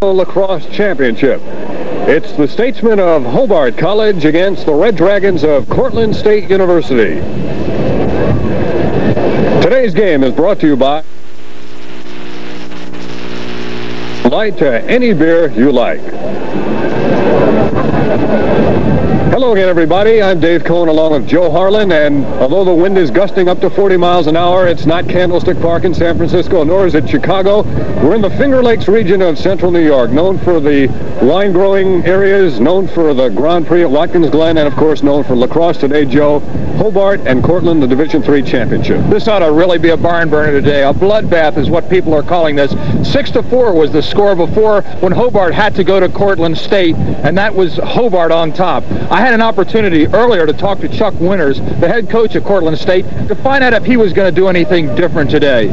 Lacrosse Championship. It's the Statesmen of Hobart College against the Red Dragons of Cortland State University. Today's game is brought to you by Light to any beer you like. Hello again, everybody. I'm Dave Cohn along with Joe Harlan, and although the wind is gusting up to 40 miles an hour, it's not Candlestick Park in San Francisco, nor is it Chicago. We're in the Finger Lakes region of central New York, known for the wine-growing areas, known for the Grand Prix at Watkins Glen, and of course known for lacrosse today, Joe. Hobart and Cortland, the Division Three championship. This ought to really be a barn burner today. A bloodbath is what people are calling this. Six to four was the score before when Hobart had to go to Cortland State, and that was Hobart on top. Had an opportunity earlier to talk to Chuck Winters, the head coach of Cortland State, to find out if he was going to do anything different today.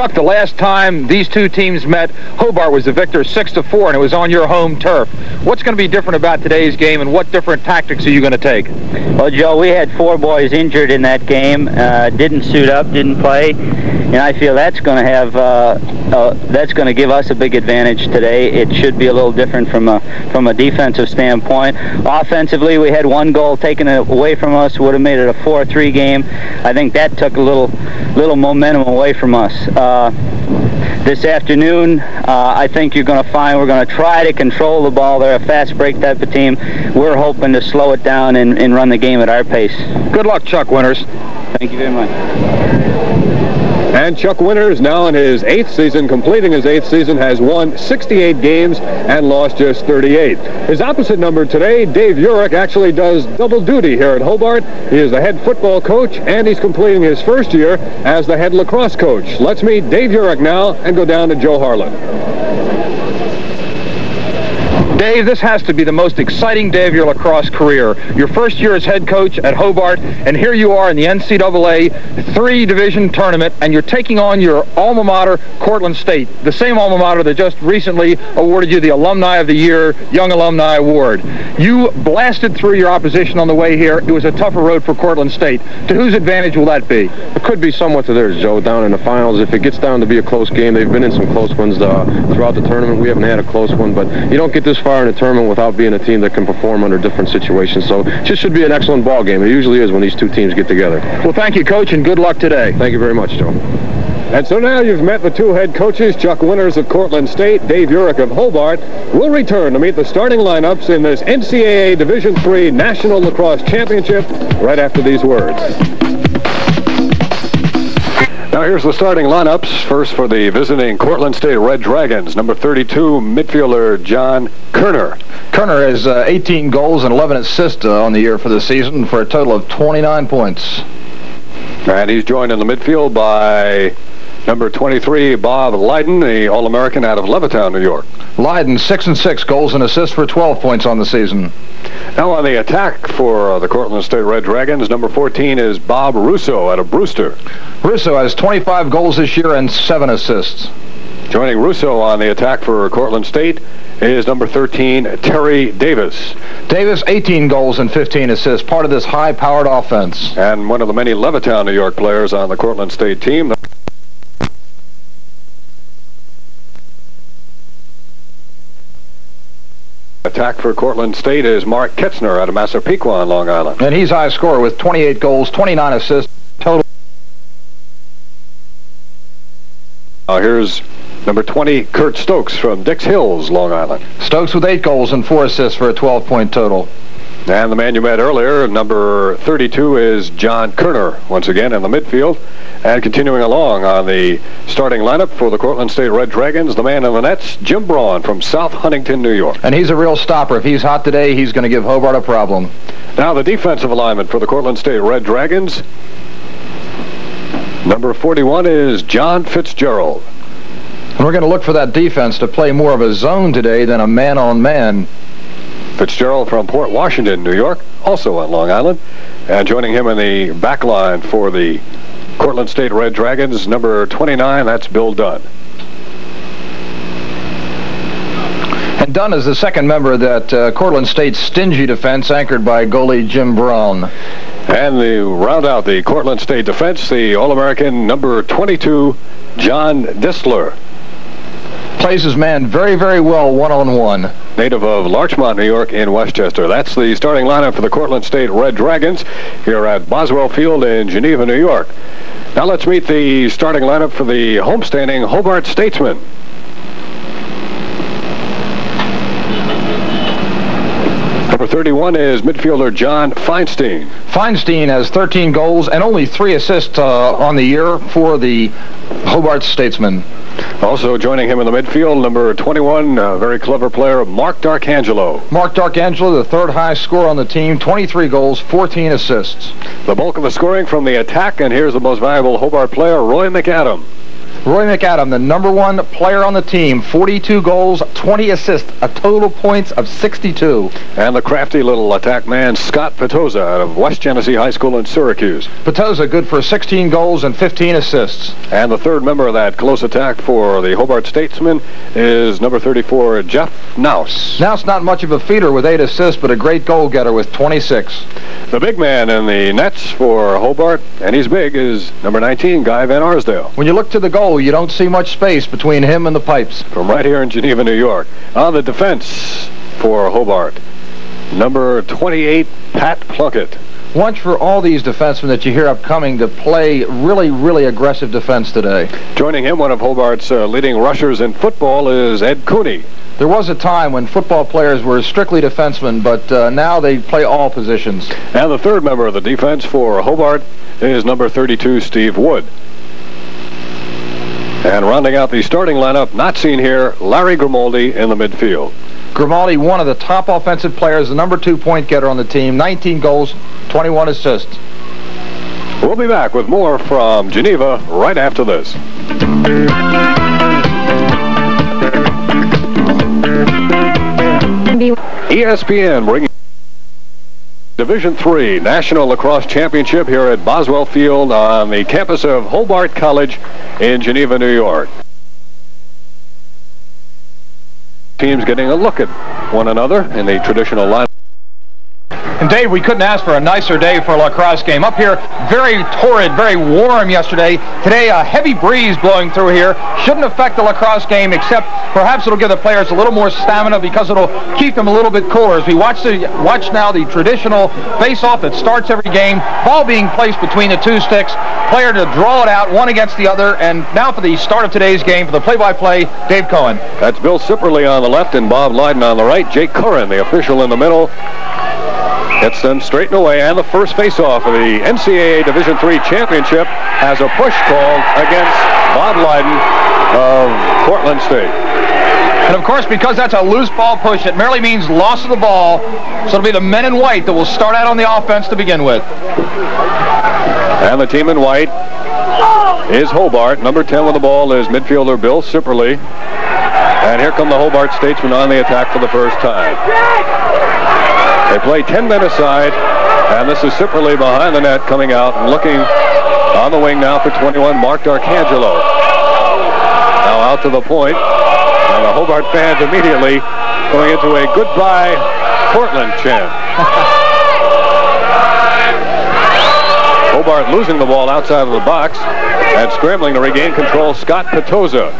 Chuck, the last time these two teams met, Hobart was the victor 6 to 4, and it was on your home turf. What's going to be different about today's game, and what different tactics are you going to take? Well, Joe, we had four boys injured in that game. Uh, didn't suit up, didn't play, and I feel that's going to have uh, uh, that's going to give us a big advantage today. It should be a little different from a from a defensive standpoint. Offensively, we had one goal taken away from us. Would have made it a 4-3 game. I think that took a little little momentum away from us. Uh, this afternoon, uh, I think you're going to find we're going to try to control the ball. They're a fast break type of team. We're hoping to slow it down and, and run the game at our pace. Good luck, Chuck Winters. Thank you very much. And Chuck Winters, now in his eighth season, completing his eighth season, has won 68 games and lost just 38. His opposite number today, Dave Urick, actually does double duty here at Hobart. He is the head football coach, and he's completing his first year as the head lacrosse coach. Let's meet Dave Urick now and go down to Joe Harlan. Dave, this has to be the most exciting day of your lacrosse career. Your first year as head coach at Hobart, and here you are in the NCAA three-division tournament, and you're taking on your alma mater, Cortland State, the same alma mater that just recently awarded you the Alumni of the Year Young Alumni Award. You blasted through your opposition on the way here. It was a tougher road for Cortland State. To whose advantage will that be? It could be somewhat to theirs, Joe, down in the finals. If it gets down to be a close game, they've been in some close ones uh, throughout the tournament. We haven't had a close one, but you don't get this far in a tournament without being a team that can perform under different situations. So just should be an excellent ball game. It usually is when these two teams get together. Well, thank you, Coach, and good luck today. Thank you very much, Joe. And so now you've met the two head coaches, Chuck Winters of Cortland State, Dave Urick of Hobart. We'll return to meet the starting lineups in this NCAA Division III National Lacrosse Championship right after these words. Now here's the starting lineups. First for the visiting Cortland State Red Dragons, number 32 midfielder John Kerner. Kerner has uh, 18 goals and 11 assists uh, on the year for the season for a total of 29 points. And he's joined in the midfield by number 23 Bob Leiden, the All-American out of Levittown, New York. Leiden, 6 and 6 goals and assists for 12 points on the season. Now on the attack for uh, the Cortland State Red Dragons, number 14 is Bob Russo out of Brewster. Russo has 25 goals this year and 7 assists. Joining Russo on the attack for Cortland State is number 13, Terry Davis. Davis, 18 goals and 15 assists, part of this high-powered offense. And one of the many Levittown, New York players on the Cortland State team. Attack for Cortland State is Mark Ketzner out of Massapequa on Long Island. And he's high scorer with 28 goals, 29 assists, total. Now here's number 20, Kurt Stokes from Dix Hills, Long Island. Stokes with 8 goals and 4 assists for a 12-point total. And the man you met earlier, number 32, is John Kerner, once again in the midfield. And continuing along on the starting lineup for the Cortland State Red Dragons, the man in the nets, Jim Braun from South Huntington, New York. And he's a real stopper. If he's hot today, he's going to give Hobart a problem. Now the defensive alignment for the Cortland State Red Dragons. Number 41 is John Fitzgerald. And we're going to look for that defense to play more of a zone today than a man-on-man. -man. Fitzgerald from Port Washington, New York, also on Long Island. And joining him in the back line for the Cortland State Red Dragons, number 29, that's Bill Dunn. And Dunn is the second member of that uh, Cortland State stingy defense anchored by goalie Jim Braun. And the round out the Cortland State defense, the All-American number 22, John Disler. Plays his man very, very well one-on-one. -on -one. Native of Larchmont, New York in Westchester. That's the starting lineup for the Cortland State Red Dragons here at Boswell Field in Geneva, New York. Now let's meet the starting lineup for the homestanding Hobart Statesmen. Number 31 is midfielder John Feinstein. Feinstein has 13 goals and only three assists uh, on the year for the Hobart Statesmen. Also joining him in the midfield, number 21, a very clever player, Mark D'Arcangelo. Mark D'Arcangelo, the third highest scorer on the team, 23 goals, 14 assists. The bulk of the scoring from the attack, and here's the most valuable Hobart player, Roy McAdam. Roy McAdam, the number one player on the team, 42 goals, 20 assists, a total points of 62. And the crafty little attack man, Scott Petosa, out of West Genesee High School in Syracuse. Petosa good for 16 goals and 15 assists. And the third member of that close attack for the Hobart Statesmen is number 34, Jeff Naus. Naus not much of a feeder with eight assists, but a great goal getter with 26. The big man in the nets for Hobart, and he's big, is number 19, Guy Van Arsdale. When you look to the goal, you don't see much space between him and the pipes. From right here in Geneva, New York. On the defense for Hobart, number 28, Pat Plunkett. Watch for all these defensemen that you hear upcoming to play really, really aggressive defense today. Joining him, one of Hobart's uh, leading rushers in football is Ed Cooney. There was a time when football players were strictly defensemen, but uh, now they play all positions. And the third member of the defense for Hobart is number 32, Steve Wood. And rounding out the starting lineup, not seen here, Larry Grimaldi in the midfield. Grimaldi, one of the top offensive players, the number two point getter on the team, 19 goals, 21 assists. We'll be back with more from Geneva right after this. ESPN bringing Division Three National Lacrosse Championship here at Boswell Field on the campus of Hobart College in Geneva, New York. Teams getting a look at one another in the traditional line. And Dave, we couldn't ask for a nicer day for a lacrosse game. Up here, very torrid, very warm yesterday. Today, a heavy breeze blowing through here. Shouldn't affect the lacrosse game, except perhaps it'll give the players a little more stamina because it'll keep them a little bit cooler. As we watch the watch now the traditional face-off that starts every game, ball being placed between the two sticks, player to draw it out one against the other. And now for the start of today's game, for the play-by-play, -play, Dave Cohen. That's Bill Sipperly on the left and Bob Lydon on the right. Jake Curran, the official in the middle. Gets them straightened away, and the first face-off of the NCAA Division III Championship has a push called against Bob Lydon of Cortland State. And of course, because that's a loose ball push, it merely means loss of the ball. So it'll be the men in white that will start out on the offense to begin with. And the team in white is Hobart. Number 10 with the ball is midfielder Bill Sipperly. And here come the Hobart Statesmen on the attack for the first time. They play 10 men aside, and this is Sipperly behind the net coming out and looking on the wing now for 21, Mark Darcangelo. Now out to the point, and the Hobart fans immediately going into a goodbye Cortland chant. Hobart losing the ball outside of the box and scrambling to regain control, Scott Petosa.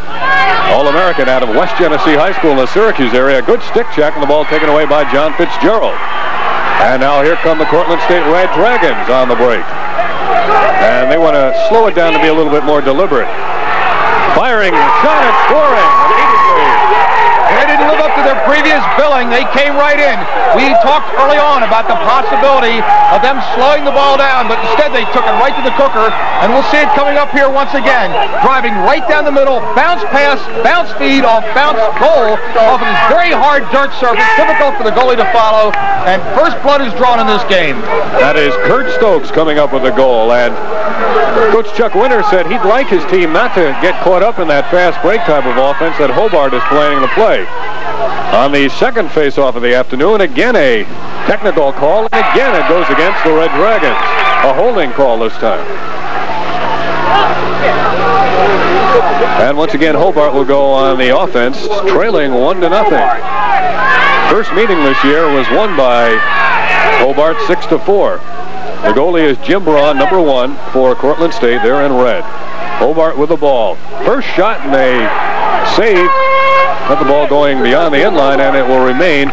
All-American out of West Genesee High School in the Syracuse area. Good stick check and the ball taken away by John Fitzgerald. And now here come the Cortland State Red Dragons on the break. And they want to slow it down to be a little bit more deliberate. Firing, shot, and scoring. They didn't live up to their previous billing. They came right in. We talked early on about the possibility of them slowing the ball down, but instead they took it right to the cooker, and we'll see it coming up here once again. Driving right down the middle, bounce pass, bounce feed off bounce goal off of this very hard dirt surface, difficult for the goalie to follow, and first blood is drawn in this game. That is Kurt Stokes coming up with a goal, and Coach Chuck Winter said he'd like his team not to get caught up in that fast break type of offense that Hobart is planning the play. On the second face-off of the afternoon, again a technical call, and again it goes against the Red Dragons. A holding call this time. And once again, Hobart will go on the offense, trailing one to nothing. First meeting this year was won by Hobart six to four. The goalie is Jim Braun, number one for Cortland State. They're in red. Hobart with the ball. First shot and a save Got the ball going beyond the end line, and it will remain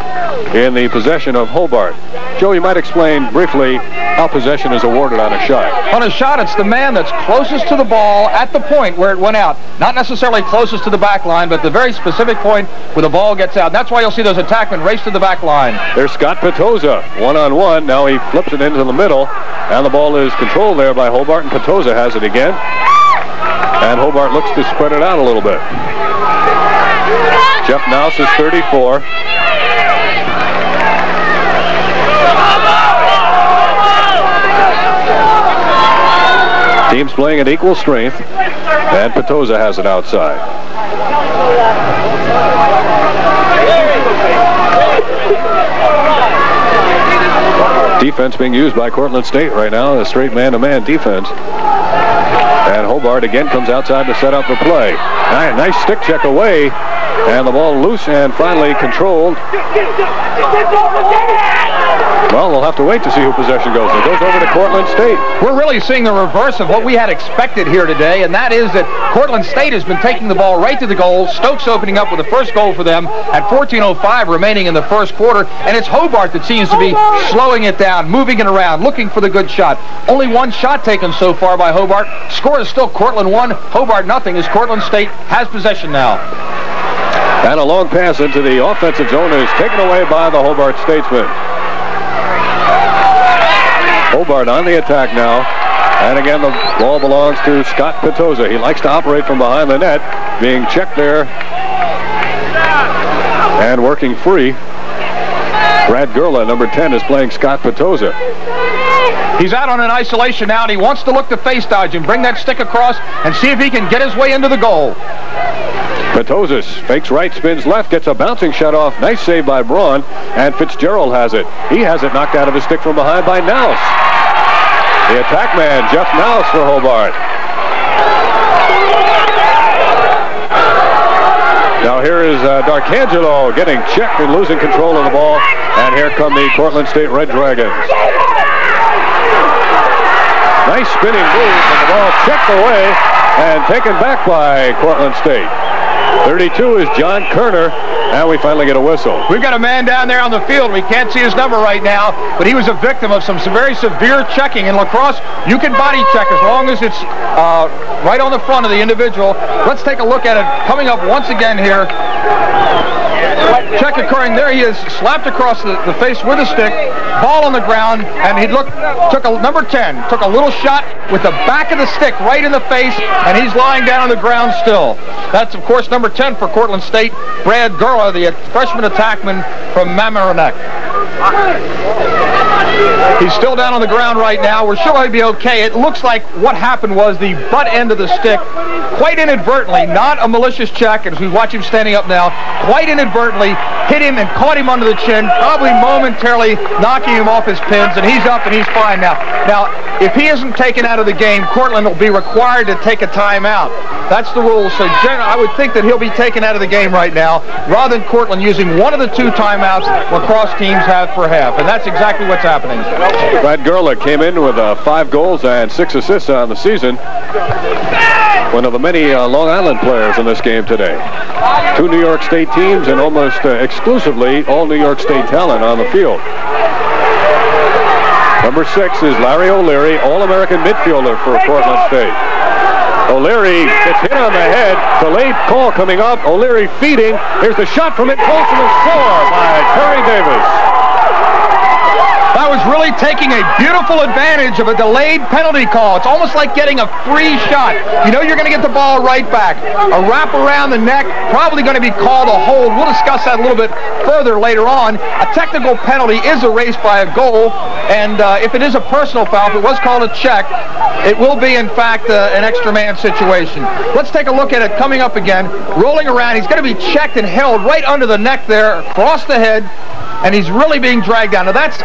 in the possession of Hobart. Joe, you might explain briefly how possession is awarded on a shot. On a shot, it's the man that's closest to the ball at the point where it went out. Not necessarily closest to the back line, but the very specific point where the ball gets out. That's why you'll see those attackmen race to the back line. There's Scott Petosa, one-on-one. Now he flips it into the middle, and the ball is controlled there by Hobart, and Petosa has it again. And Hobart looks to spread it out a little bit. Jeff Naus is 34. Teams playing at equal strength, and Petosa has it outside. Defense being used by Cortland State right now, a straight man-to-man -man defense. And Hobart again comes outside to set up the play. Nice stick check away, and the ball loose and finally controlled. Well, we'll have to wait to see who possession goes. It goes over to Cortland State. We're really seeing the reverse of what we had expected here today, and that is that Cortland State has been taking the ball right to the goal. Stokes opening up with the first goal for them at 14.05 remaining in the first quarter, and it's Hobart that seems to be slowing it down, moving it around, looking for the good shot. Only one shot taken so far by Hobart. Score is still Cortland 1, Hobart nothing, as Cortland State has possession now. And a long pass into the offensive zone is taken away by the Hobart Statesmen. Hobart on the attack now. And again, the ball belongs to Scott Petosa. He likes to operate from behind the net, being checked there and working free. Brad Gurla, number 10, is playing Scott Petosa. He's out on an isolation now, and he wants to look to face dodge and bring that stick across and see if he can get his way into the goal. Petosis fakes right, spins left, gets a bouncing shot off. Nice save by Braun, and Fitzgerald has it. He has it knocked out of his stick from behind by Naus. The attack man, Jeff Naus for Hobart. Now here is uh, Darcangelo getting checked and losing control of the ball. And here come the Cortland State Red Dragons. Nice spinning move, and the ball checked away and taken back by Cortland State. 32 is John Kerner, and we finally get a whistle. We've got a man down there on the field. We can't see his number right now, but he was a victim of some very severe checking. In lacrosse, you can body check as long as it's uh, right on the front of the individual. Let's take a look at it. Coming up once again here. Check occurring there. He is slapped across the, the face with a stick, ball on the ground, and he looked, took a number 10, took a little shot with the back of the stick right in the face, and he's lying down on the ground still. That's, of course, number 10 for Cortland State, Brad Gurla, the freshman attackman from Mamaroneck. He's still down on the ground right now. We're sure he'll be okay. It looks like what happened was the butt end of the stick, quite inadvertently, not a malicious check, as we watch him standing up now, quite inadvertently hit him and caught him under the chin, probably momentarily knocking him off his pins, and he's up and he's fine now. Now, if he isn't taken out of the game, Cortland will be required to take a timeout. That's the rule. So I would think that he'll be taken out of the game right now, rather than Cortland using one of the two timeouts lacrosse teams have for half. And that's exactly what's happening. Brad Gurla came in with uh, five goals and six assists on the season. One of the many uh, Long Island players in this game today. Two New York State teams and almost uh, exclusively all New York State talent on the field. Number six is Larry O'Leary, All-American midfielder for Cortland State. O'Leary gets hit on the head. Delayed call coming up. O'Leary feeding. Here's the shot from it. Close to the score by Terry Davis. Woo! That was really taking a beautiful advantage of a delayed penalty call. It's almost like getting a free shot. You know you're going to get the ball right back. A wrap around the neck, probably going to be called a hold. We'll discuss that a little bit further later on. A technical penalty is erased by a goal, and uh, if it is a personal foul, if it was called a check, it will be, in fact, uh, an extra man situation. Let's take a look at it coming up again. Rolling around, he's going to be checked and held right under the neck there, across the head, and he's really being dragged down. Now, that's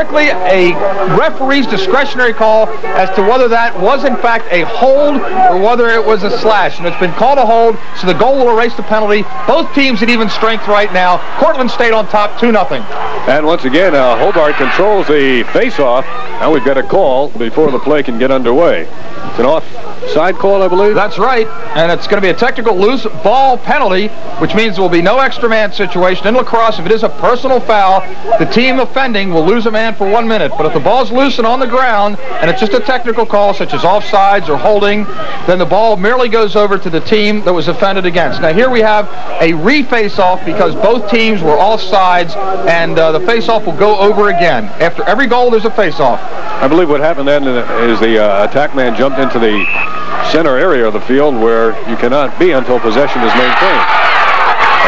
strictly a referee's discretionary call as to whether that was, in fact, a hold or whether it was a slash. And it's been called a hold, so the goal will erase the penalty. Both teams at even strength right now. Cortland State on top, 2-0. And once again, uh, Hobart controls the face-off. Now we've got a call before the play can get underway. It's an off offside call, I believe. That's right, and it's going to be a technical loose ball penalty, which means there will be no extra man situation. In lacrosse, if it is a personal foul, the team offending will lose a man for one minute. But if the ball's loose and on the ground, and it's just a technical call, such as offsides or holding, then the ball merely goes over to the team that was offended against. Now, here we have a re-face-off because both teams were offsides, and uh, the face-off will go over again. After every goal, there's a face-off. I believe what happened then is the uh, attack man jumped into the center area of the field where you cannot be until possession is maintained.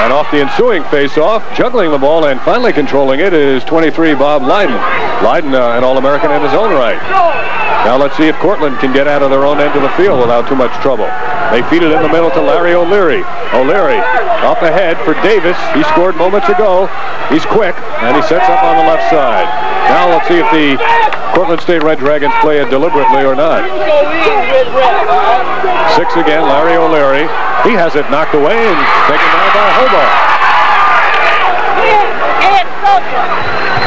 And off the ensuing face-off, juggling the ball and finally controlling it is 23 Bob Lyden. Lyden, uh, an All-American in his own right. Now let's see if Cortland can get out of their own end of the field without too much trouble. They feed it in the middle to Larry O'Leary. O'Leary up ahead for Davis. He scored moments ago. He's quick, and he sets up on the left side. Now let's see if the Cortland State Red Dragons play it deliberately or not. Six again, Larry O'Leary. He has it knocked away and taken down by Hobart.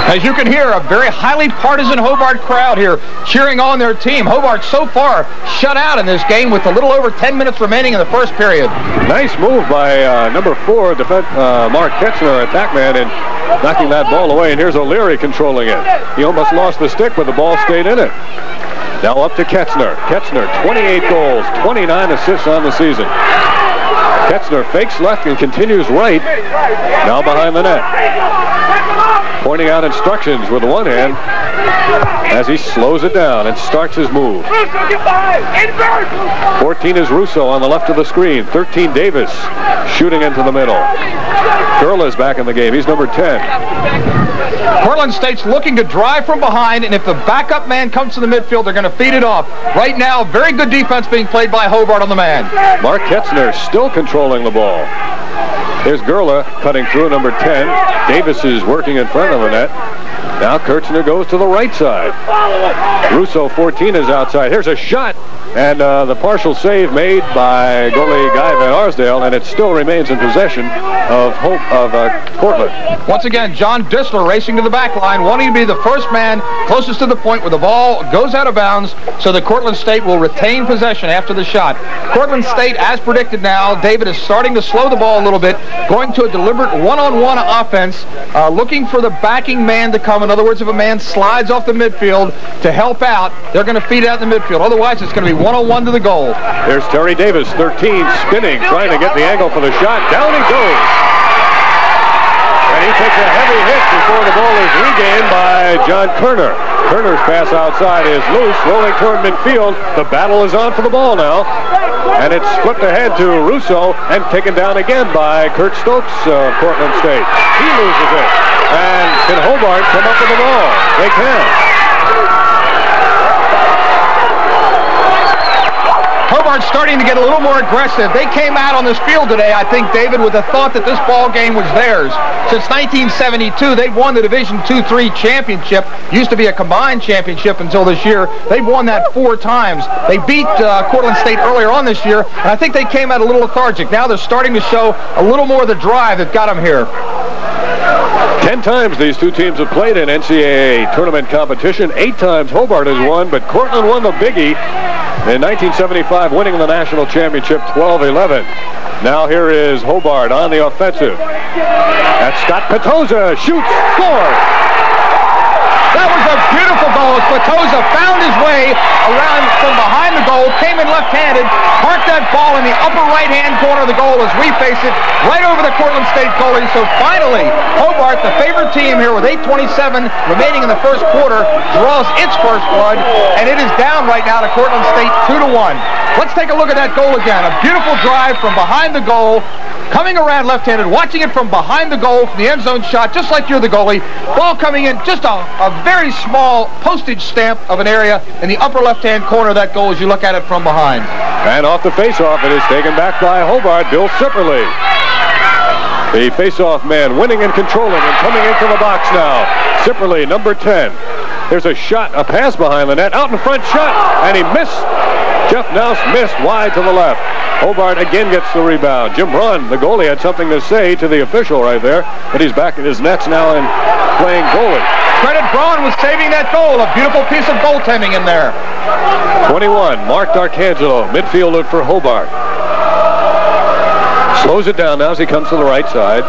As you can hear, a very highly partisan Hobart crowd here cheering on their team. Hobart so far shut out in this game with a little over 10 minutes remaining in the first period. Nice move by uh, number four, defense, uh, Mark Ketzner, attack man, and knocking that ball away. And here's O'Leary controlling it. He almost lost the stick, but the ball stayed in it. Now up to Ketzner. Ketzner, 28 goals, 29 assists on the season. Ketzner fakes left and continues right. Now behind the net. Pointing out instructions with one hand as he slows it down and starts his move. 14 is Russo on the left of the screen. 13 Davis shooting into the middle. Gurla is back in the game. He's number 10. Cortland State's looking to drive from behind, and if the backup man comes to the midfield, they're going to feed it off. Right now, very good defense being played by Hobart on the man. Mark Ketzner still controlling the ball. Here's Gurla cutting through number 10. Davis is working in front of the net. Now Kirchner goes to the right side. Russo 14 is outside. Here's a shot. And uh, the partial save made by goalie Guy Van Arsdale, and it still remains in possession of Hope of uh, Cortland. Once again, John Distler racing to the back line, wanting to be the first man closest to the point where the ball goes out of bounds so that Cortland State will retain possession after the shot. Cortland State, as predicted now, David is starting to slow the ball a little bit, going to a deliberate one-on-one -on -one offense, uh, looking for the backing man to come. In other words, if a man slides off the midfield to help out, they're going to feed out in the midfield. Otherwise, it's going to be one-on-one to the goal. There's Terry Davis, 13, spinning, trying to get the angle for the shot. Down he goes. And he takes a heavy hit before the ball is regained by John Kerner. Kerner's pass outside is loose, rolling toward midfield. The battle is on for the ball now. And it's flipped ahead to Russo and taken down again by Kurt Stokes of Cortland State. He loses it. And can Hobart come up with the ball? They can. Hobart's starting to get a little more aggressive. They came out on this field today, I think, David, with the thought that this ball game was theirs. Since 1972, they've won the Division II-3 championship. Used to be a combined championship until this year. They've won that four times. They beat uh, Cortland State earlier on this year, and I think they came out a little lethargic. Now they're starting to show a little more of the drive that got them here. Ten times these two teams have played in NCAA tournament competition. Eight times Hobart has won, but Cortland won the biggie in 1975, winning the national championship 12-11. Now here is Hobart on the offensive. That's Scott Petosa. Shoots. Scores. That was a beautiful goal as found his way around from behind the goal, came in left-handed, parked that ball in the upper right-hand corner of the goal as we face it right over the Cortland State goalie. So finally, Hobart, the favorite team here with 8.27 remaining in the first quarter, draws its first blood, and it is down right now to Cortland State 2 to 1. Let's take a look at that goal again. A beautiful drive from behind the goal, coming around left-handed, watching it from behind the goal from the end zone shot, just like you're the goalie. Ball coming in, just a, a very small postage stamp of an area in the upper left-hand corner of that goal as you look at it from behind. And off the faceoff, it is taken back by Hobart, Bill Sipperly. The faceoff man winning and controlling and coming into the box now. Sipperly, number 10. There's a shot, a pass behind the net, out in front shot, and he missed Jeff Knauss missed wide to the left. Hobart again gets the rebound. Jim Braun, the goalie, had something to say to the official right there, but he's back in his nets now and playing goalie. Credit Braun was saving that goal. A beautiful piece of goaltending in there. 21, Mark Darcangelo, midfielder for Hobart. Slows it down now as he comes to the right side.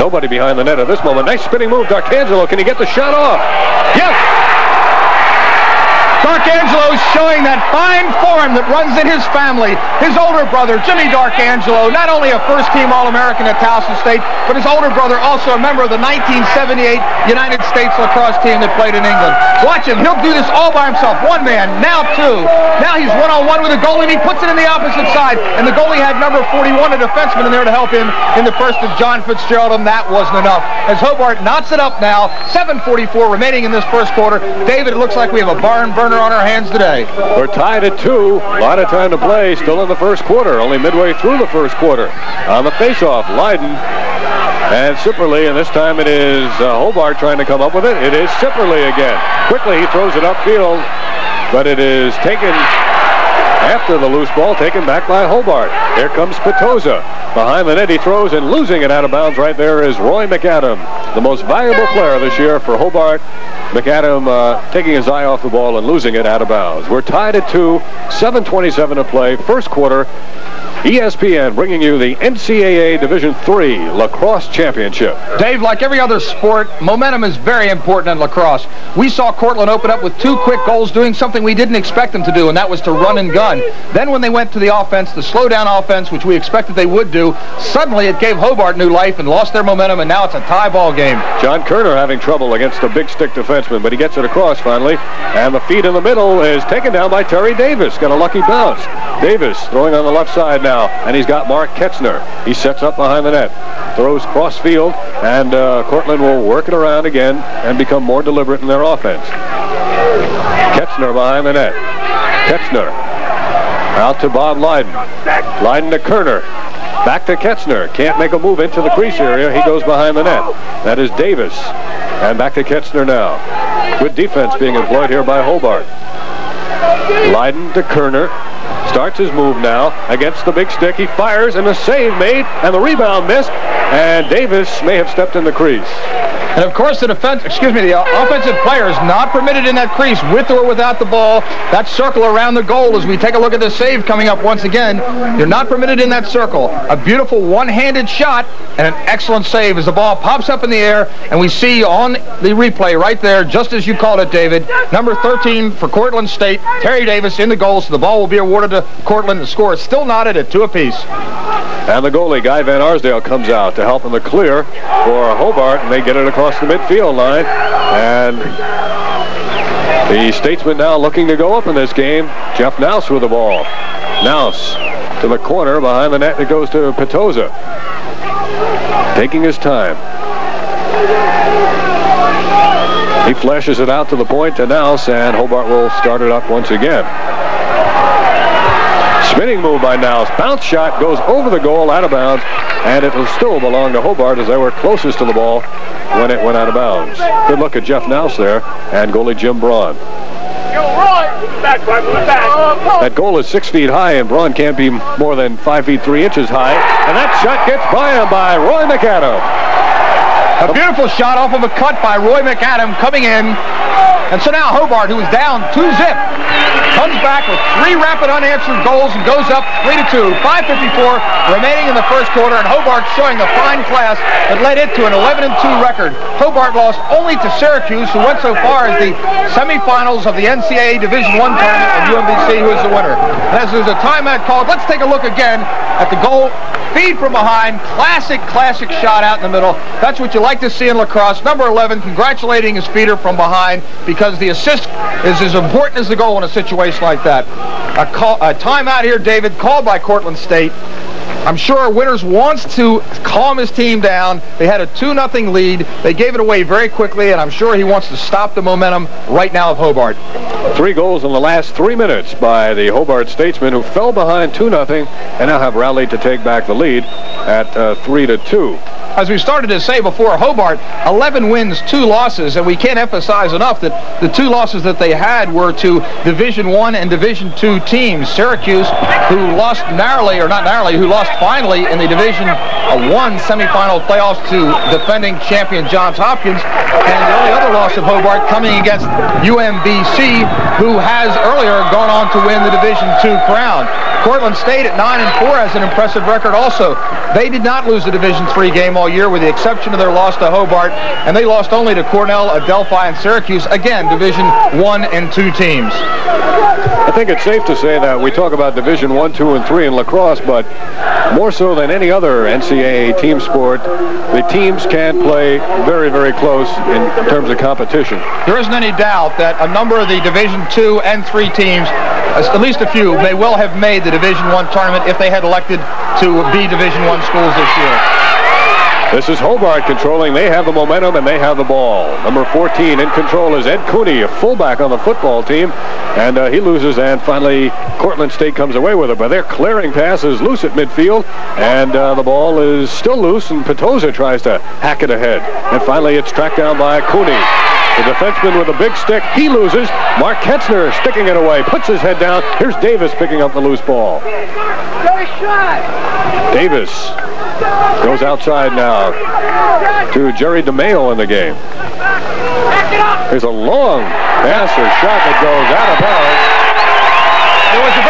Nobody behind the net at this moment. Nice spinning move, Darcangelo. Can he get the shot off? Yes! Darcangelo showing that fine form that runs in his family. His older brother, Jimmy Darcangelo, not only a first-team All-American at Towson State, but his older brother also a member of the 1978 United States lacrosse team that played in England. Watch him. He'll do this all by himself. One man, now two. Now he's one-on-one with a goalie, and he puts it in the opposite side. And the goalie had number 41, a defenseman, in there to help him in the first of John Fitzgerald, and that wasn't enough. As Hobart knots it up now, 7.44 remaining in this first quarter. David, it looks like we have a barn burner on our hands today. We're tied at two. A lot of time to play. Still in the first quarter. Only midway through the first quarter. On the faceoff, Lyden and Sipperly, and this time it is uh, Hobart trying to come up with it. It is Sipperly again. Quickly, he throws it upfield, but it is taken after the loose ball, taken back by Hobart. Here comes Petosa. Behind the net, he throws, and losing it out of bounds right there is Roy McAdam, the most valuable player this year for Hobart. McAdam uh, taking his eye off the ball and losing it out of bounds. We're tied at two, 7.27 to play, first quarter. ESPN bringing you the NCAA Division III Lacrosse Championship. Dave, like every other sport, momentum is very important in lacrosse. We saw Cortland open up with two quick goals doing something we didn't expect them to do, and that was to run and gun. Then when they went to the offense, the slow down offense, which we expected they would do, suddenly it gave Hobart new life and lost their momentum, and now it's a tie ball game. John Kerner having trouble against a big stick defenseman, but he gets it across finally. And the feed in the middle is taken down by Terry Davis. Got a lucky bounce. Davis throwing on the left side now, and he's got Mark Ketzner. He sets up behind the net, throws cross field, and uh, Cortland will work it around again and become more deliberate in their offense. Ketzner behind the net. Ketzner out to Bob Lyden. Lyden to Kerner. Back to Ketzner. Can't make a move into the crease area. He goes behind the net. That is Davis. And back to Ketzner now. Good defense being employed here by Hobart. Lyden to Kerner. Starts his move now against the big stick. He fires and the save made and the rebound missed. And Davis may have stepped in the crease. And of course, the defense, excuse me, the offensive player is not permitted in that crease with or without the ball. That circle around the goal as we take a look at the save coming up once again. You're not permitted in that circle. A beautiful one-handed shot and an excellent save as the ball pops up in the air and we see on the replay right there, just as you called it, David, number 13 for Cortland State, Terry Davis in the goal, so the ball will be awarded to Cortland. The score is still knotted at two apiece. And the goalie, Guy Van Arsdale, comes out to help in the clear for Hobart, and they get it across the midfield line. And the Statesman now looking to go up in this game. Jeff Knauss with the ball. Knauss to the corner behind the net. It goes to Petosa. Taking his time. He flashes it out to the point to Knauss, and Hobart will start it up once again. Spinning move by Knauss. Bounce shot goes over the goal, out of bounds, and it will still belong to Hobart as they were closest to the ball when it went out of bounds. Good look at Jeff Knauss there and goalie Jim Braun. That goal is six feet high, and Braun can't be more than five feet three inches high. And that shot gets by him by Roy McAdam. A beautiful shot off of a cut by Roy McAdam coming in. And so now Hobart, who is down 2-zip, comes back with three rapid unanswered goals and goes up 3-2. 5.54 remaining in the first quarter, and Hobart showing the fine class that led it to an 11-2 record. Hobart lost only to Syracuse, who went so far as the semifinals of the NCAA Division I tournament, and UMBC, who is the winner. And as there's a timeout called, let's take a look again at the goal. Feed from behind, classic, classic shot out in the middle. That's what you like to see in lacrosse. Number 11, congratulating his feeder from behind because the assist is as important as the goal in a situation like that. A, call, a timeout here, David, called by Cortland State. I'm sure Winters wants to calm his team down. They had a 2-0 lead. They gave it away very quickly, and I'm sure he wants to stop the momentum right now of Hobart. Three goals in the last three minutes by the Hobart Statesmen, who fell behind 2-0 and now have rallied to take back the lead at uh, 3-2. as we started to say before, Hobart, 11 wins, two losses, and we can't emphasize enough that the two losses that they had were to Division One and Division Two teams. Syracuse, who lost narrowly, or not narrowly, who lost finally in the Division One semifinal playoffs to defending champion Johns Hopkins, and the only other loss of Hobart coming against UMBC, who has earlier gone on to win the Division Two crown. Cortland State at 9 and 4 has an impressive record also. They did not lose a Division Three game all year with the exception of their loss to Hobart, and they lost only to Cornell, Adelphi, and Syracuse. Again, Division One and Two teams. I think it's safe to say that we talk about Division One, Two, and Three in lacrosse, but more so than any other NCAA team sport, the teams can play very, very close in terms of competition. There isn't any doubt that a number of the Division Two and Three teams, at least a few, may well have made the Division One tournament if they had elected to be Division One schools this year. This is Hobart controlling. They have the momentum and they have the ball. Number 14 in control is Ed Cooney, a fullback on the football team. And uh, he loses and finally Cortland State comes away with it. But their clearing pass is loose at midfield and uh, the ball is still loose and Petosa tries to hack it ahead. And finally it's tracked down by Cooney. The defenseman with a big stick, he loses. Mark Ketzner sticking it away, puts his head down. Here's Davis picking up the loose ball. Davis goes outside now to Jerry DeMeo in the game. There's a long pass or shot that goes out of bounds.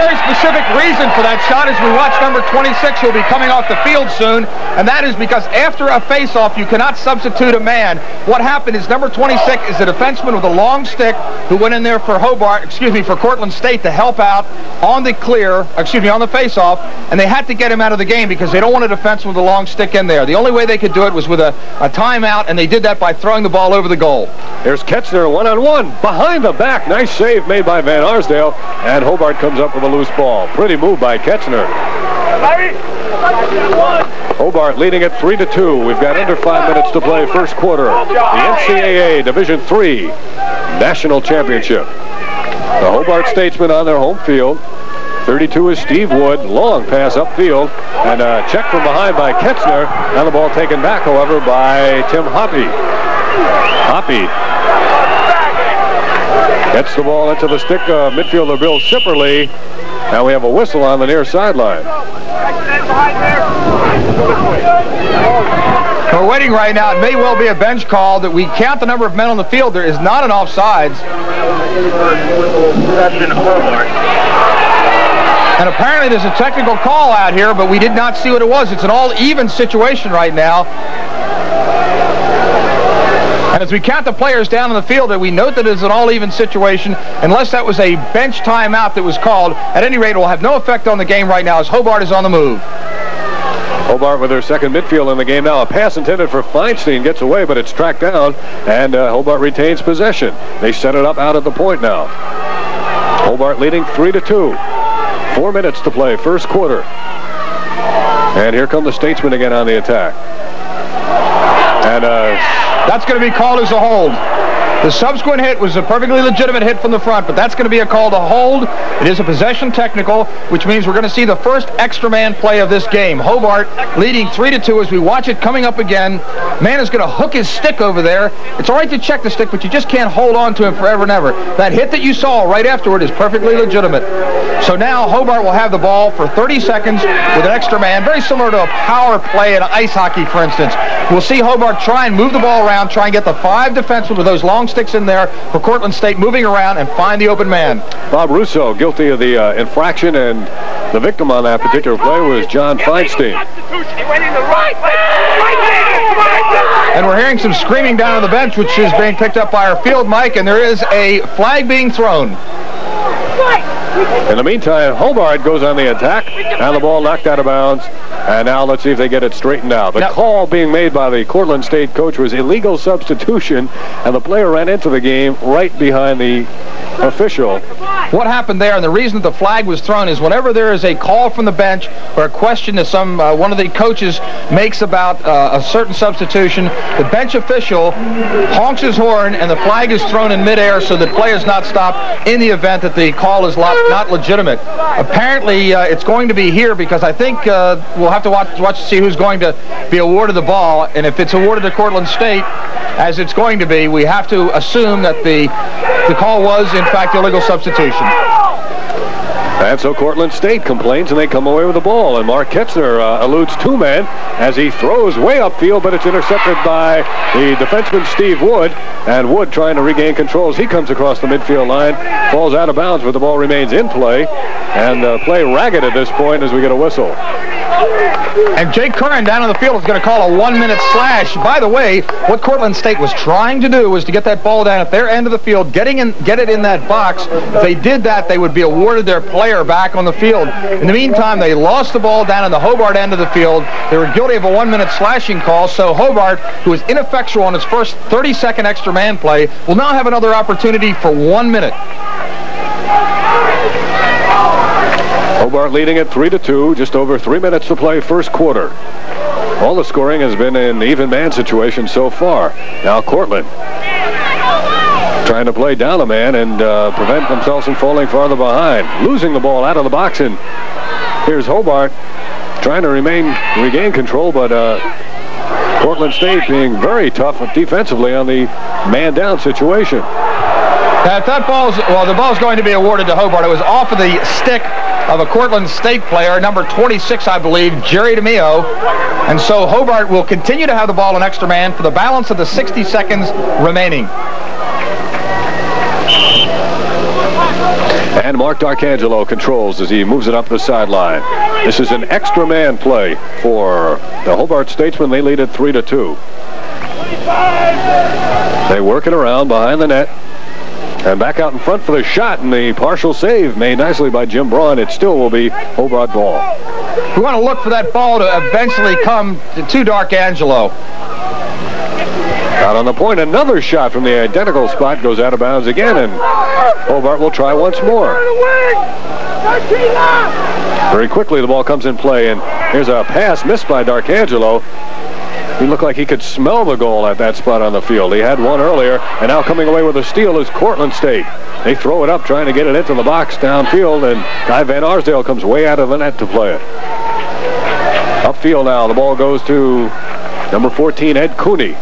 Very specific reason for that shot as we watch number 26 who'll be coming off the field soon, and that is because after a face-off, you cannot substitute a man. What happened is number 26 is a defenseman with a long stick who went in there for Hobart, excuse me, for Cortland State to help out on the clear, excuse me, on the face-off, and they had to get him out of the game because they don't want a defenseman with a long stick in there. The only way they could do it was with a, a timeout, and they did that by throwing the ball over the goal. There's Ketzner one-on-one behind the back. Nice save made by Van Arsdale, and Hobart comes up with a loose ball. Pretty move by Ketzner. Hobart leading it 3 to 2. We've got under five minutes to play first quarter. The NCAA Division Three National Championship. The Hobart Statesmen on their home field. 32 is Steve Wood. Long pass upfield. And a check from behind by Ketzner. And the ball taken back, however, by Tim Hoppy. Hoppy gets the ball into the stick of midfielder Bill Sipperly. Now we have a whistle on the near sideline. We're waiting right now. It may well be a bench call that we count the number of men on the field. There is not an offsides. And apparently there's a technical call out here, but we did not see what it was. It's an all-even situation right now. And as we count the players down on the field, we note that it's an all-even situation, unless that was a bench timeout that was called. At any rate, it will have no effect on the game right now as Hobart is on the move. Hobart with their second midfield in the game now. A pass intended for Feinstein gets away, but it's tracked down, and uh, Hobart retains possession. They set it up out at the point now. Hobart leading 3 to 2. Four minutes to play, first quarter. And here come the Statesmen again on the attack. And uh, that's going to be called as a hold. The subsequent hit was a perfectly legitimate hit from the front, but that's going to be a call to hold. It is a possession technical, which means we're going to see the first extra man play of this game. Hobart leading 3 to 2 as we watch it coming up again. Man is going to hook his stick over there. It's all right to check the stick, but you just can't hold on to him forever and ever. That hit that you saw right afterward is perfectly legitimate. So now Hobart will have the ball for 30 seconds with an extra man, very similar to a power play in ice hockey, for instance. We'll see Hobart try and move the ball around, try and get the five defensemen with those long sticks in there for Cortland State moving around and find the open man. Bob Russo guilty of the uh, infraction, and the victim on that particular play was John Feinstein. And we're hearing some screaming down on the bench, which is being picked up by our field mic, and there is a flag being thrown. In the meantime, Hobart goes on the attack, and the ball knocked out of bounds. And now let's see if they get it straightened out. The Now- call being made by the Cortland State coach was illegal substitution, and the player ran into the game right behind the official. What happened there, and the reason that the flag was thrown is whenever there is a call from the bench or a question that some uh, one of the coaches makes about uh, a certain substitution, the bench official honks his horn and the flag is thrown in midair so that is not stopped in the event that the call is not legitimate. Apparently, uh, it's going to be here because I think uh, we'll have to watch, watch see who's going to be awarded the ball. And if it's awarded to Cortland State, as it's going to be, we have to assume that the, the call was, in fact, illegal substitution. And so Cortland State complains, and they come away with the ball. And Mark Ketzner uh, eludes two men as he throws way upfield, but it's intercepted by the defenseman Steve Wood. And Wood trying to regain control as he comes across the midfield line, falls out of bounds, but the ball remains in play. And uh, play ragged at this point as we get a whistle. And Jake Curran down on the field is going to call a one-minute slash. By the way, what Cortland State was trying to do was to get that ball down at their end of the field, getting in, get it in that box. If they did that, they would be awarded their player back on the field. In the meantime, they lost the ball down in the Hobart end of the field. They were guilty of a one-minute slashing call, so Hobart, who was ineffectual on his first 30-second extra man play, will now have another opportunity for one minute. Hobart leading at 3 to 2, just over three minutes to play first quarter. All the scoring has been in even man situation so far. Now Cortland trying to play down a man and uh, prevent themselves from falling farther behind. Losing the ball out of the box and here's Hobart trying to remain regain control, but uh, Cortland State being very tough defensively on the man down situation. Now, if that ball's, well, the ball's going to be awarded to Hobart. It was off of the stick of a Cortland State player, number 26, I believe, Jerry DeMio. And so Hobart will continue to have the ball in extra man for the balance of the 60 seconds remaining. And Mark Darcangelo controls as he moves it up the sideline. This is an extra man play for the Hobart Statesmen. They lead it 3 to 2. They work it around behind the net. And back out in front for the shot, and the partial save made nicely by Jim Braun. It still will be Hobart ball. We want to look for that ball to eventually come to Darcangelo. Out on the point, another shot from the identical spot goes out of bounds again, and Hobart will try once more. Very quickly, the ball comes in play, and here's a pass missed by Darcangelo. He looked like he could smell the goal at that spot on the field. He had one earlier, and now coming away with a steal is Cortland State. They throw it up, trying to get it into the box downfield, and Guy Van Arsdale comes way out of the net to play it. Upfield now, the ball goes to number 14, Ed Cooney.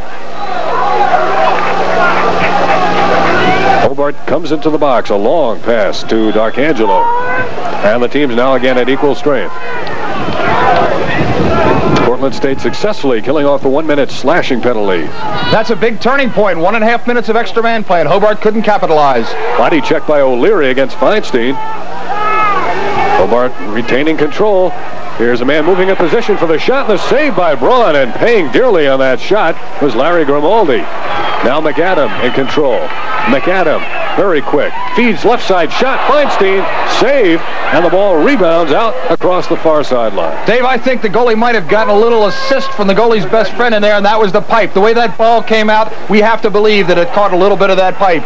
Hobart comes into the box, a long pass to Darcangelo. And the team's now again at equal strength. Cortland State successfully killing off the one-minute slashing penalty. That's a big turning point. One and a half minutes of extra man play, and Hobart couldn't capitalize. Body check by O'Leary against Feinstein. Hobart retaining control. Here's a man moving in position for the shot, and the save by Braun, and paying dearly on that shot was Larry Grimaldi. Now McAdam in control. McAdam, very quick, feeds left side shot, Feinstein, save, and the ball rebounds out across the far sideline. Dave, I think the goalie might have gotten a little assist from the goalie's best friend in there, and that was the pipe. The way that ball came out, we have to believe that it caught a little bit of that pipe.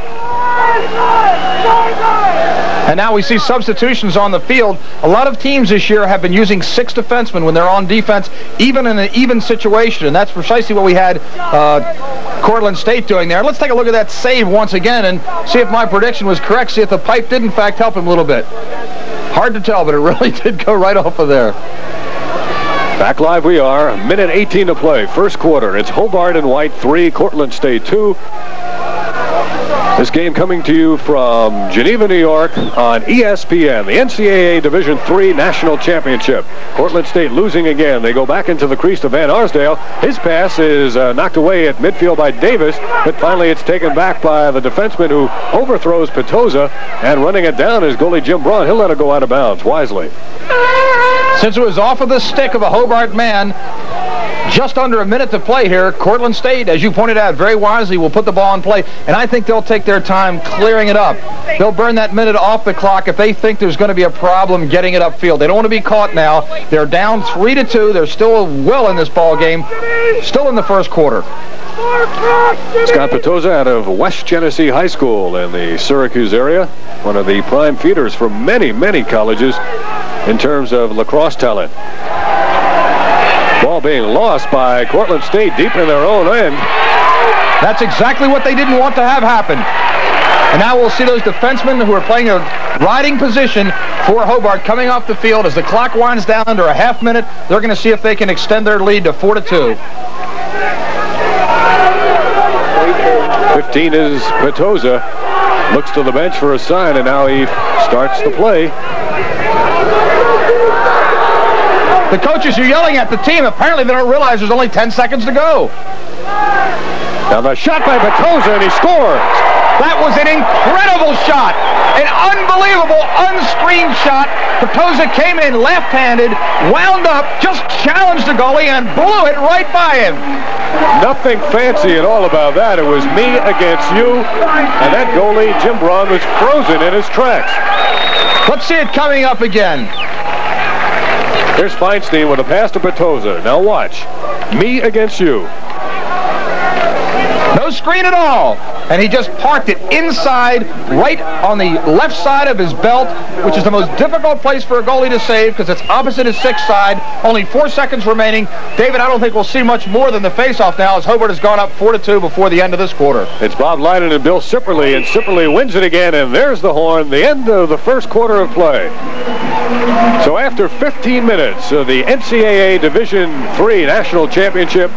And now we see substitutions on the field. A lot of teams this year have been using six defensemen when they're on defense, even in an even situation. And that's precisely what we had uh, Cortland State doing there. Let's take a look at that save once again and see if my prediction was correct, see if the pipe did in fact help him a little bit. Hard to tell, but it really did go right off of there. Back live we are, minute 18 to play, first quarter. It's Hobart and White 3, Cortland State 2. This game coming to you from Geneva, New York on ESPN, the NCAA Division III National Championship. Cortland State losing again. They go back into the crease to Van Arsdale. His pass is uh, knocked away at midfield by Davis, but finally it's taken back by the defenseman who overthrows Petosa, and running it down is goalie Jim Braun. He'll let it go out of bounds wisely. Since it was off of the stick of a Hobart man, just under a minute to play here. Cortland State, as you pointed out very wisely, will put the ball in play, and I think they'll take their time clearing it up. They'll burn that minute off the clock if they think there's going to be a problem getting it upfield. They don't want to be caught now. They're down 3 to two. They're still well in this ball game, still in the first quarter. Scott Petosa out of West Genesee High School in the Syracuse area, one of the prime feeders for many, many colleges in terms of lacrosse talent. Ball being lost by Cortland State deep in their own end. That's exactly what they didn't want to have happen. And now we'll see those defensemen who are playing a riding position for Hobart coming off the field as the clock winds down under a half minute. They're going to see if they can extend their lead to 4 to 2. 15 is Petosa. Looks to the bench for a sign, and now he starts the play. The coaches are yelling at the team. Apparently they don't realize there's only 10 seconds to go. Now the shot by Petosa, and he scores. That was an incredible shot. An unbelievable unscreened shot. Petosa came in left-handed, wound up, just challenged the goalie, and blew it right by him. Nothing fancy at all about that. It was me against you, and that goalie, Jim Braun, was frozen in his tracks. Let's see it coming up again. Here's Feinstein with a pass to Petosa. Now watch. Me against you. No screen at all. And he just parked it inside, right on the left side of his belt, which is the most difficult place for a goalie to save because it's opposite his stick side. Only four seconds remaining. David, I don't think we'll see much more than the faceoff now as Hobart has gone up 4 to 2 before the end of this quarter. It's Bob Lydon and Bill Sipperly, and Sipperly wins it again, and there's the horn, the end of the first quarter of play. So after 15 minutes of the NCAA Division III National Championship,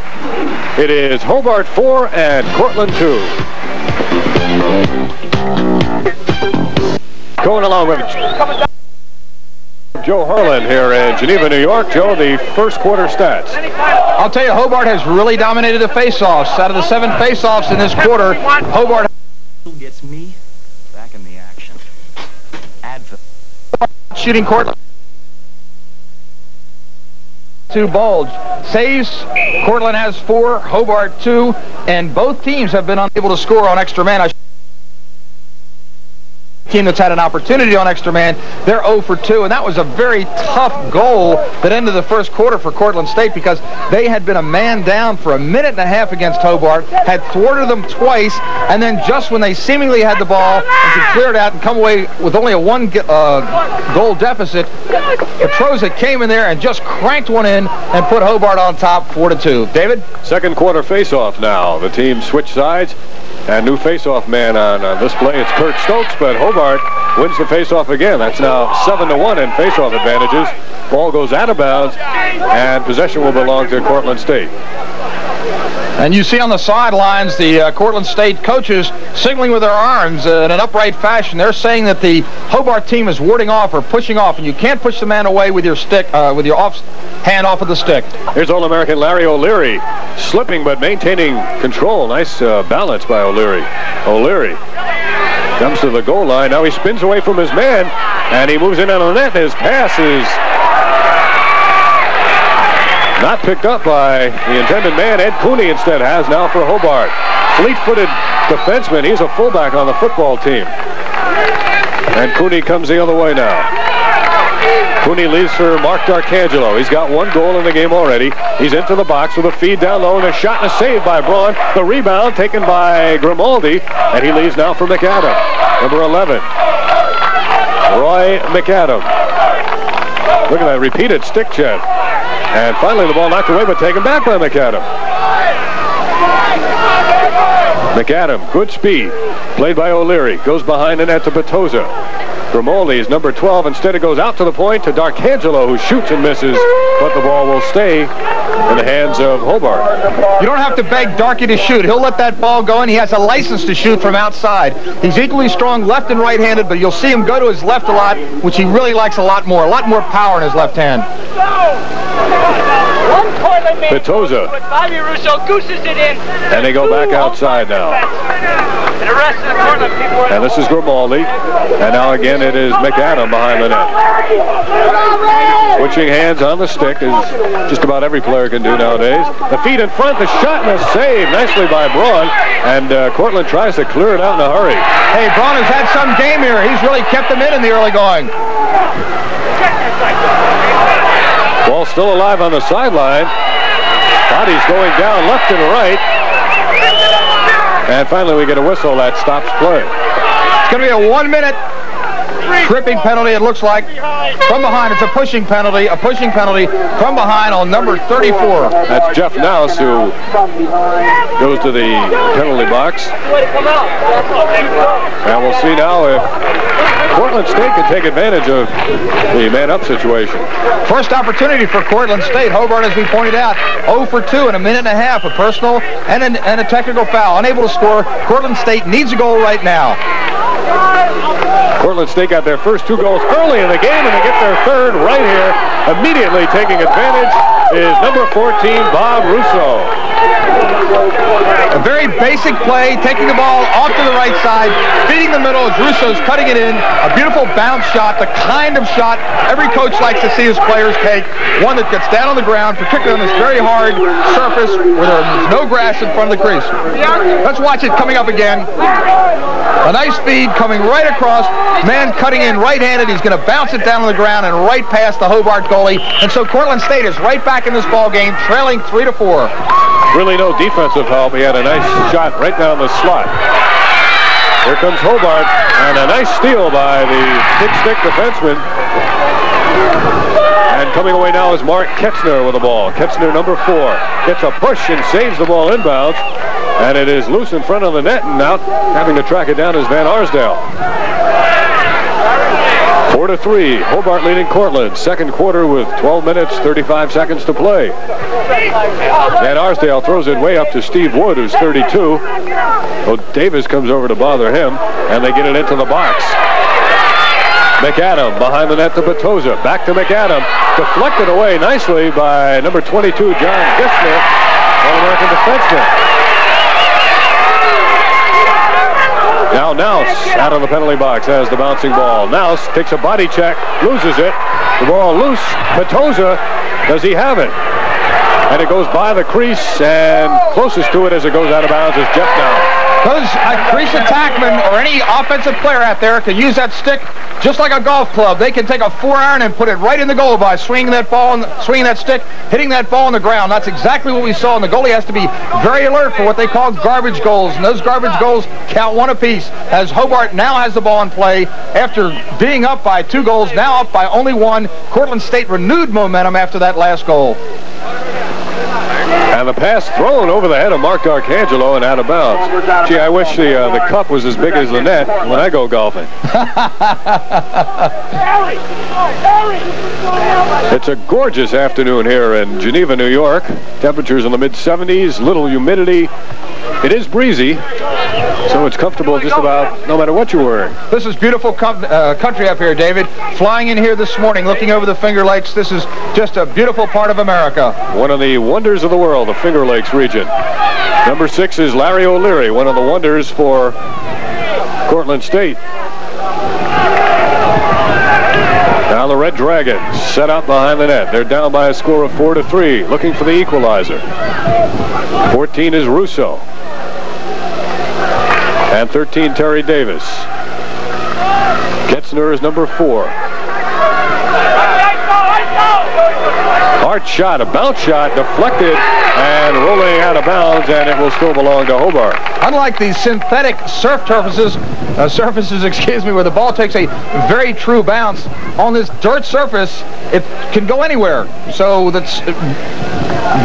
it is Hobart 4 and Cortland 2. Going along with Joe Harlan here in Geneva, New York. Joe, the first quarter stats. I'll tell you, Hobart has really dominated the faceoffs. Out of the seven faceoffs in this quarter, Hobart gets me back in the action. Advil. shooting Cortland. Two bulge. Saves. Cortland has four. Hobart two. And both teams have been unable to score on extra man. I team that's had an opportunity on extra man, they're 0 for 2, and that was a very tough goal that ended the first quarter for Cortland State because they had been a man down for a minute and a half against Hobart, had thwarted them twice, and then just when they seemingly had the ball and could clear it out and come away with only a one uh, goal deficit, Petosa came in there and just cranked one in and put Hobart on top 4 to 2. David? Second quarter face-off now. The team switch sides. And new face-off man on, on this play. It's Kurt Stokes, but Hobart wins the face-off again. That's now 7 to one in face-off advantages. Ball goes out of bounds, and possession will belong to Cortland State. And you see on the sidelines the uh, Cortland State coaches signaling with their arms uh, in an upright fashion. They're saying that the Hobart team is warding off or pushing off, and you can't push the man away with your stick, uh, with your off hand off of the stick. Here's All-American Larry O'Leary, slipping but maintaining control. Nice uh, balance by O'Leary. O'Leary comes to the goal line. Now he spins away from his man, and he moves in on the net. His pass is not picked up by the intended man. Ed Cooney instead has now for Hobart. Fleet-footed defenseman. He's a fullback on the football team. And Cooney comes the other way now. Cooney leaves for Mark Darcangelo. He's got one goal in the game already. He's into the box with a feed down low and a shot and a save by Braun. The rebound taken by Grimaldi, and he leaves now for McAdam. Number 11, Roy McAdam. Look at that repeated stick check. And finally the ball knocked away but taken back by McAdam. McAdam, good speed. Played by O'Leary. Goes behind the net to Petosa. Grimaldi is number 12. Instead it goes out to the point to Darcangelo who shoots and misses. But the ball will stay in the hands of Hobart. You don't have to beg Darky to shoot. He'll let that ball go and He has a license to shoot from outside. He's equally strong left and right-handed, but you'll see him go to his left a lot, which he really likes a lot more. A lot more power in his left hand. Petosa. Bobby Russo gooses it in. And they go back outside now. And the rest of the Cortland people are And this is Grimaldi. And now again it is McAdam behind the net. Switching hands on the stick is just about every player can do nowadays. The feet in front, the shot and a save. Nicely by Braun. And uh, Cortland tries to clear it out in a hurry. Hey, Braun has had some game here. He's really kept them in in the early going. Ball still alive on the sideline. Bodies going down left and right. And finally we get a whistle that stops play. It's going to be a one-minute tripping penalty, it looks like. From behind, it's a pushing penalty, a pushing penalty from behind on number 34. That's Jeff Nouse who goes to the penalty box. And we'll see now if Cortland State can take advantage of the man-up situation. First opportunity for Cortland State. Hobart, as we pointed out, 0 for 2 in a minute and a half, a personal and a, and a technical foul. Unable to score. Cortland State needs a goal right now. Cortland State got their first two goals early in the game, and they get their third right here. Immediately taking advantage is number 14, Bob Russo. A very basic play, taking the ball off to the right side, feeding the middle as Russo's cutting it in. A beautiful bounce shot, the kind of shot every coach likes to see his players take. One that gets down on the ground, particularly on this very hard surface where there's no grass in front of the crease. Let's watch it coming up again. A nice feed coming right across. Man cutting in right-handed. He's going to bounce it down on the ground and right past the Hobart goalie. And so Cortland State is right back in this ball game, trailing three to four. Really no defensive help. He had a nice shot right down the slot. Here comes Hobart, and a nice steal by the big stick defenseman. And coming away now is Mark Ketzner with the ball. Ketzner, number four, gets a push and saves the ball inbounds. And it is loose in front of the net, and now having to track it down is Van Arsdale. Four to three, Hobart leading Cortland. Second quarter with 12 minutes, 35 seconds to play. Van Arsdale throws it way up to Steve Wood, who's 32. Oh, Davis comes over to bother him, and they get it into the box. McAdam behind the net to Petosa. Back to McAdam. Deflected away nicely by number 22, John Gissner, All-American defenseman. Now Nouse out of the penalty box has the bouncing ball. Nouse takes a body check, loses it. The ball loose. Petosa, does he have it? And it goes by the crease, and closest to it as it goes out of bounds is Jeff Nouse. Those uh, crease attackmen or any offensive player out there can use that stick just like a golf club. They can take a four iron and put it right in the goal by swinging that ball, and swinging that stick, hitting that ball on the ground. That's exactly what we saw, and the goalie has to be very alert for what they call garbage goals, and those garbage goals count one apiece. As Hobart now has the ball in play after being up by two goals, now up by only one. Cortland State renewed momentum after that last goal. And the pass thrown over the head of Mark Darcangelo and out of bounds. Gee, I wish the uh, the cup was as big as the net when I go golfing. it's a gorgeous afternoon here in Geneva, New York. Temperatures in the mid-70s, little humidity. It is breezy, so it's comfortable just about no matter what you're wearing. This is beautiful uh, country up here, David. Flying in here this morning, looking over the Finger Lakes. This is just a beautiful part of America. One of the wonders of the world, the Finger Lakes region. Number six is Larry O'Leary, one of the wonders for Cortland State. Now the Red Dragons set out behind the net. They're down by a score of 4 to 3, looking for the equalizer. 14 is Russo. And 13, Terry Davis. Ketzner is number 4. Hard shot, a bounce shot, deflected and rolling out of bounds, and it will still belong to Hobart. Unlike these synthetic surf surfaces, uh, surfaces, excuse me, where the ball takes a very true bounce, on this dirt surface, it can go anywhere. So that's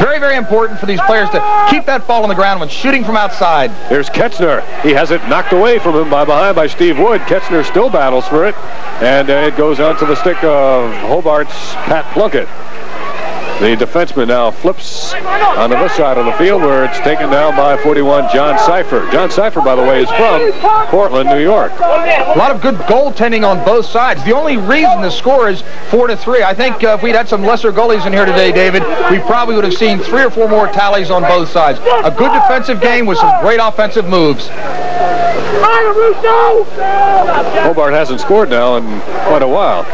very, very important for these players to keep that ball on the ground when shooting from outside. There's Ketzner. He has it knocked away from him by behind by Steve Wood. Ketzner still battles for it, and uh, it goes onto the stick of Hobart's Pat Plunkett. The defenseman now flips on the side of the field where it's taken down by 41 John Cipher. John Cipher, by the way, is from Portland, New York. A lot of good goaltending on both sides. The only reason the score is 4 to 3. I think uh, if we'd had some lesser goalies in here today, David, we probably would have seen three or four more tallies on both sides. A good defensive game with some great offensive moves. Hobart hasn't scored now in quite a while.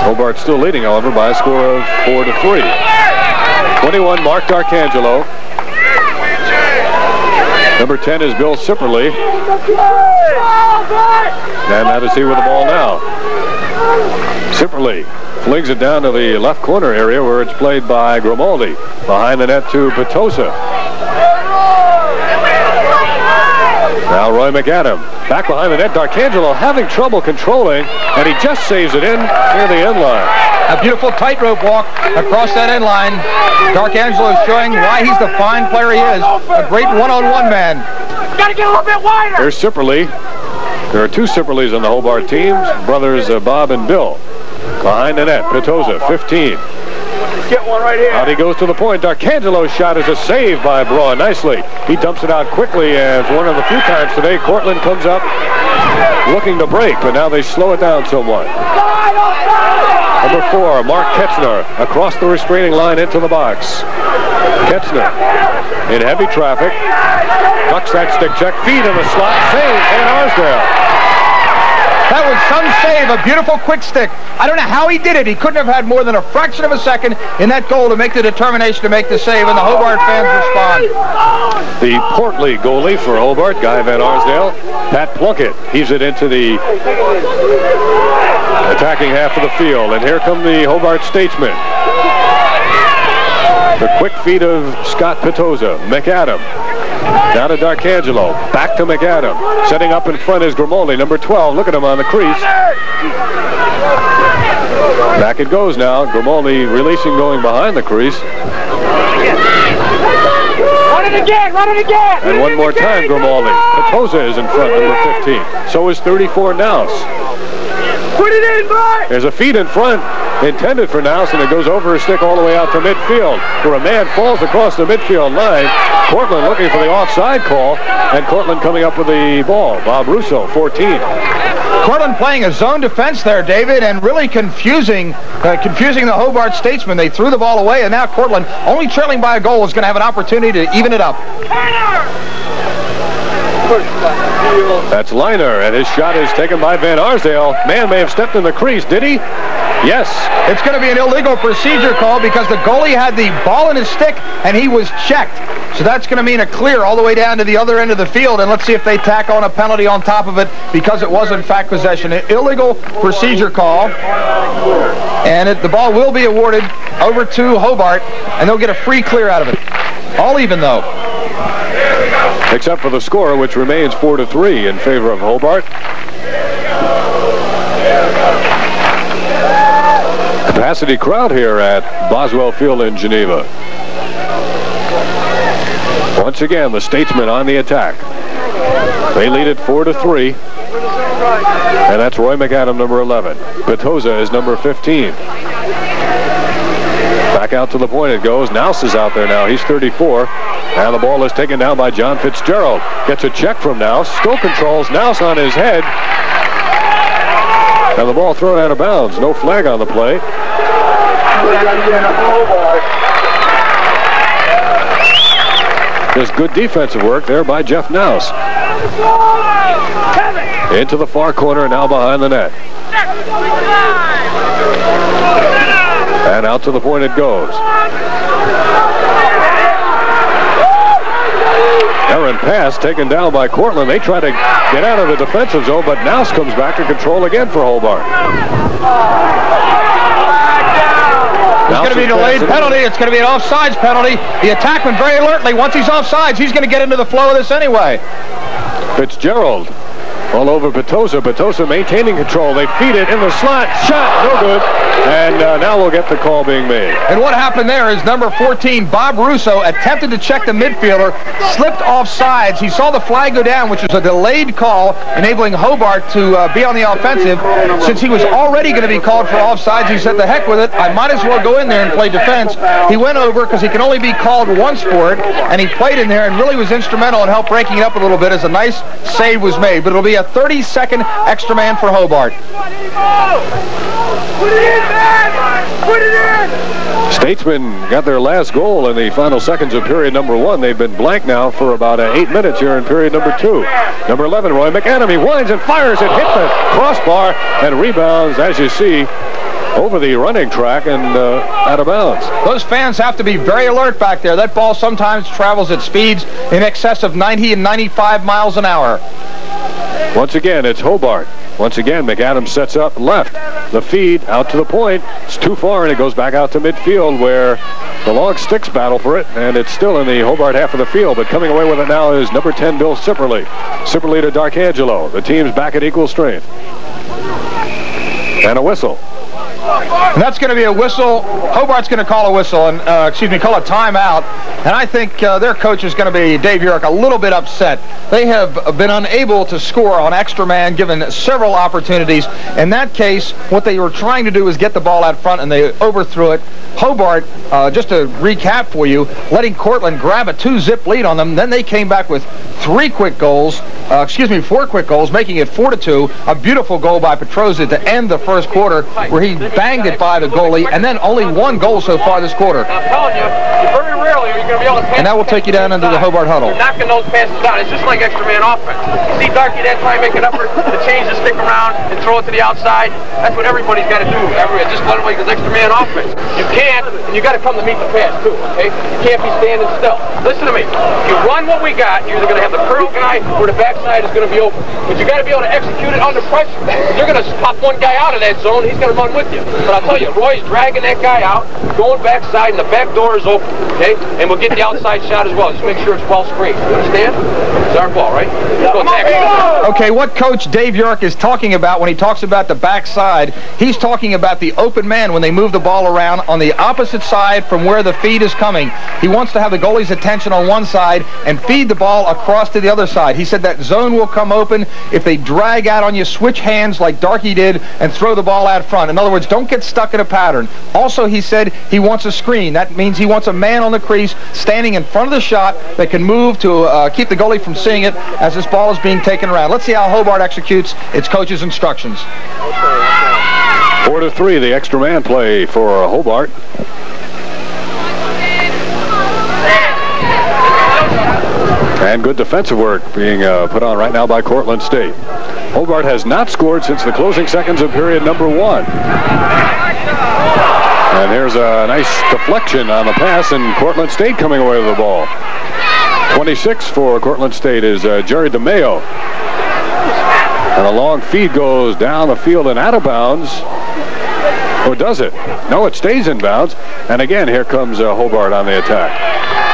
Hobart's still leading, however, by a score of 4 to 3. 21, Mark Darcangelo. Number 10 is Bill Sipperly. And that is he with the ball now. Sipperly flings it down to the left corner area where it's played by Grimaldi. Behind the net to Petosa. Now Roy McAdam Back behind the net, Darcangelo having trouble controlling, and he just saves it in near the end line. A beautiful tightrope walk across that end line. Darcangelo is showing why he's the fine player he is. A great one-on-one man. Gotta get a little bit wider. There's Sipperly. There are two Sipperlys on the Hobart teams, brothers uh, Bob and Bill. Behind the net, Petosa, 15. Get one right here. Out he goes to the point. Darcangelo's shot is a save by Braun. Nicely. He dumps it out quickly, and one of the few times today, Cortland comes up looking to break, but now they slow it down somewhat. Number four, Mark Ketzner, across the restraining line into the box. Ketzner in heavy traffic. Ducks that stick check. Feed in the slot. Save Van Arsdale. That was some save, a beautiful quick stick. I don't know how he did it. He couldn't have had more than a fraction of a second in that goal to make the determination to make the save, and the Hobart fans respond. The portly goalie for Hobart, Guy Van Arsdale. Pat Plunkett heaves it into the attacking half of the field. And here come the Hobart Statesmen. The quick feet of Scott Petosa. McAdam. Now to Darcangelo. Back to McAdam. Setting up in front is Grimaldi, number 12. Look at him on the crease. Back it goes now. Grimaldi releasing going behind the crease. Run it again. Run it again. And one more time, Grimaldi. Petosa is in front, number 15. So is 34 Nouse. Put it in, Bart. There's a feed in front intended for Nelson. it goes over his stick all the way out to midfield, where a man falls across the midfield line. Cortland looking for the offside call, and Cortland coming up with the ball. Bob Russo, 14. Cortland playing a zone defense there, David, and really confusing uh, confusing the Hobart Statesmen. They threw the ball away, and now Cortland, only trailing by a goal, is going to have an opportunity to even it up. That's Liner, and his shot is taken by Van Arsdale. Man may have stepped in the crease, did he? Yes. It's going to be an illegal procedure call because the goalie had the ball in his stick and he was checked. So that's going to mean a clear all the way down to the other end of the field. And let's see if they tack on a penalty on top of it because it was in fact possession. An illegal procedure call. And it, the ball will be awarded over to Hobart and they'll get a free clear out of it. All even though. Except for the score, which remains 4 to 3 in favor of Hobart. Capacity crowd here at Boswell Field in Geneva. Once again, the Statesmen on the attack. They lead it 4 to 3. And that's Roy McAdam, number 11. Petosa is number 15. Back out to the point it goes. Nouse is out there now. He's 34. And the ball is taken down by John Fitzgerald. Gets a check from Nouse. Still controls. Nouse on his head. And the ball thrown out of bounds. No flag on the play. Just good defensive work there by Jeff Nouse. Into the far corner, now behind the net. And out to the point it goes. Aaron pass taken down by Cortland. They try to get out of the defensive zone, but Nouse comes back to control again for Hobart. It's going to be a delayed penalty. It's going to be an offsides penalty. The attackman very alertly, once he's offsides, he's going to get into the flow of this anyway. Fitzgerald all over Petosa. Petosa maintaining control. They feed it in the slot. Shot, no good. And uh, now we'll get the call being made. And what happened there is number 14, Bob Russo, attempted to check the midfielder, slipped off sides. He saw the flag go down, which was a delayed call, enabling Hobart to uh, be on the offensive. Since he was already going to be called for offsides, he said, the heck with it. I might as well go in there and play defense. He went over because he can only be called once for it, and he played in there and really was instrumental in help breaking it up a little bit as a nice save was made. But it'll be a 30-second extra man for Hobart. Put it in. Put it in. Statesmen got their last goal in the final seconds of period number one. They've been blank now for about uh, eight minutes here in period number two. Number 11, Roy McAdam. He winds and fires it, hit the crossbar, and rebounds, as you see, over the running track and uh, out of bounds. Those fans have to be very alert back there. That ball sometimes travels at speeds in excess of 90 and 95 miles an hour. Once again, it's Hobart Once again, McAdams sets up left. The feed out to the point. It's too far, and it goes back out to midfield where the long sticks battle for it, and it's still in the Hobart half of the field. But coming away with it now is number 10, Bill Sipperly. Sipperly to Darcangelo. The team's back at equal strength. And a whistle. And that's going to be a whistle. Hobart's going to call a whistle, and uh, excuse me, call a timeout. And I think uh, their coach is going to be, Dave Urick, a little bit upset. They have been unable to score on extra man, given several opportunities. In that case, what they were trying to do is get the ball out front, and they overthrew it. Hobart, uh, just to recap for you, letting Cortland grab a two-zip lead on them. Then they came back with three quick goals, uh, excuse me, four quick goals, making it 4 to two. A beautiful goal by Petosa to end the first quarter, where he banged it by the goalie, and then only one goal so far this quarter. I'm telling you, very rarely are you going to be able to And that will take you down into the Hobart huddle. You're knocking those passes out. It's just like extra man offense. You see Darky that time make an effort to change the stick around and throw it to the outside. That's what everybody's got to do. Every, just let him make his extra man offense. You can't, and you got to come to meet the pass too, okay? You can't be standing still. Listen to me. If you run what we got, you're either going to have the curl guy or the backside is going to be open. But you got to be able to execute it under pressure. You're going to pop one guy out of that zone, he's going to run with you. But I'll tell you, Roy's dragging that guy out, going backside, and the back door is open, okay? And we'll get the outside shot as well. Just make sure it's well screened. You understand? It's our ball, right? Okay, what Coach Dave Urick is talking about when he talks about the backside, he's talking about the open man when they move the ball around on the opposite side from where the feed is coming. He wants to have the goalie's attention on one side and feed the ball across to the other side. He said that zone will come open if they drag out on you, switch hands like Darky did, and throw the ball out front. In other words, don't get stuck in a pattern. Also, he said he wants a screen. That means he wants a man on the crease standing in front of the shot that can move to uh, keep the goalie from seeing it as this ball is being taken around. Let's see how Hobart executes its coach's instructions. Four to three, the extra man play for Hobart. And good defensive work being uh, put on right now by Cortland State. Hobart has not scored since the closing seconds of period number one. And here's a nice deflection on the pass, and Cortland State coming away with the ball. 26 for Cortland State is uh, Jerry DeMeo. And a long feed goes down the field and out of bounds. Or does it? No, it stays in bounds. And again, here comes uh, Hobart on the attack.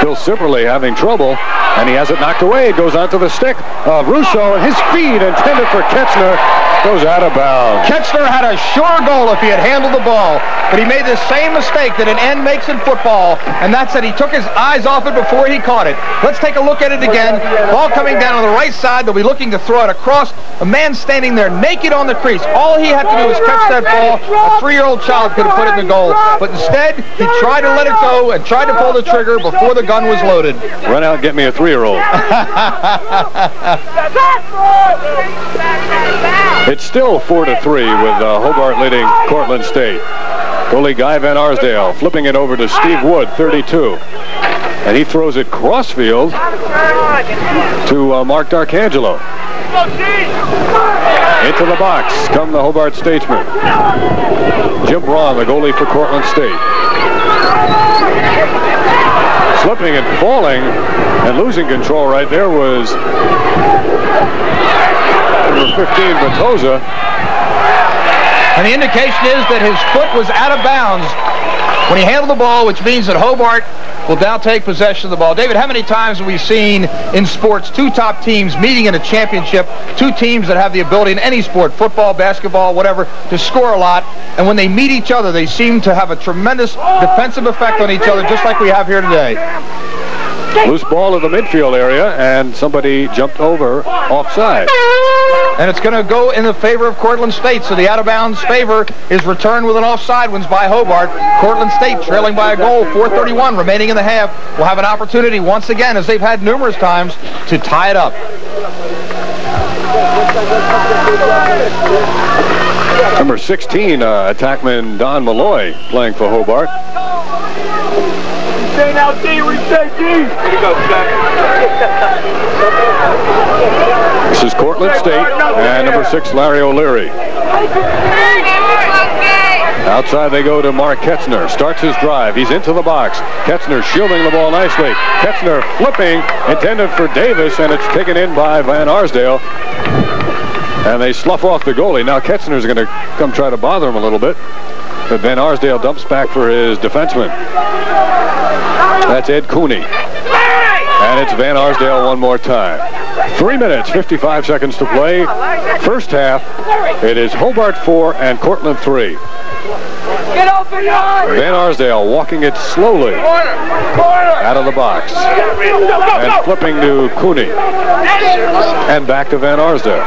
Bill Sipperly having trouble, and he has it knocked away. It goes onto the stick of Russo, and his feed intended for Ketzner goes out of bounds. Ketzner had a sure goal if he had handled the ball, but he made the same mistake that an end makes in football, and that's that he took his eyes off it before he caught it. Let's take a look at it again. Ball coming down on the right side. They'll be looking to throw it across. A man standing there naked on the crease. All he had to do was catch that ball. A three-year-old child could have put it in the goal, but instead he tried to let it go and tried to pull the trigger before the gun was loaded. Run out and get me a three-year-old. It's still 4 to 3 with uh, Hobart leading Cortland State. Goalie Guy Van Arsdale flipping it over to Steve Wood, 32. And he throws it crossfield to uh, Mark Darcangelo. Into the box come the Hobart Statesmen. Jim Braun, the goalie for Cortland State. Slipping and falling and losing control right there was number 15, Petosa. And the indication is that his foot was out of bounds when he handled the ball, which means that Hobart will now take possession of the ball. David, how many times have we seen in sports two top teams meeting in a championship, two teams that have the ability in any sport, football, basketball, whatever, to score a lot, and when they meet each other, they seem to have a tremendous defensive effect on each other, just like we have here today. Loose ball in the midfield area, and somebody jumped over offside. And it's going to go in the favor of Cortland State. So the out-of-bounds favor is returned with an offside ones by Hobart. Cortland State trailing by a goal, 4.31 remaining in the half. Will have an opportunity once again, as they've had numerous times, to tie it up. Number 16, uh, attackman Don Malloy playing for Hobart. Stay now, D. Reset D. Here you go, This is Cortland State and number six, Larry O'Leary. Outside they go to Mark Ketzner. Starts his drive. He's into the box. Ketzner shielding the ball nicely. Ketzner flipping, intended for Davis, and it's taken in by Van Arsdale. And they slough off the goalie. Now Ketzner's going to come try to bother him a little bit. But Van Arsdale dumps back for his defenseman. That's Ed Cooney. And it's Van Arsdale one more time. Three minutes, 55 seconds to play. First half, it is Hobart 4 and Cortland 3. Van Arsdale walking it slowly out of the box and flipping to Cooney and back to Van Arsdale.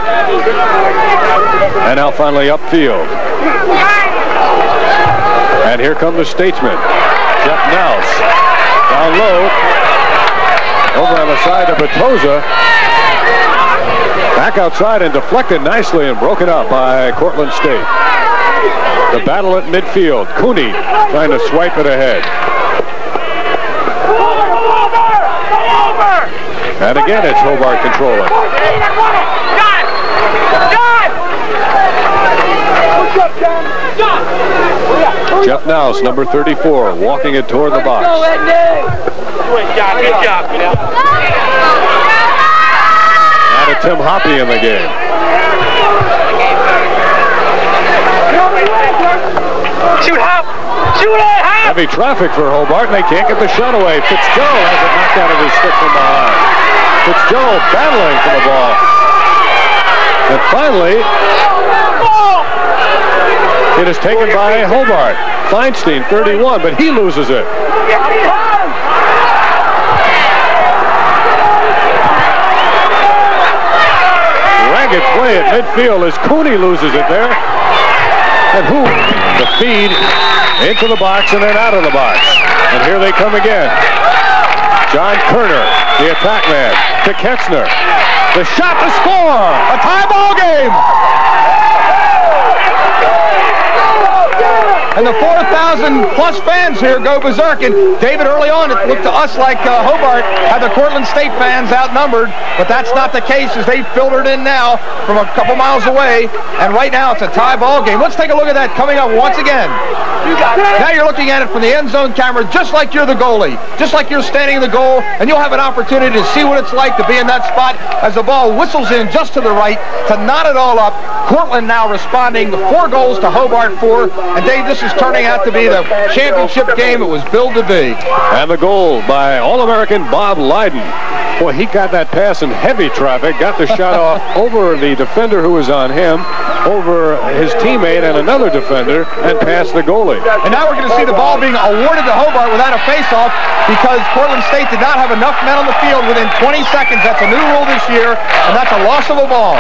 And now finally upfield. And here come the Statesmen. Jeff Nouse down low over on the side of Petosa. Back outside and deflected nicely and broken up by Cortland State. The battle at midfield. Cooney trying to swipe it ahead. And again, it's Hobart controlling. Jeff Nouse, number 34, walking it toward the box. Good job, good job. Now to Tim Hoppy in the game. Shoot hop! Shoot it, hop! Heavy traffic for Hobart, and they can't get the shot away. Fitzgerald has it knocked out of his stick from behind. Fitzgerald battling for the ball. And finally, it is taken by Hobart. Feinstein, 31, but he loses it. Ragged play at midfield as Cooney loses it there. And who? The feed into the box and then out of the box. And here they come again. John Kerner, the attack man, to Ketzner. The shot to score! A tie ball game! And the 4,000 plus fans here go berserk. And David, early on, it looked to us like uh, Hobart had the Cortland State fans outnumbered, but that's not the case as they filtered in now from a couple miles away. And right now, it's a tie ball game. Let's take a look at that coming up once again. Now you're looking at it from the end zone camera, just like you're the goalie, just like you're standing in the goal, and you'll have an opportunity to see what it's like to be in that spot as the ball whistles in just to the right to knot it all up. Cortland now responding, four goals to Hobart four, and Dave, this is turning out to be the championship game it was billed to be. And the goal by All-American Bob Lydon. Boy, he got that pass in heavy traffic, got the shot off over the defender who was on him, over his teammate and another defender, and past the goalie. And now we're going to see the ball being awarded to Hobart without a face-off because Cortland State did not have enough men on the field within 20 seconds. That's a new rule this year, and that's a loss of a ball.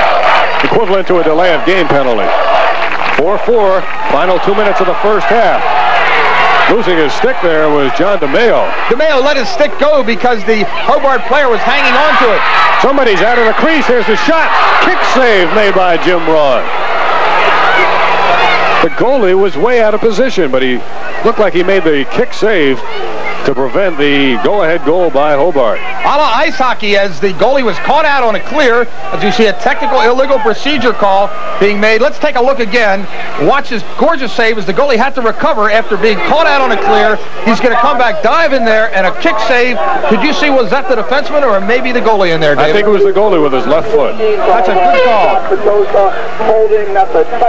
Equivalent to a delay of game penalty. 4-4, final two minutes of the first half. Losing his stick there was John DeMeo. DeMeo let his stick go because the Hobart player was hanging on to it. Somebody's out of the crease. Here's the shot. Kick save made by Jim Braun. The goalie was way out of position, but he looked like he made the kick save to prevent the go-ahead goal by Hobart. A la ice hockey as the goalie was caught out on a clear as you see a technical illegal procedure call being made. Let's take a look again. Watch this gorgeous save as the goalie had to recover after being caught out on a clear. He's going to come back, dive in there, and a kick save. Could you see, was that the defenseman or maybe the goalie in there, David? I think it was the goalie with his left foot. That's a good call.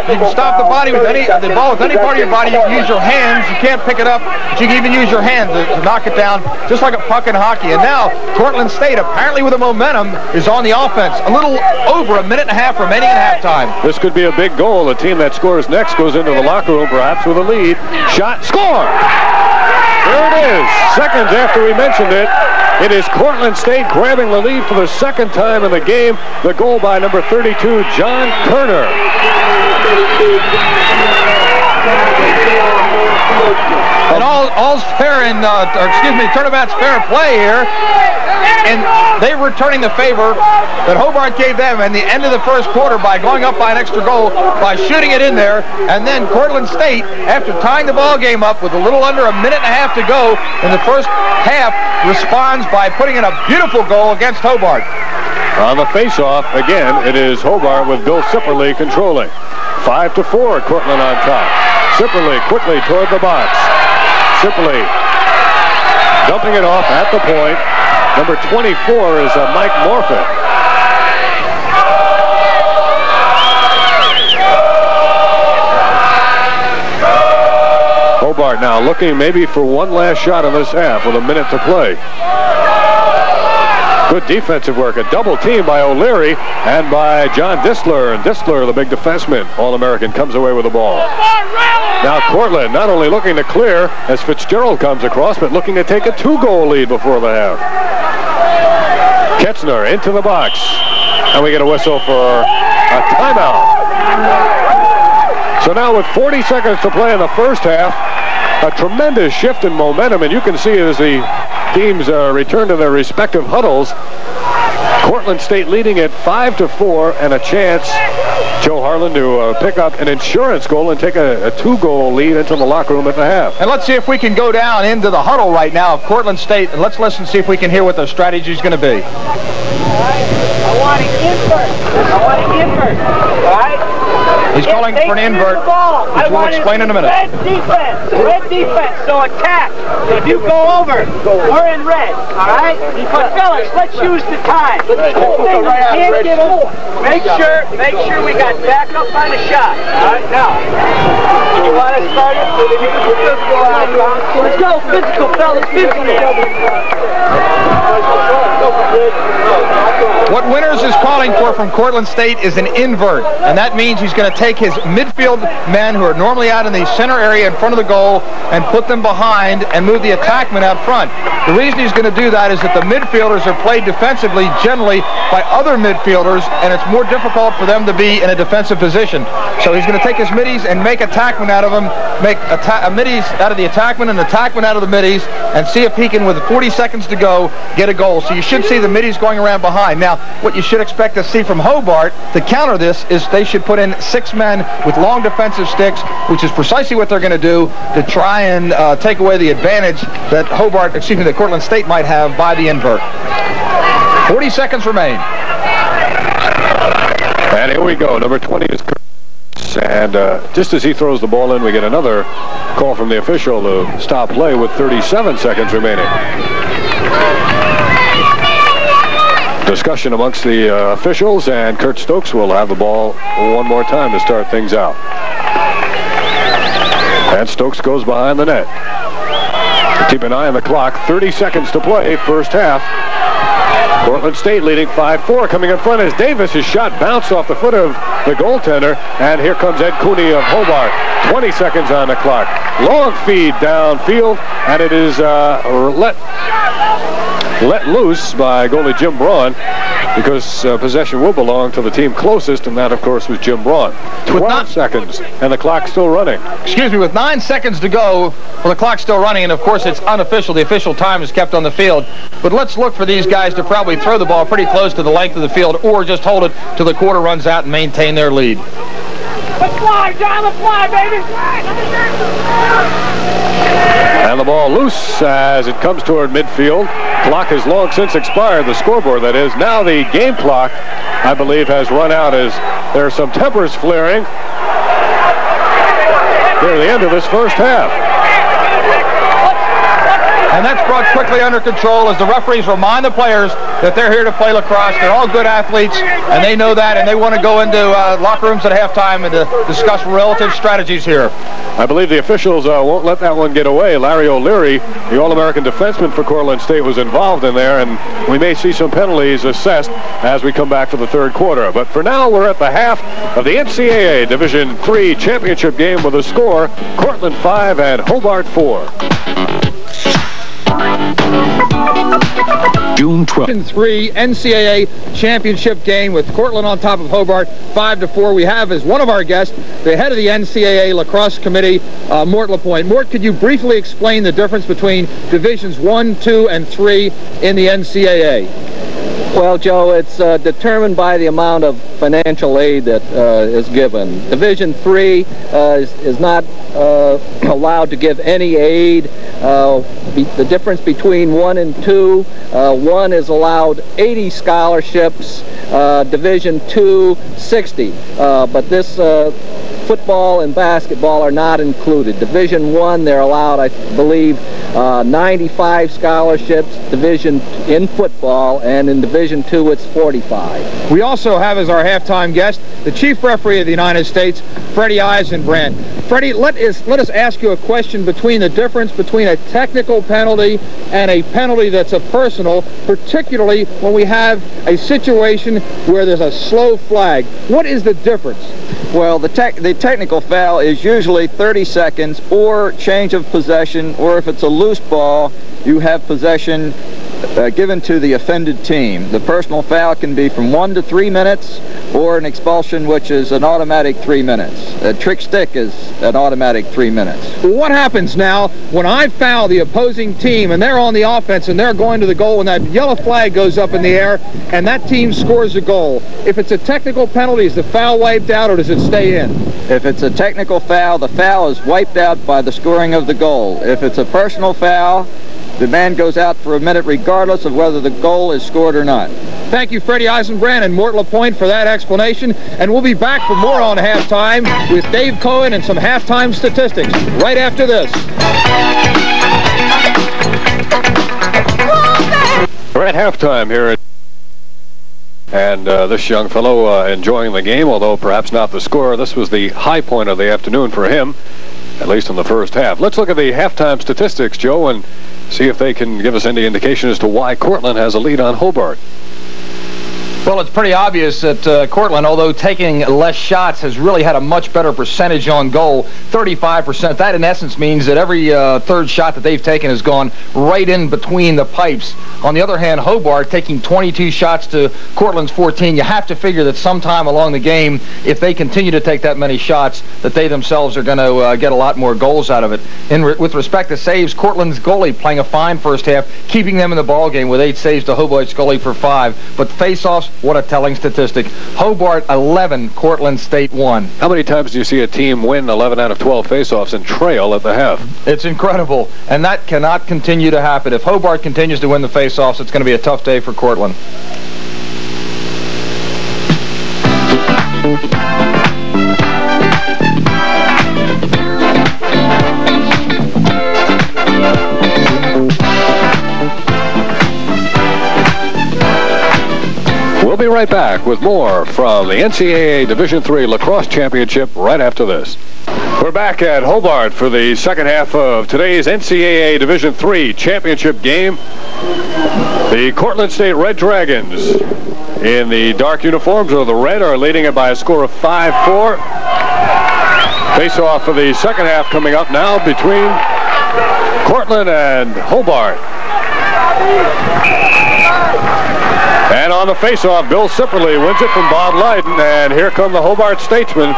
You can stop the body with any the ball with any part of your body. You can use your hands. You can't pick it up, but you can even use your hands knock it down, just like a puck in hockey. And now Cortland State, apparently with the momentum, is on the offense. A little over a minute and a half remaining at halftime. This could be a big goal. The team that scores next goes into the locker room perhaps with a lead. Shot, score! There it is. Seconds after we mentioned it, it is Cortland State grabbing the lead for the second time in the game. The goal by number 32, John Kerner. And all, all's fair in, uh, or excuse me, turnabout's fair play here. And they're returning the favor that Hobart gave them in the end of the first quarter by going up by an extra goal, by shooting it in there. And then Cortland State, after tying the ball game up with a little under a minute and a half to go in the first half, responds by putting in a beautiful goal against Hobart. On the face-off, again, it is Hobart with Bill Sipperly controlling. Five to four, Cortland on top. Sipperly quickly toward the box. Sipperly dumping it off at the point. Number 24 is uh, Mike Morfitt. Hobart now looking maybe for one last shot in this half with a minute to play. Good defensive work. A double team by O'Leary and by John Distler. And Distler, the big defenseman, All-American, comes away with the ball. Now Cortland not only looking to clear as Fitzgerald comes across, but looking to take a two-goal lead before the half. Ketzner into the box. And we get a whistle for a timeout. So now with 40 seconds to play in the first half, a tremendous shift in momentum, and you can see as the teams uh, return to their respective huddles. Cortland State leading at 5 to 4 and a chance, Joe Harlan, to uh, pick up an insurance goal and take a, a two-goal lead into the locker room at the half. And let's see if we can go down into the huddle right now of Cortland State, and let's listen and see if we can hear what their strategy is going to be. I want an invert. I want an invert. All right? He's calling for an invert, which we'll explain in a minute. Red defense. Red defense. So attack. If you go over, we're in red. All right? But fellas, let's use the time. The thing you can't give them. Make sure, make sure we got backup on the shot. All right? Now, you want to start it? Let's go physical, fellas. Physical. What Winters is calling for from Cortland State is an invert, and that means he's going to take his midfield men who are normally out in the center area in front of the goal and put them behind and move the attackmen out front. The reason he's going to do that is that the midfielders are played defensively generally by other midfielders, and it's more difficult for them to be in a defensive position. So he's going to take his middies and make attackmen out of them, make atta- middies out of the attackmen and attackmen out of the middies, and see if he can, with 40 seconds to go, get a goal. So you should see the middies going around behind. Now, what you should expect to see from Hobart to counter this is they should put in six men with long defensive sticks, which is precisely what they're going to do to try and uh, take away the advantage that Hobart, excuse me, that Cortland State might have by the invert. 40 seconds remain. And here we go. Number 20 is. And uh, just as he throws the ball in, we get another call from the official to stop play with 37 seconds remaining. Discussion amongst the uh, officials, and Kurt Stokes will have the ball one more time to start things out. And Stokes goes behind the net. Keep an eye on the clock. 30 seconds to play, first half. Cortland State leading 5-4. Coming in front is Davis. His shot bounced off the foot of the goaltender. And here comes Ed Cooney of Hobart. 20 seconds on the clock. Long feed downfield. And it is uh, let, let loose by goalie Jim Braun because uh, possession will belong to the team closest, and that, of course, was Jim Braun. 12 not- seconds, and the clock's still running. Excuse me, with nine seconds to go, well, the clock's still running, and of course it's unofficial. The official time is kept on the field. But let's look for these guys to probably throw the ball pretty close to the length of the field or just hold it till the quarter runs out and maintain their lead. Let's fly, John. Let's fly, baby. And the ball loose as it comes toward midfield. Clock has long since expired, the scoreboard that is. Now the game clock, I believe, has run out as there are some tempers flaring near the end of this first half. And that's brought quickly under control as the referees remind the players that they're here to play lacrosse. They're all good athletes, and they know that, and they want to go into uh, locker rooms at halftime and to discuss relative strategies here. I believe the officials uh, won't let that one get away. Larry O'Leary, the All-American defenseman for Cortland State, was involved in there, and we may see some penalties assessed as we come back to the third quarter. But for now, we're at the half of the NCAA Division III championship game with a score, Cortland 5 and Hobart 4. June 12th. Division three NCAA championship game with Cortland on top of Hobart, five to four. We have as one of our guests the head of the NCAA lacrosse committee, uh, Mort Lapointe. Mort, could you briefly explain the difference between divisions one, two, and three in the NCAA? Well, Joe, it's uh, determined by the amount of financial aid that uh, is given. Division three uh, is, is not uh, allowed to give any aid. Uh, be, the difference between one and two, uh, one is allowed 80 scholarships, Division two, 60. but this football and basketball are not included. Division one, they're allowed, I believe, uh, 95 scholarships. Division in football, and in Division two, it's 45. We also have as our halftime guest the chief referee of the United States, Freddie Eisenbrand. Freddie, let us let us ask you a question between the difference between a technical penalty and a penalty that's a personal, particularly when we have a situation where there's a slow flag. What is the difference? Well, the, tech, the technical foul is usually 30 seconds or change of possession, or if it's a loose ball, you have possession uh, given to the offended team. The personal foul can be from one to three minutes or an expulsion, which is an automatic three minutes. A trick stick is an automatic three minutes. What happens now when I foul the opposing team and they're on the offense and they're going to the goal and that yellow flag goes up in the air and that team scores a goal? If it's a technical penalty, is the foul wiped out or does it stay in? If it's a technical foul, the foul is wiped out by the scoring of the goal. If it's a personal foul, the man goes out for a minute regardless of whether the goal is scored or not. Thank you, Freddie Eisenbrand and Mort LaPointe for that explanation. And we'll be back for more on halftime with Dave Cohen and some halftime statistics right after this. We're at halftime here at and uh, this young fellow uh, enjoying the game, although perhaps not the score. This was the high point of the afternoon for him, at least in the first half. Let's look at the halftime statistics, Joe, and see if they can give us any indication as to why Cortland has a lead on Hobart. Well, it's pretty obvious that uh, Cortland, although taking less shots, has really had a much better percentage on goal, 35%. That, in essence, means that every uh, third shot that they've taken has gone right in between the pipes. On the other hand, Hobart taking 22 shots to Cortland's 14. You have to figure that sometime along the game, if they continue to take that many shots, that they themselves are going to uh, get a lot more goals out of it. In re with respect to saves, Cortland's goalie playing a fine first half, keeping them in the ball game with eight saves to Hobart's goalie for five. But face-offs, what a telling statistic. Hobart 11, Cortland State 1. How many times do you see a team win 11 out of 12 faceoffs and trail at the half? It's incredible, and that cannot continue to happen. If Hobart continues to win the faceoffs, it's going to be a tough day for Cortland. Right back with more from the NCAA Division III Lacrosse Championship right after this. We're back at Hobart for the second half of today's NCAA Division III Championship game. The Cortland State Red Dragons in the dark uniforms or the red are leading it by a score of 5-4. Face-off for the second half coming up now between Cortland and Hobart. And on the faceoff, Bill Sipperly wins it from Bob Lydon. And here come the Hobart Statesmen.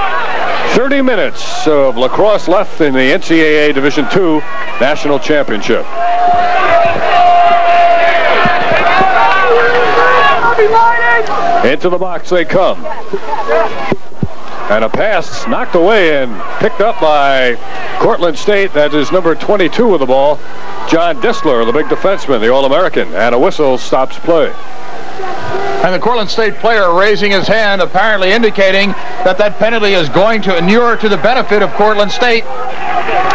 30 minutes of lacrosse left in the NCAA Division II National Championship. Into the box they come. And a pass knocked away and picked up by Cortland State. That is number 22 with the ball. John Dissler, the big defenseman, the All-American. And a whistle stops play. Jackson. And the Cortland State player raising his hand, apparently indicating that that penalty is going to inure to the benefit of Cortland State.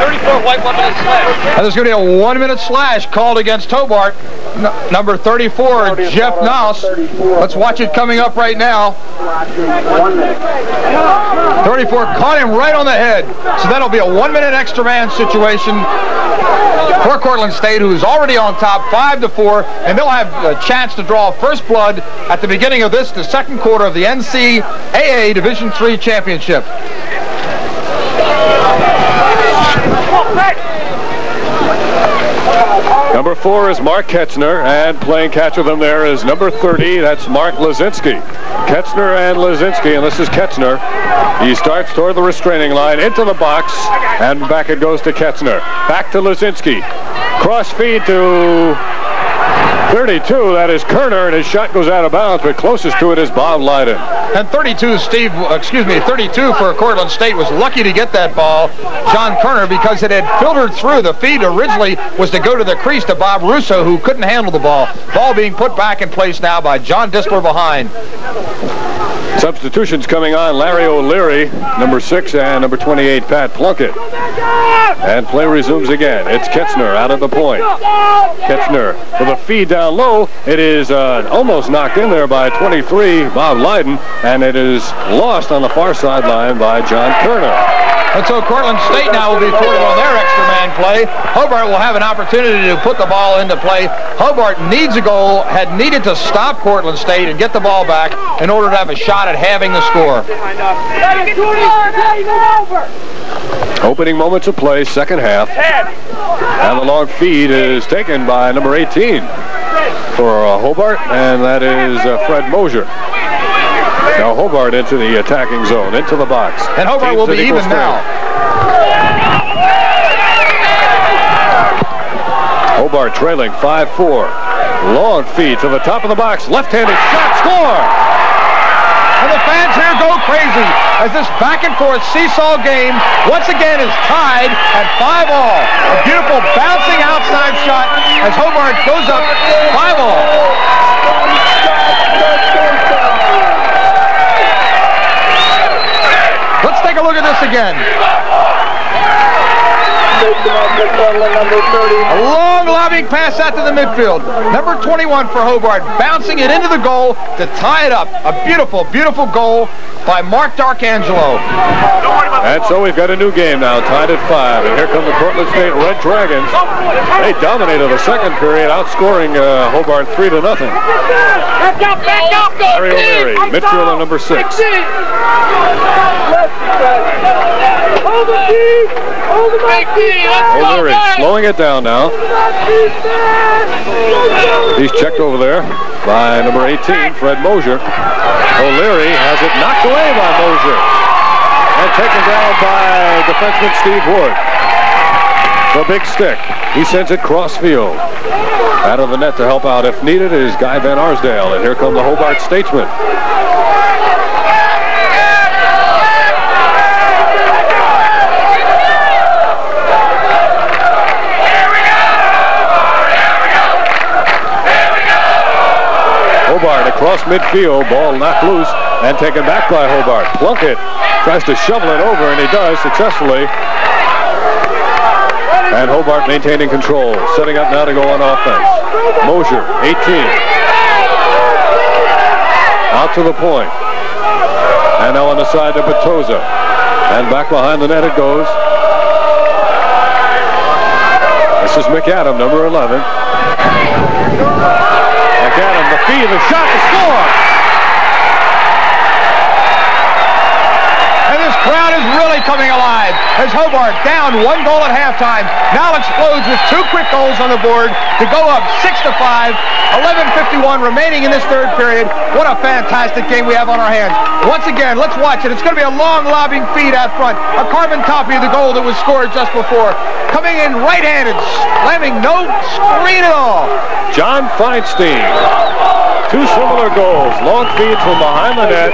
34 white one-minute slash. And there's going to be a one-minute slash called against Hobart. N number 34, Jeff Nouse. Let's watch it coming up right now. 34 caught him right on the head. So that'll be a one-minute extra man situation for Cortland State, who's already on top, 5 to four, and they'll have a chance to draw first blood at the beginning of this, the second quarter of the NCAA Division III Championship. Number four is Mark Ketzner, and playing catch with him there is number 30. That's Mark Lazinski. Ketzner and Lazinski, and this is Ketzner. He starts toward the restraining line, into the box, and back it goes to Ketzner. Back to Lazinski. Cross feed to 32, that is Kerner, and his shot goes out of bounds, but closest to it is Bob Lydon. And 32, Steve, uh, excuse me, 32 for Cortland State was lucky to get that ball, John Kerner, because it had filtered through. The feed originally was to go to the crease to Bob Russo, who couldn't handle the ball. Ball being put back in place now by John Disler behind. Substitutions coming on. Larry O'Leary, number 6, and number 28, Pat Plunkett. And play resumes again. It's Ketzner out of the point. Ketzner with a feed down low. It is uh, almost knocked in there by 23, Bob Lyden, and it is lost on the far sideline by John Kerner. And so Cortland State now will be thwarted on their extra man play. Hobart will have an opportunity to put the ball into play. Hobart needs a goal, had needed to stop Cortland State and get the ball back in order to have a shot at having the score. Opening moments of play, second half. And the long feed is taken by number 18 for uh, Hobart, and that is uh, Fred Mosier. Now Hobart into the attacking zone, into the box. And Hobart will be even now. Hobart trailing 5-4. Long feed to the top of the box. Left-handed shot. Score! Crazy as this back and forth seesaw game once again is tied at 5 all. A beautiful bouncing outside shot as Hobart goes up 5 all. Let's take a look at this again. A long lobbing pass out to the midfield. Number 21 for Hobart, bouncing it into the goal to tie it up. A beautiful, beautiful goal by Mark D'Arcangelo. And so we've got a new game now, tied at five. And here come the Cortland State Red Dragons. They dominated the second period, outscoring uh, Hobart three to nothing. Back up, back up, Larry O'Leary, midfielder number six. Hold the key! Hold the big key! O'Leary slowing it down now. He's checked over there by number 18, Fred Mosier. O'Leary has it knocked away by Mosier. And taken down by defenseman Steve Ward. The big stick. He sends it cross field. Out of the net to help out if needed is Guy Van Arsdale. And here come the Hobart Statesmen. Hobart across midfield. Ball knocked loose and taken back by Hobart. Plunkett tries to shovel it over, and he does successfully. And Hobart maintaining control, setting up now to go on offense. Mosier, 18. Out to the point. And now on the side to Petosa. And back behind the net it goes. This is McAdam, number 11. The shot, the score! And this crowd is really coming alive as Hobart down one goal at halftime now explodes with two quick goals on the board to go up 6 to 5. 11.51 remaining in this third period. What a fantastic game we have on our hands. Once again, let's watch it. It's going to be a long lobbing feed out front. A carbon copy of the goal that was scored just before. Coming in right-handed, slamming no screen at all. John Feinstein. Two similar goals. Long feeds from behind the net.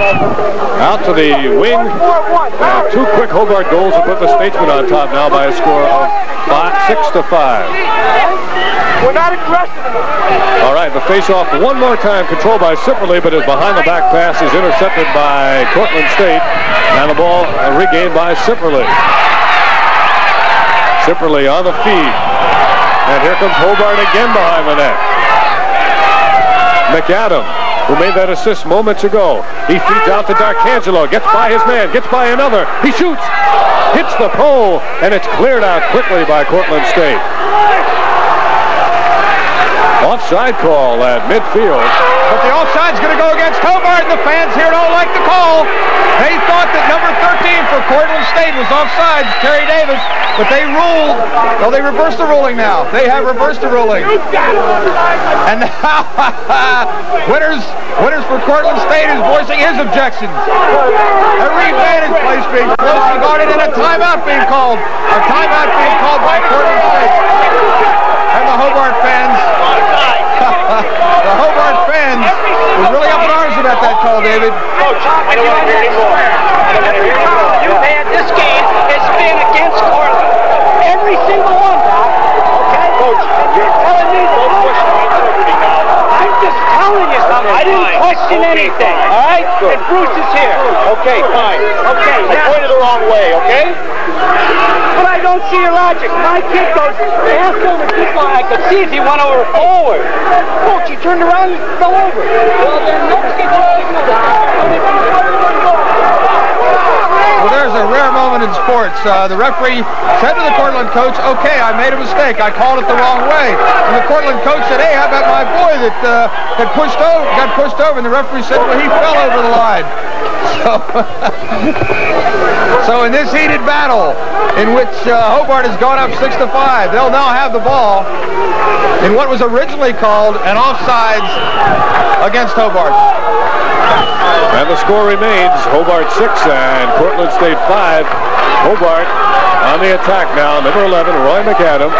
Out to the wing. And two quick Hobart goals to put the Statesman on top now by a score of five, six to five. We're not aggressive enough. All right, the face-off one more time, controlled by Sipperly, but his behind-the-back pass is intercepted by Cortland State, and the ball regained by Sipperly. Sipperly on the feed, and here comes Hobart again behind the net. McAdam, who made that assist moments ago. He feeds out to D'Arcangelo, gets by his man, gets by another. He shoots, hits the pole, and it's cleared out quickly by Cortland State. Offside call at midfield. But the offside's going to go against Hobart, and the fans here don't like the call. They thought that number 13 for Cortland State was offside, Terry Davis, but they ruled, well, they reversed the ruling now. They have reversed the ruling. And now, Winters, Winters for Cortland State is voicing his objections. A advantage place being closely guarded and a timeout being called. A timeout being called by Cortland State. And the Hobart fans, the Hobart fans were really up in arms about that call, David. Coach, I don't want to hear anymore. You've had this game. It's been against Cortland. Every single one, Doc. I didn't question anything. All right? Good. And Bruce is here. Okay, fine. Okay, I now. pointed the wrong way, okay? But I don't see your logic. My kid goes half over this line. I could see as he went over forward. Coach, he turned around and fell over. Well, then let's get Well, there's a rare moment in sports. Uh, the referee said to the Cortland coach, okay, I made a mistake. I called it the wrong way. And the Cortland coach said, hey, how about my boy that uh, got pushed over, got pushed over? And the referee said, well, he fell over the line. So, so in this heated battle, in which uh, Hobart has gone up six to five, they'll now have the ball in what was originally called an offsides against Hobart. And the score remains Hobart 6 and Cortland State 5. Hobart on the attack now. Number 11, Roy McAdam.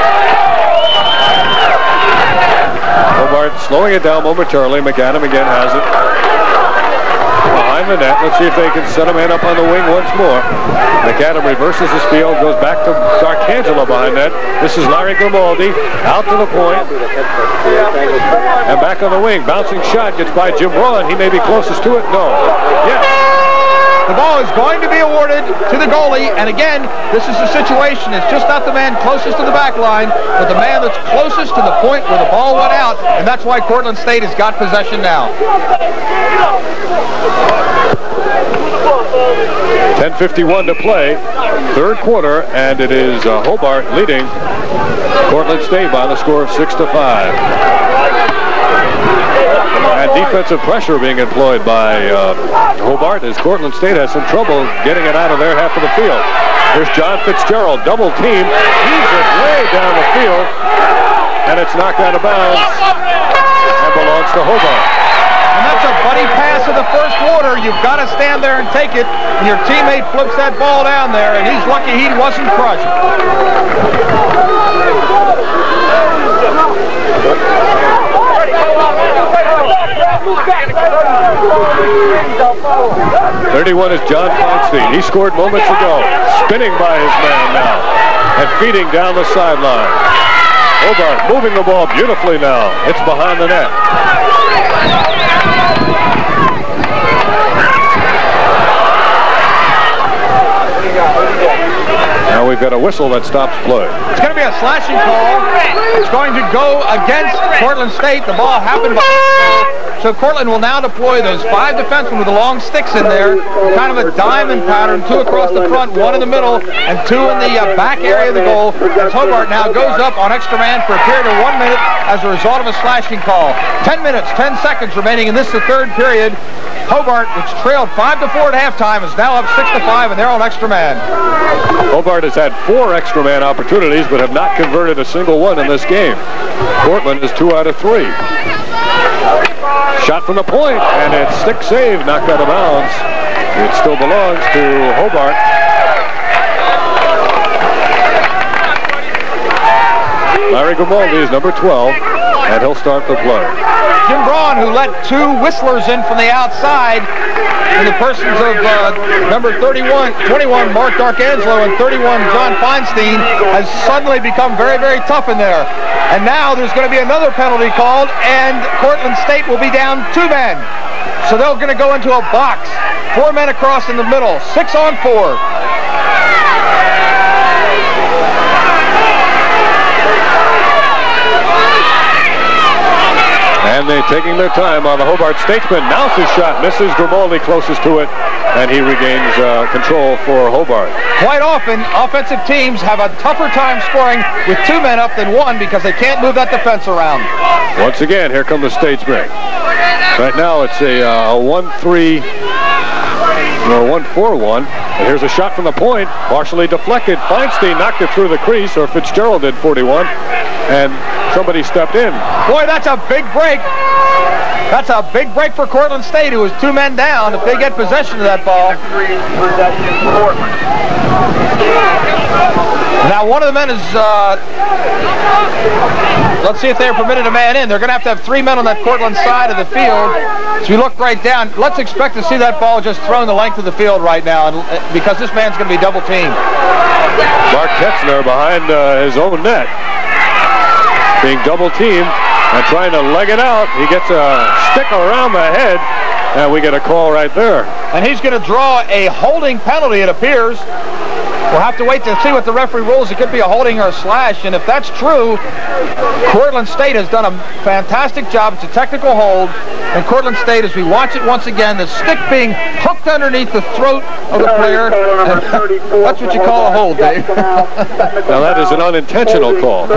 Hobart slowing it down momentarily. McAdam again has it. Behind the net. Let's see if they can set a man up on the wing once more. McAdam reverses his field, goes back to Darcangelo behind net. This is Larry Grimaldi. Out to the point. And back on the wing. Bouncing shot gets by Jim Braun. He may be closest to it. No. Yes. The ball is going to be awarded to the goalie, and again, this is the situation. It's just not the man closest to the back line, but the man that's closest to the point where the ball went out, and that's why Cortland State has got possession now. 10.51 to play. Third quarter, and it is uh, Hobart leading Cortland State by the score of 6 to 5. And defensive pressure being employed by uh, Hobart as Cortland State has some trouble getting it out of their half of the field. Here's John Fitzgerald, double team. He's it way down the field, and it's knocked out of bounds and belongs to Hobart. And that's a buddy pass of the first quarter. You've got to stand there and take it, and your teammate flips that ball down there, and he's lucky he wasn't crushed. 31 is John Feinstein. He scored moments ago. Spinning by his man now. And feeding down the sideline. Hobart moving the ball beautifully now. It's behind the net. We've got a whistle that stops play. It's going to be a slashing call. It's going to go against Cortland State. The ball happened by... So Cortland will now deploy those five defensemen with the long sticks in there, kind of a diamond pattern, two across the front, one in the middle, and two in the uh, back area of the goal. As Hobart now goes up on extra man for a period of one minute as a result of a slashing call. Ten minutes, ten seconds remaining in this the third period. Hobart, which trailed five to four at halftime, is now up six to five, and they're on extra man. Hobart has had four extra man opportunities, but have not converted a single one in this game. Cortland is two out of three. Shot from the point, and it's stick save, knocked out of bounds. It still belongs to Hobart. Larry Grimaldi is number 12, and he'll start the play. Jim Braun, who let two whistlers in from the outside, in the persons of uh, number 31, 21, Mark Darcangelo, and 31, John Feinstein, has suddenly become very, very tough in there. And now there's going to be another penalty called, and Cortland State will be down two men. So they're going to go into a box. Four men across in the middle. Six on four. And they're taking their time on the Hobart Statesman. Now's shot misses. Grimaldi closest to it, and he regains uh, control for Hobart. Quite often, offensive teams have a tougher time scoring with two men up than one because they can't move that defense around. Once again, here come the Statesmen. Right now, it's a, uh, a 1-3 or 1-4-1. And here's a shot from the point, partially deflected. Feinstein knocked it through the crease, or Fitzgerald did 41, and somebody stepped in. Boy, that's a big break. That's a big break for Cortland State, who is two men down if they get possession of that ball. Now, one of the men is, uh, let's see if they're permitted to man in. They're going to have to have three men on that Cortland side of the field. So we look right down. Let's expect to see that ball just thrown the length of the field right now and, uh, because this man's going to be double teamed. Mark Ketzner behind uh, his own net. Being double teamed and trying to leg it out. He gets a stick around the head, and we get a call right there. And he's going to draw a holding penalty, it appears. We'll have to wait to see what the referee rules. It could be a holding or a slash, and if that's true, Cortland State has done a fantastic job. It's a technical hold, and Cortland State, as we watch it once again, the stick being hooked underneath the throat of the player. that's what you call a hold, Dave. now that is an unintentional call.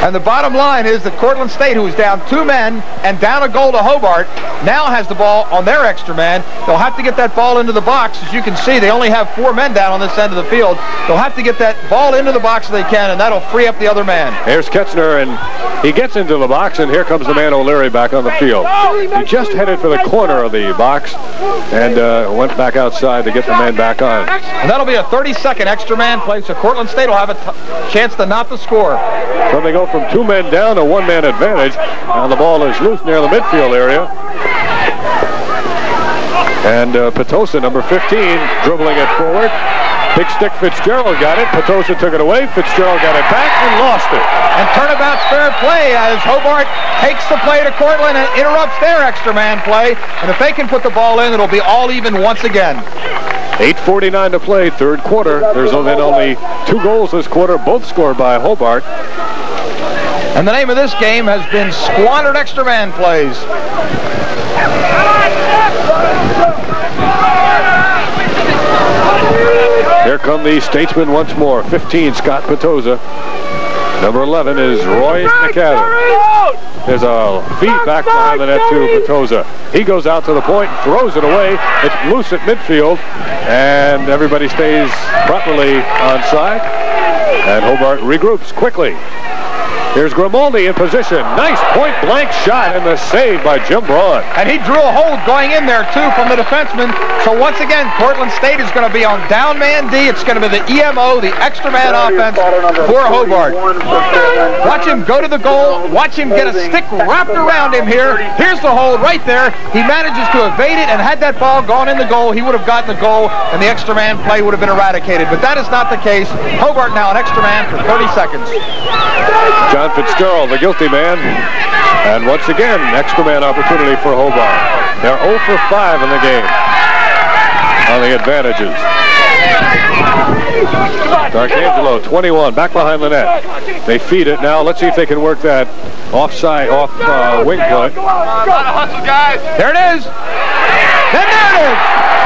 And the bottom line is that Cortland State, who is down two men and down a goal to Hobart, now has the ball on their extra man. They'll have to get that ball into the box. As you can see, they only have four men down on this end of the field. They'll have to get that ball into the box if they can, and that'll free up the other man. Here's Ketzner, and he gets into the box, and here comes the man O'Leary back on the field. He just headed for the corner of the box and uh, went back outside to get the man back on. And that'll be a 30-second extra man play, so Cortland State will have a chance to not the score. So they go from two men down to one man advantage. Now the ball is loose near the midfield area. And uh, Petosa, number 15, dribbling it forward. Big stick Fitzgerald got it. Petosa took it away. Fitzgerald got it back and lost it. And turnabout's fair play as Hobart takes the play to Cortland and interrupts their extra man play. And if they can put the ball in, it'll be all even once again. 8.49 to play, third quarter. There's been only two goals this quarter, both scored by Hobart. And the name of this game has been Squandered Extra Man Plays. Here come the Statesmen once more. 15, Scott Petosa. Number 11 is Roy McAdam. There's a feed back behind the net to Petosa. He goes out to the point, throws it away. It's loose at midfield, and everybody stays properly on side. And Hobart regroups quickly. Here's Grimaldi in position. Nice point-blank shot and the save by Jim Braun. And he drew a hold going in there, too, from the defenseman. So once again, Cortland State is going to be on down man D. It's going to be the EMO, the extra man offense for Hobart. Watch him go to the goal. Watch him get a stick wrapped around him here. Here's the hold right there. He manages to evade it, and had that ball gone in the goal, he would have gotten the goal, and the extra man play would have been eradicated. But that is not the case. Hobart now an extra man for 30 seconds. John Fitzgerald, the guilty man. And once again, extra man opportunity for Hobart. They're 0 for 5 in the game on the advantages. Darcangelo, 21, back behind the net. They feed it now. Let's see if they can work that offside, off uh, wing play. There it is. And there it is.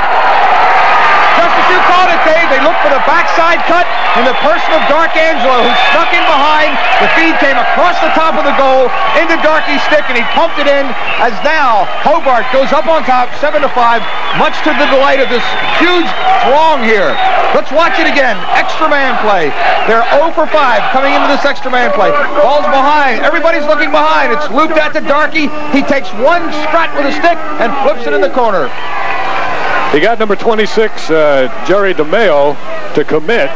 You it, Dave, they looked for the backside cut in the person of Dark Darcangelo, who snuck in behind. The feed came across the top of the goal into Darky's stick, and he pumped it in. As now Hobart goes up on top, seven to five, much to the delight of this huge throng here. Let's watch it again. Extra man play. They're 0 for 5 coming into this extra man play. Ball's behind. Everybody's looking behind. It's looped out to Darky. He takes one strut with a stick and flips it in the corner. He got number 26, uh, Jerry DeMeo, to commit.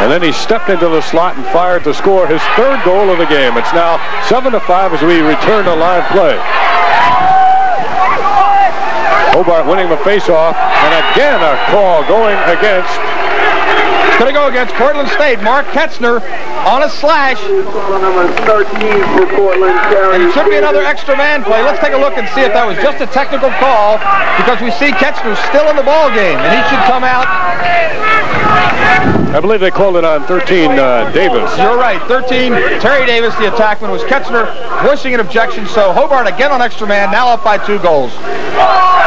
And then he stepped into the slot and fired to score his third goal of the game. It's now 7 to 5 as we return to live play. Hobart winning the faceoff, and again a call going against. It's going to go against Cortland State. Mark Ketzner on a slash. And it should be another extra man play. Let's take a look and see if that was just a technical call because we see Ketzner still in the ball game, and he should come out. I believe they called it on 13 uh, Davis. You're right. 13 Terry Davis, the attackman, was Ketzner voicing an objection. So Hobart again on extra man, now up by two goals.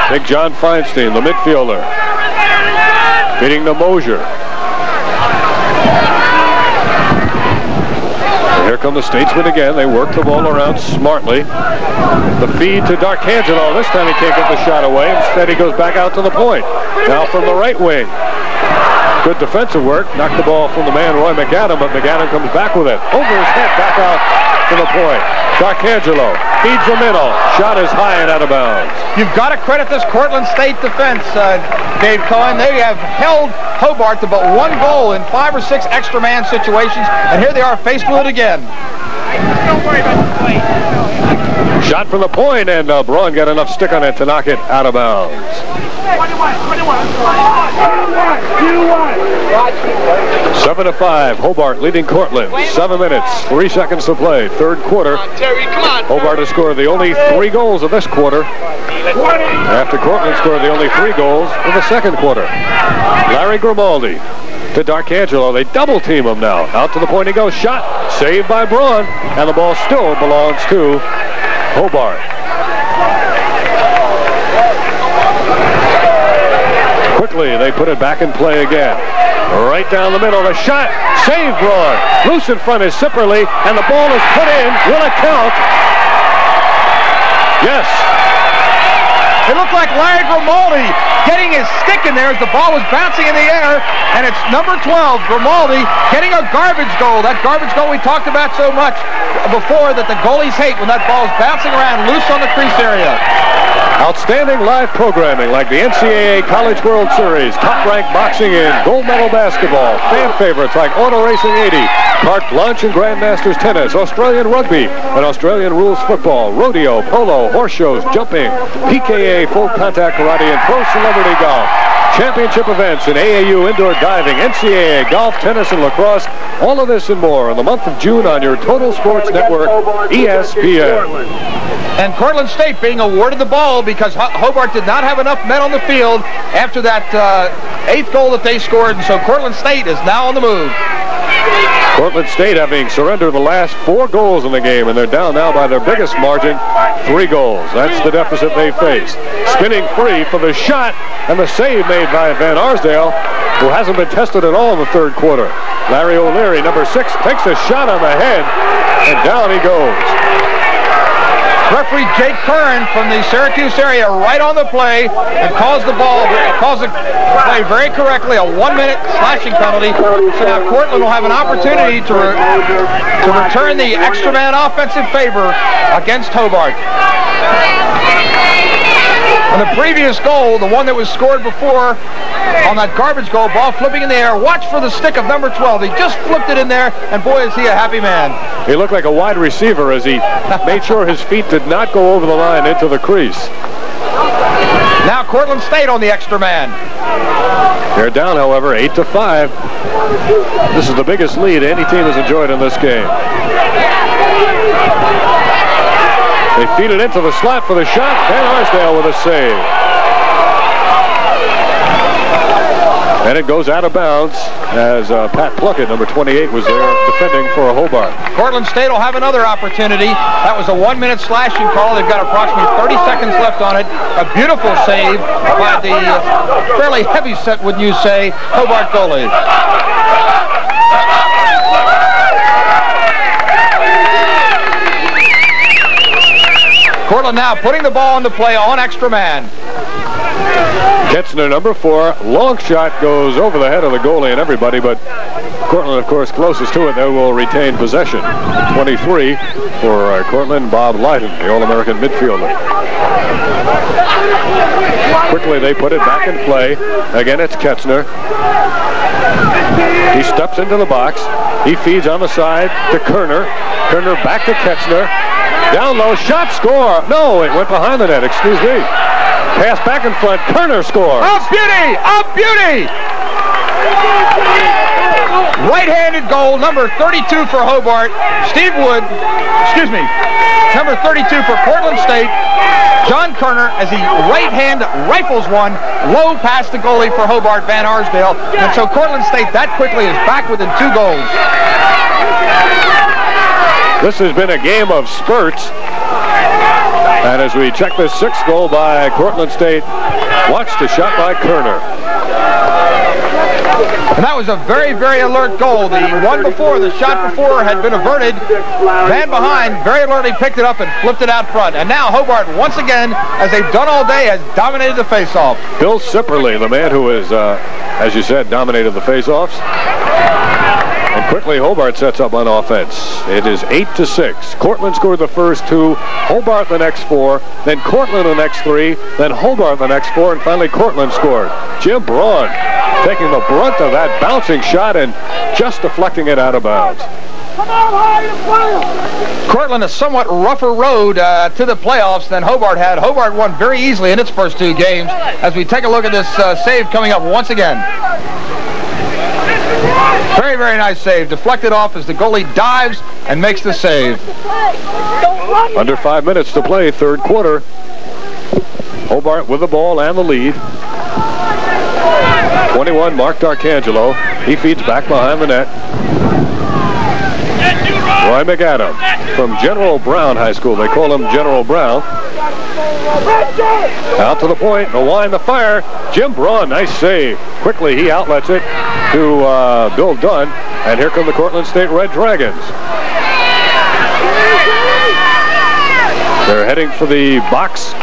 Big John Feinstein, the midfielder, beating the Mosier. Here come the Statesmen again. They work the ball around smartly. The feed to Darcangelo. This time he can't get the shot away. Instead, he goes back out to the point. Now from the right wing. Good defensive work. Knocked the ball from the man, Roy McAdam, but McAdam comes back with it. Over his head, back out to the point. Darcangelo feeds the middle. Shot is high and out of bounds. You've got to credit this Cortland State defense, uh, Dave Cohen. They have held Hobart to but one goal in five or six extra man situations, and here they are faced with it again. Don't worry about the play. Shot from the point, and uh, Braun got enough stick on it to knock it out of bounds. 7 to 5, Hobart leading Cortland. Seven minutes, three seconds to play. Third quarter. Hobart has scored the only three goals of this quarter. After Cortland scored the only three goals in the second quarter. Larry Grimaldi to Darcangelo. They double team him now. Out to the point he goes. Shot. Saved by Braun. And the ball still belongs to Hobart. Quickly, they put it back in play again. Right down the middle. The shot. Save Braun. Loose in front is Sipperly. And the ball is put in. Will it count? Yes. It looked like Larry Grimaldi getting his stick in there as the ball was bouncing in the air, and it's number 12, Grimaldi, getting a garbage goal. That garbage goal we talked about so much before that the goalies hate when that ball is bouncing around loose on the crease area. Outstanding live programming like the NCAA College World Series, top-ranked boxing in gold medal basketball, fan favorites like Auto Racing 80, Carte Blanche and Grandmasters tennis, Australian rugby, and Australian rules football, rodeo, polo, horse shows, jumping, PKA, full contact karate, and pro celebrity golf. Championship events in AAU indoor diving, NCAA, golf, tennis, and lacrosse. All of this and more in the month of June on your Total Sports Network, ESPN. And Cortland State being awarded the ball because Hobart did not have enough men on the field after that uh, eighth goal that they scored, and so Cortland State is now on the move. Cortland State having surrendered the last four goals in the game, and they're down now by their biggest margin, three goals. That's the deficit they face. Spinning free for the shot, and the save made by Van Arsdale, who hasn't been tested at all in the third quarter. Larry O'Leary, number six, takes a shot on the head, and down he goes. Referee Jake Curran from the Syracuse area right on the play and calls the ball, calls the play very correctly, a one-minute slashing penalty. So now Cortland will have an opportunity to, re- to return the extra man offensive favor against Hobart. On the previous goal, the one that was scored before on that garbage goal, ball flipping in the air. Watch for the stick of number 12. He just flipped it in there, and boy, is he a happy man. He looked like a wide receiver as he made sure his feet did not go over the line into the crease. Now Cortland State on the extra man. They're down, however, 8 to 5. This is the biggest lead any team has enjoyed in this game. They feed it into the slot for the shot. Van Arsdale with a save. And it goes out of bounds as uh, Pat Plunkett, number 28, was there defending for a Hobart. Cortland State will have another opportunity. That was a one-minute slashing call. They've got approximately 30 seconds left on it. A beautiful save by the uh, fairly heavy set, wouldn't you say, Hobart goalie. Cortland now putting the ball into play on extra man. Ketzner, number four, long shot goes over the head of the goalie and everybody, but Cortland, of course, closest to it, they will retain possession. 23 for uh, Cortland, Bob Lyden, the All-American midfielder. Quickly, they put it back in play. Again, it's Ketzner. He steps into the box. He feeds on the side to Kerner. Kerner back to Ketzner. Down low, shot, score. No, it went behind the net, excuse me. Pass back in front, Kerner scores. A beauty! A beauty! Right-handed goal, number 32 for Hobart. Steve Wood, excuse me, number 32 for Cortland State. John Kerner as he right-hand rifles one low past the goalie for Hobart, Van Arsdale. And so Cortland State that quickly is back within two goals. This has been a game of spurts. And as we check the sixth goal by Cortland State, watch the shot by Kerner. And that was a very, very alert goal. The one before, the shot before had been averted. Man behind very alertly picked it up and flipped it out front. And now Hobart, once again, as they've done all day, has dominated the faceoff. Bill Sipperly, the man who has, uh, as you said, dominated the faceoffs. And quickly Hobart sets up on offense. It is 8 to 6. Cortland scored the first two, Hobart the next four, then Cortland the next three, then Hobart the next four, and finally Cortland scored. Jim Braun taking the brunt of that bouncing shot and just deflecting it out of bounds. Cortland a somewhat rougher road uh, to the playoffs than Hobart had. Hobart won very easily in its first two games as we take a look at this uh, save coming up once again. Very, very nice save. Deflected off as the goalie dives and makes the save. Under five minutes to play, third quarter. Hobart with the ball and the lead. 21, Mark D'Arcangelo. He feeds back behind the net. Roy McAdam from General Brown High School. They call him General Brown. Out to the point, the line, the fire. Jim Braun, nice save. Quickly, he outlets it to uh, Bill Dunn. And here come the Cortland State Red Dragons. They're heading for the box,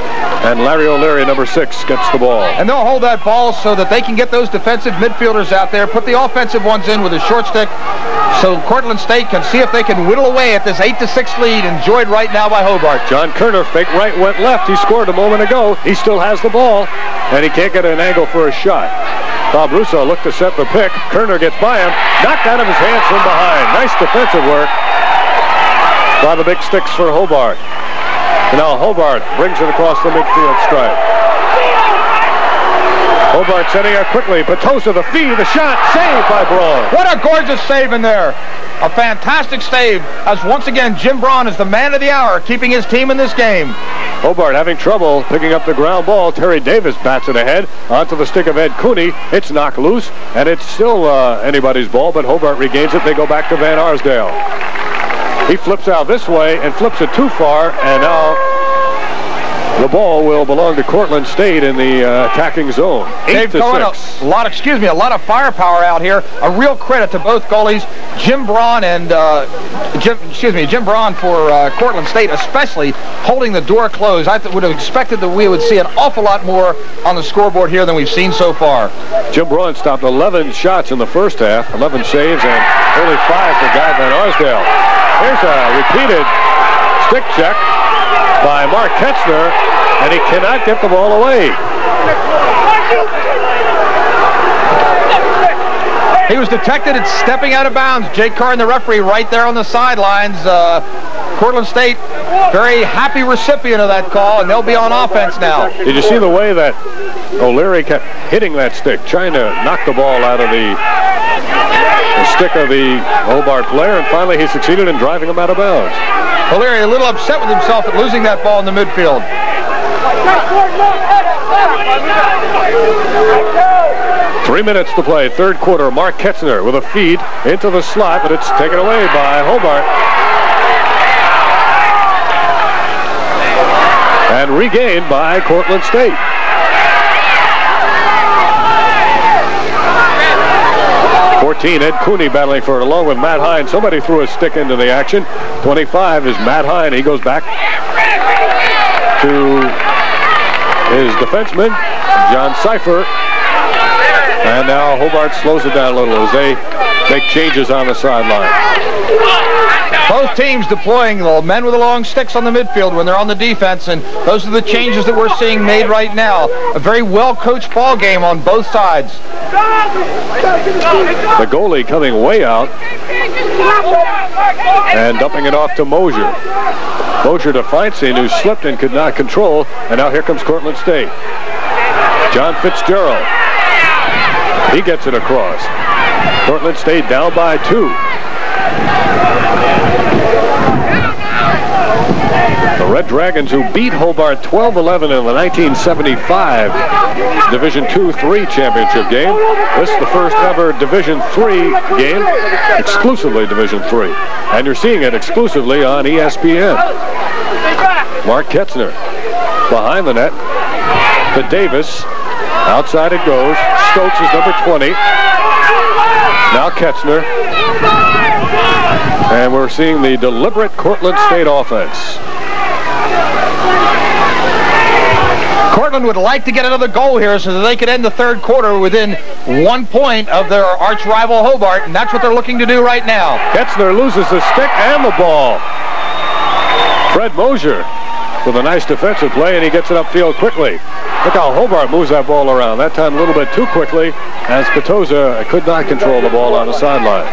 and Larry O'Leary, number six, gets the ball. And they'll hold that ball so that they can get those defensive midfielders out there, put the offensive ones in with a short stick, so Cortland State can see if they can whittle away at this 8 to 6 lead enjoyed right now by Hobart. John Kerner, fake right, went left. He scored a moment ago. He still has the ball, and he can't get an angle for a shot. Bob Russo looked to set the pick. Kerner gets by him, knocked out of his hands from behind. Nice defensive work by the big sticks for Hobart. And now Hobart brings it across the midfield stripe. Hobart setting up quickly. Petosa, the feed, the shot, saved by Braun. What a gorgeous save in there. A fantastic save as once again Jim Braun is the man of the hour keeping his team in this game. Hobart having trouble picking up the ground ball. Terry Davis bats it ahead onto the stick of Ed Cooney. It's knocked loose, and it's still uh, anybody's ball, but Hobart regains it. They go back to Van Arsdale. He flips out this way and flips it too far, and now the ball will belong to Cortland State in the uh, attacking zone. Eight Cohen, six. a lot, excuse me, a lot of firepower out here. A real credit to both goalies, Jim Braun and uh, Jim, excuse me, Jim Braun for uh, Cortland State, especially holding the door closed. I would have expected that we would see an awful lot more on the scoreboard here than we've seen so far. Jim Braun stopped 11 shots in the first half, 11 saves, and only five for Guy Van Arsdale. Here's a repeated stick check by Mark Ketzner, and he cannot get the ball away. He was detected at stepping out of bounds. Jake Carr and the referee right there on the sidelines. Uh, Cortland State, very happy recipient of that call, and they'll be on offense now. Did you see the way that O'Leary kept hitting that stick, trying to knock the ball out of the, the stick of the Hobart player, and finally he succeeded in driving him out of bounds. O'Leary a little upset with himself at losing that ball in the midfield. Three minutes to play, third quarter. Mark Ketzner with a feed into the slot, but it's taken away by Hobart. And regained by Cortland State. Fourteen, Ed Cooney battling for it along with Matt Hine. Somebody threw a stick into the action. 25 is Matt Hine. He goes back to his defenseman, John Seifer. And now Hobart slows it down a little as they make changes on the sideline. Both teams deploying the men with the long sticks on the midfield when they're on the defense, and those are the changes that we're seeing made right now. A very well-coached ball game on both sides. The goalie coming way out and dumping it off to Mosier. Mosier to Feinstein, who slipped and could not control, and now here comes Cortland State. John Fitzgerald. He gets it across. Cortland State down by two. The Red Dragons who beat Hobart 12-11 in the 1975 Division II-3 championship game. This is the first ever Division III game, exclusively Division III. And you're seeing it exclusively on ESPN. Mark Ketzner behind the net to Davis. Outside it goes. Stokes is number 20. Now Ketzner. And we're seeing the deliberate Cortland State offense. Cortland would like to get another goal here so that they could end the third quarter within one point of their arch rival Hobart, and that's what they're looking to do right now. Ketzner loses the stick and the ball. Fred Mosier with a nice defensive play, and he gets it upfield quickly. Look how Hobart moves that ball around. That time a little bit too quickly, as Petosa could not control the ball on the sideline.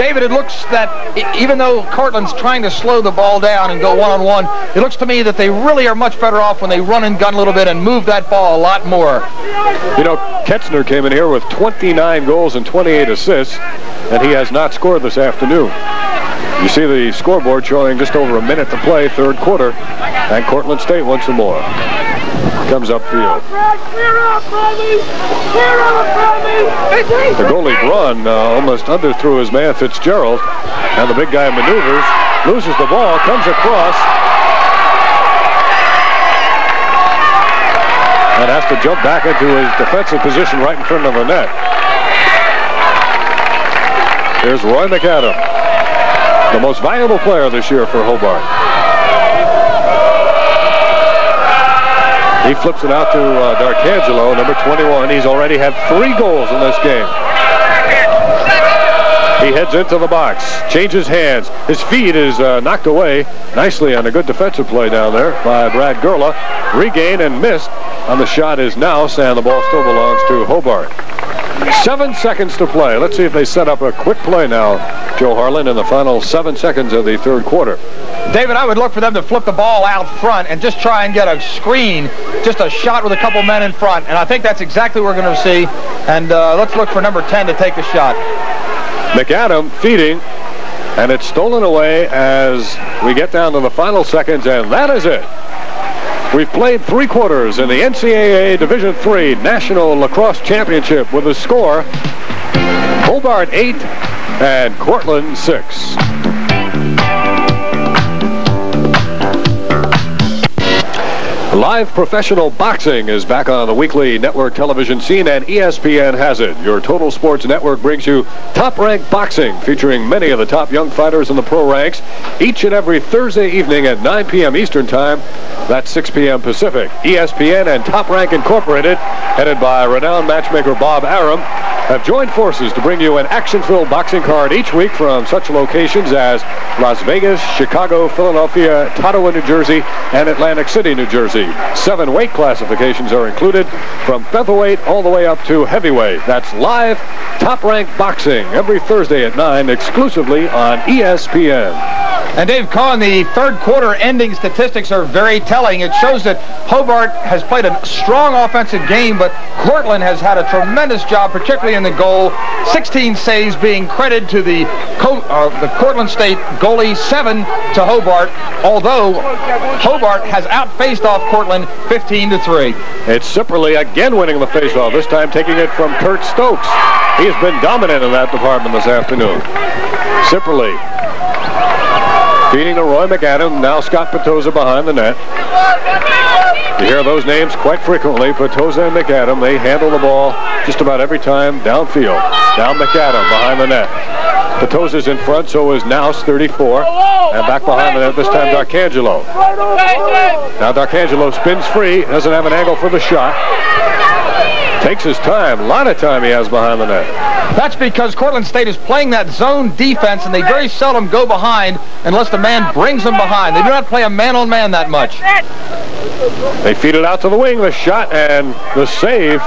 David, it looks that even though Cortland's trying to slow the ball down and go one-on-one, -on -one, it looks to me that they really are much better off when they run and gun a little bit and move that ball a lot more. You know, Ketzner came in here with 29 goals and 28 assists, and he has not scored this afternoon. You see the scoreboard showing just over a minute to play, third quarter, and Cortland State once more. Comes upfield. The goalie Braun uh, almost underthrew his man Fitzgerald, and the big guy maneuvers, loses the ball, comes across, and has to jump back into his defensive position right in front of the net. Here's Roy McAdam, the most valuable player this year for Hobart. He flips it out to uh, Darcangelo, number 21. He's already had three goals in this game. He heads into the box, changes hands. His feed is uh, knocked away nicely on a good defensive play down there by Brad Gerla. Regain and missed on the shot is now, and the ball still belongs to Hobart. Seven seconds to play. Let's see if they set up a quick play now, Joe Harlan, in the final seven seconds of the third quarter. David, I would look for them to flip the ball out front and just try and get a screen, just a shot with a couple men in front. And I think that's exactly what we're going to see. And uh, let's look for number 10 to take the shot. McAdam feeding, and it's stolen away as we get down to the final seconds, and that is it. We've played three quarters in the NCAA Division III National Lacrosse Championship with a score Hobart 8 and Cortland 6. Live professional boxing is back on the weekly network television scene, and ESPN has it. Your total sports network brings you top-ranked boxing, featuring many of the top young fighters in the pro ranks, each and every Thursday evening at 9 p.m. Eastern Time. That's 6 p.m. Pacific. ESPN and Top Rank Incorporated, headed by renowned matchmaker Bob Arum, have joined forces to bring you an action-filled boxing card each week from such locations as Las Vegas, Chicago, Philadelphia, Ottawa, New Jersey, and Atlantic City, New Jersey. Seven weight classifications are included from featherweight all the way up to heavyweight. That's live top-ranked boxing every Thursday at 9 exclusively on ESPN. And Dave Cohen, the third quarter ending statistics are very telling. It shows that Hobart has played a strong offensive game, but Cortland has had a tremendous job, particularly in the goal. 16 saves being credited to the, uh, the Cortland State goalie, 7 to Hobart, although Hobart has outfaced off Cortland 15 to 3. It's Sipperly again winning the faceoff, this time taking it from Kurt Stokes. He has been dominant in that department this afternoon. Sipperly feeding to Roy McAdam. Now Scott Petosa behind the net. You hear those names quite frequently. Petosa and McAdam, they handle the ball just about every time downfield. Down McAdam behind the net. Petosa's in front, so is Nouse, 34. And back behind the net, this time Darcangelo. Now Darcangelo spins free, doesn't have an angle for the shot. Takes his time. A lot of time he has behind the net. That's because Cortland State is playing that zone defense, and they very seldom go behind unless the man brings them behind. They do not play a man-on-man -man that much. They feed it out to the wing. The shot and the save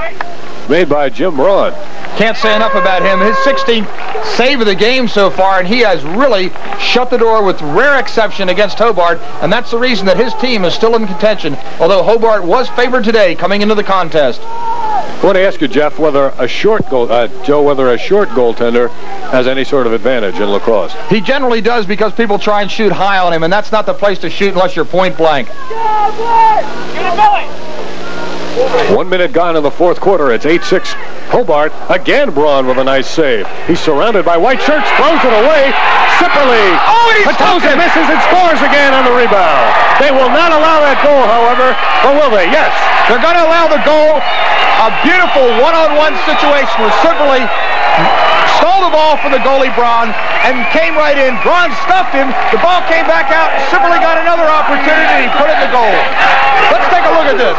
made by Jim Braun. Can't say enough about him. His 16th save of the game so far, and he has really shut the door with rare exception against Hobart, and that's the reason that his team is still in contention, although Hobart was favored today coming into the contest. I want to ask you, Jeff, whether a short goal, uh, Joe, whether a short goaltender has any sort of advantage in lacrosse. He generally does because people try and shoot high on him, and that's not the place to shoot unless you're point blank. One minute gone in the fourth quarter. It's 8-6 Hobart. Again, Braun with a nice save. He's surrounded by white shirts, throws it away. Sipperly. Oh, and Petosa misses and scores again on the rebound. They will not allow that goal, however, or will they? Yes. They're going to allow the goal. A beautiful one-on-one -on -one situation where Sipperly stole the ball from the goalie Braun and came right in. Braun stuffed him. The ball came back out. Sipperly got another opportunity and he put it in the goal. Let's take a look at this.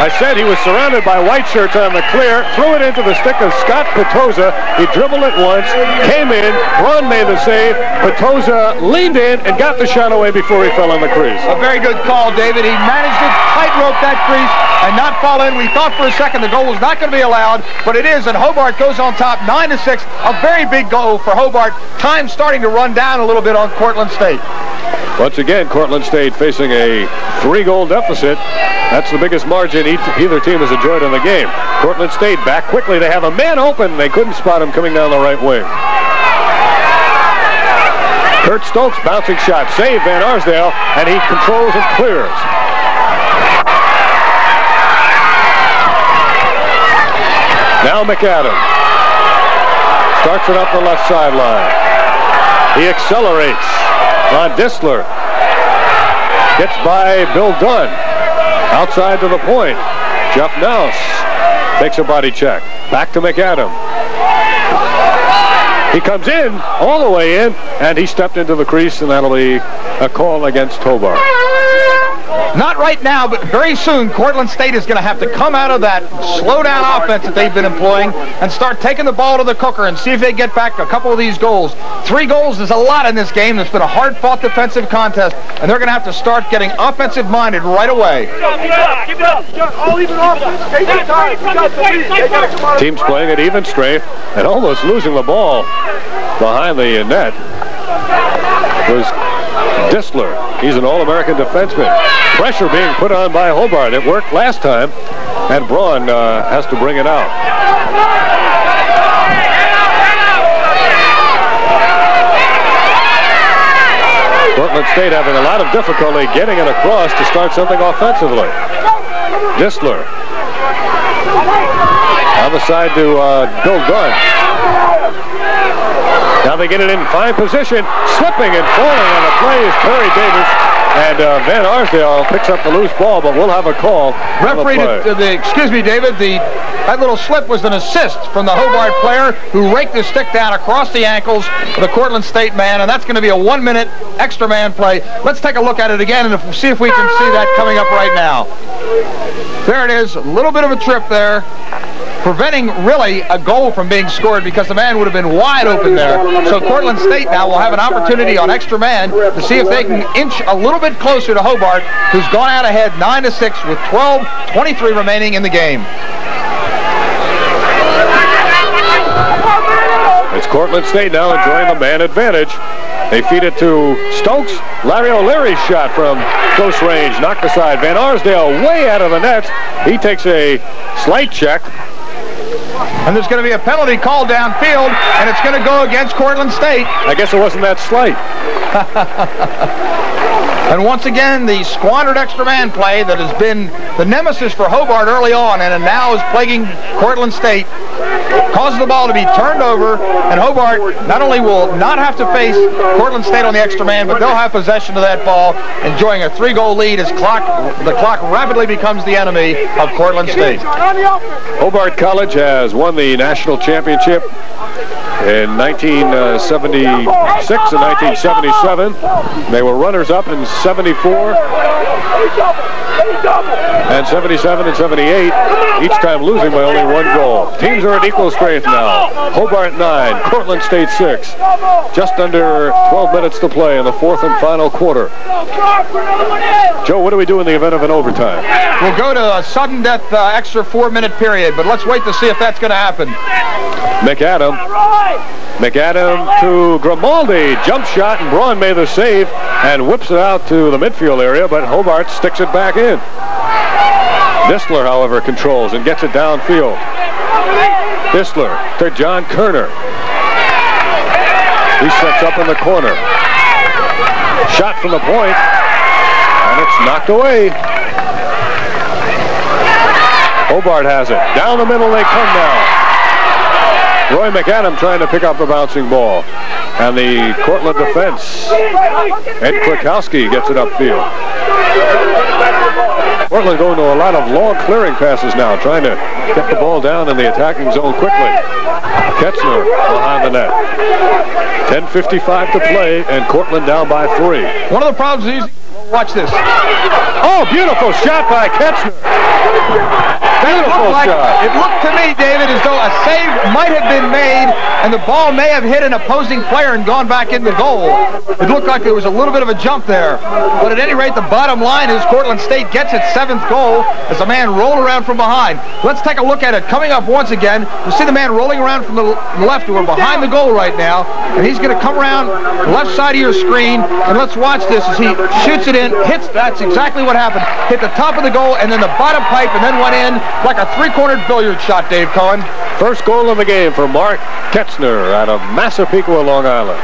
I said he was surrounded by white shirts on the clear, threw it into the stick of Scott Petosa. He dribbled it once, came in, Braun made the save. Petosa leaned in and got the shot away before he fell on the crease. A very good call, David. He managed to tightrope that crease and not fall in. We thought for a second the goal was not going to be allowed, but it is, and Hobart goes on top 9 to 6. A very big goal for Hobart. Time starting to run down a little bit on Cortland State. Once again, Cortland State facing a three-goal deficit. That's the biggest margin either team has enjoyed in the game. Cortland State back quickly. They have a man open. They couldn't spot him coming down the right wing. Kurt Stokes bouncing shot. Save Van Arsdale, and he controls and clears. Now McAdam. Starts it up the left sideline. He accelerates on Distler. Gets by Bill Dunn. Outside to the point. Jeff Nouse takes a body check. Back to McAdam. He comes in, all the way in, and he stepped into the crease, and that'll be a call against Hobart. Not right now, but very soon, Cortland State is going to have to come out of that slow-down offense that they've been employing and start taking the ball to the cooker and see if they get back a couple of these goals. Three goals is a lot in this game. It's been a hard-fought defensive contest, and they're going to have to start getting offensive-minded right away. Teams playing at even strength and almost losing the ball behind the net was Distler. He's an All-American defenseman. Pressure being put on by Hobart. It worked last time, and Braun uh, has to bring it out. Cortland State having a lot of difficulty getting it across to start something offensively. Distler on the side to uh, Bill. Now they get it in fine position. Slipping and falling on the play is Terry Davis. And uh, Van Arsdale picks up the loose ball, but we'll have a call. Referee, the, the, excuse me, David, the that little slip was an assist from the Hobart player who raked the stick down across the ankles of the Cortland State man, and that's going to be a one-minute extra man play. Let's take a look at it again and if, see if we can see that coming up right now. There it is, a little bit of a trip there preventing really a goal from being scored because the man would have been wide open there. So Cortland State now will have an opportunity on extra man to see if they can inch a little bit closer to Hobart, who's gone out ahead 9 to 6 with 12-23 remaining in the game. It's Cortland State now enjoying the man advantage. They feed it to Stokes. Larry O'Leary's shot from close range, knocked aside. Van Arsdale way out of the net. He takes a slight check, and there's going to be a penalty called downfield, and it's going to go against Cortland State. I guess it wasn't that slight. and once again, the squandered extra man play that has been the nemesis for Hobart early on and now is plaguing Cortland State causes the ball to be turned over, and Hobart not only will not have to face Cortland State on the extra man, but they'll have possession of that ball, enjoying a three-goal lead as clock the clock rapidly becomes the enemy of Cortland State. Hobart College has won the national championship in 1976 and 1977. They were runners-up in 74 and 77 and 78, each time losing by only one goal. Teams are at equal strength now. Hobart 9, Cortland State 6. Just under 12 minutes to play in the fourth and final quarter. Joe, what do we do in the event of an overtime? We'll go to a sudden death uh, extra four-minute period, but let's wait to see if that's going to happen. McAdam. McAdam to Grimaldi. Jump shot, and Braun made the save and whips it out to the midfield area, but Hobart sticks it back in. Distler, however, controls and gets it downfield. Distler to John Kerner. He sets up in the corner. Shot from the point, and it's knocked away. Hobart has it. Down the middle they come now. Roy McAdam trying to pick up the bouncing ball. And the Cortland defense. Ed Klikowski gets it upfield. Cortland going to a lot of long clearing passes now, trying to get the ball down in the attacking zone quickly. Ketzner behind the net. 10.55 to play, and Cortland down by three. One of the problems is, watch this. Oh, beautiful shot by Ketzner. Beautiful like, shot. It looked to me, David, as though a save might have been made and the ball may have hit an opposing player and gone back in the goal. It looked like there was a little bit of a jump there. But at any rate, the bottom line is Cortland State gets its seventh goal as the man rolled around from behind. Let's take a look at it. Coming up once again, you see the man rolling around from the left. We're behind the goal right now, and he's going to come around the left side of your screen, and let's watch this as he shoots it in, hits, that's exactly what happened. Hit the top of the goal, and then the bottom pipe, and then went in like a three-cornered billiard shot, Dave Cohen. First goal of the game for Mark Ketzner out of Massapequa, Long Island.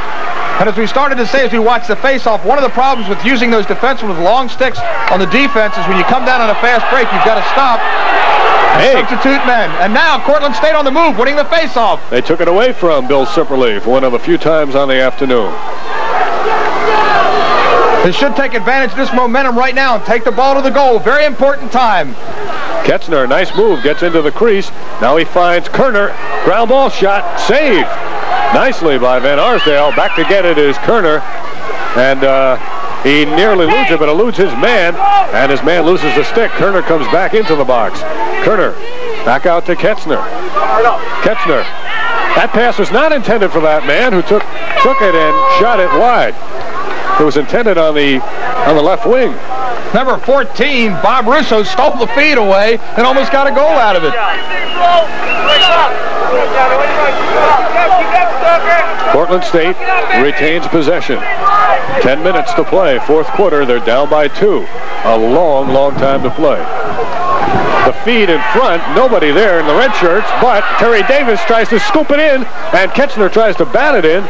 And as we started to say as we watched the face-off, one of the problems with using those defensemen with long sticks on the defense is when you come down on a fast break, you've got to stop and Hey. substitute men. And now Cortland State on the move, winning the face-off. They took it away from Bill Sipperly for one of the few times on the afternoon. They should take advantage of this momentum right now and take the ball to the goal. Very important time. Ketzner, nice move, gets into the crease. Now he finds Kerner. Ground ball shot, saved. Nicely by Van Arsdale. Back to get it is Kerner. And uh, he nearly loses it, but eludes his man. And his man loses the stick. Kerner comes back into the box. Kerner back out to Ketzner. Ketzner. That pass was not intended for that man who took took it and shot it wide. It was intended on the on the left wing. Number 14, Bob Russo stole the feed away and almost got a goal out of it. Cortland State retains possession. Ten minutes to play. Fourth quarter, they're down by two. A long, long time to play. The feed in front, nobody there in the red shirts, but Terry Davis tries to scoop it in, and Ketzner tries to bat it in.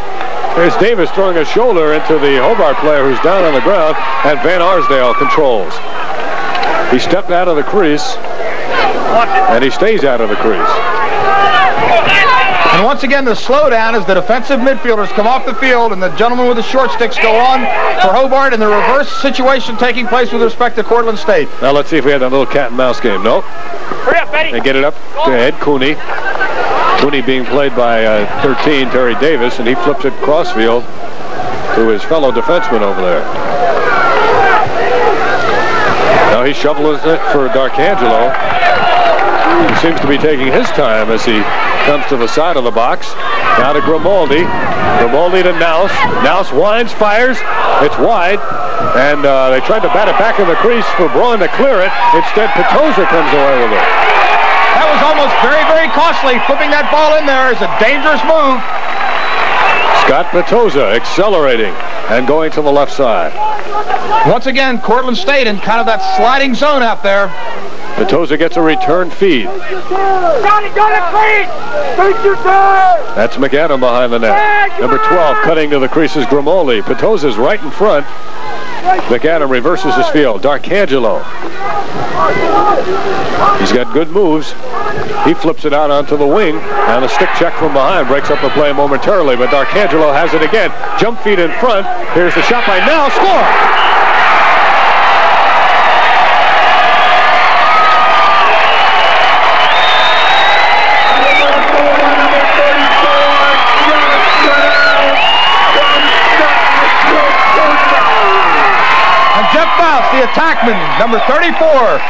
There's Davis throwing a shoulder into the Hobart player who's down on the ground, and Van Arsdale controls. He stepped out of the crease, and he stays out of the crease. And once again, the slowdown is the defensive midfielders come off the field and the gentlemen with the short sticks go on for Hobart and the reverse situation taking place with respect to Cortland State. Now let's see if we had that little cat and mouse game. Nope. Hurry up, Betty. They get it up to Ed Cooney. Cooney being played by uh, 13, Terry Davis, and he flips it crossfield to his fellow defenseman over there. Now he shovels it for Darcangelo. He seems to be taking his time as he comes to the side of the box. Now to Grimaldi. Grimaldi to Nouse. Nouse winds, fires. It's wide. And uh, they tried to bat it back in the crease for Braun to clear it. Instead, Petosa comes away with it. That was almost very, very costly. Flipping that ball in there is a dangerous move. Scott Petosa accelerating and going to the left side. Once again, Cortland State in kind of that sliding zone out there. Petosa gets a return feed. Johnny, go to crease! Crease your turn! That's McAdam behind the net. Number 12 cutting to the creases Grimaldi. Petosa's right in front. McAdam reverses his field. Darcangelo. He's got good moves. He flips it out onto the wing. And a stick check from behind breaks up the play momentarily. But Darcangelo has it again. Jump feed in front. Here's the shot by now. Score! And Jeff Nouse, the attackman, number 34,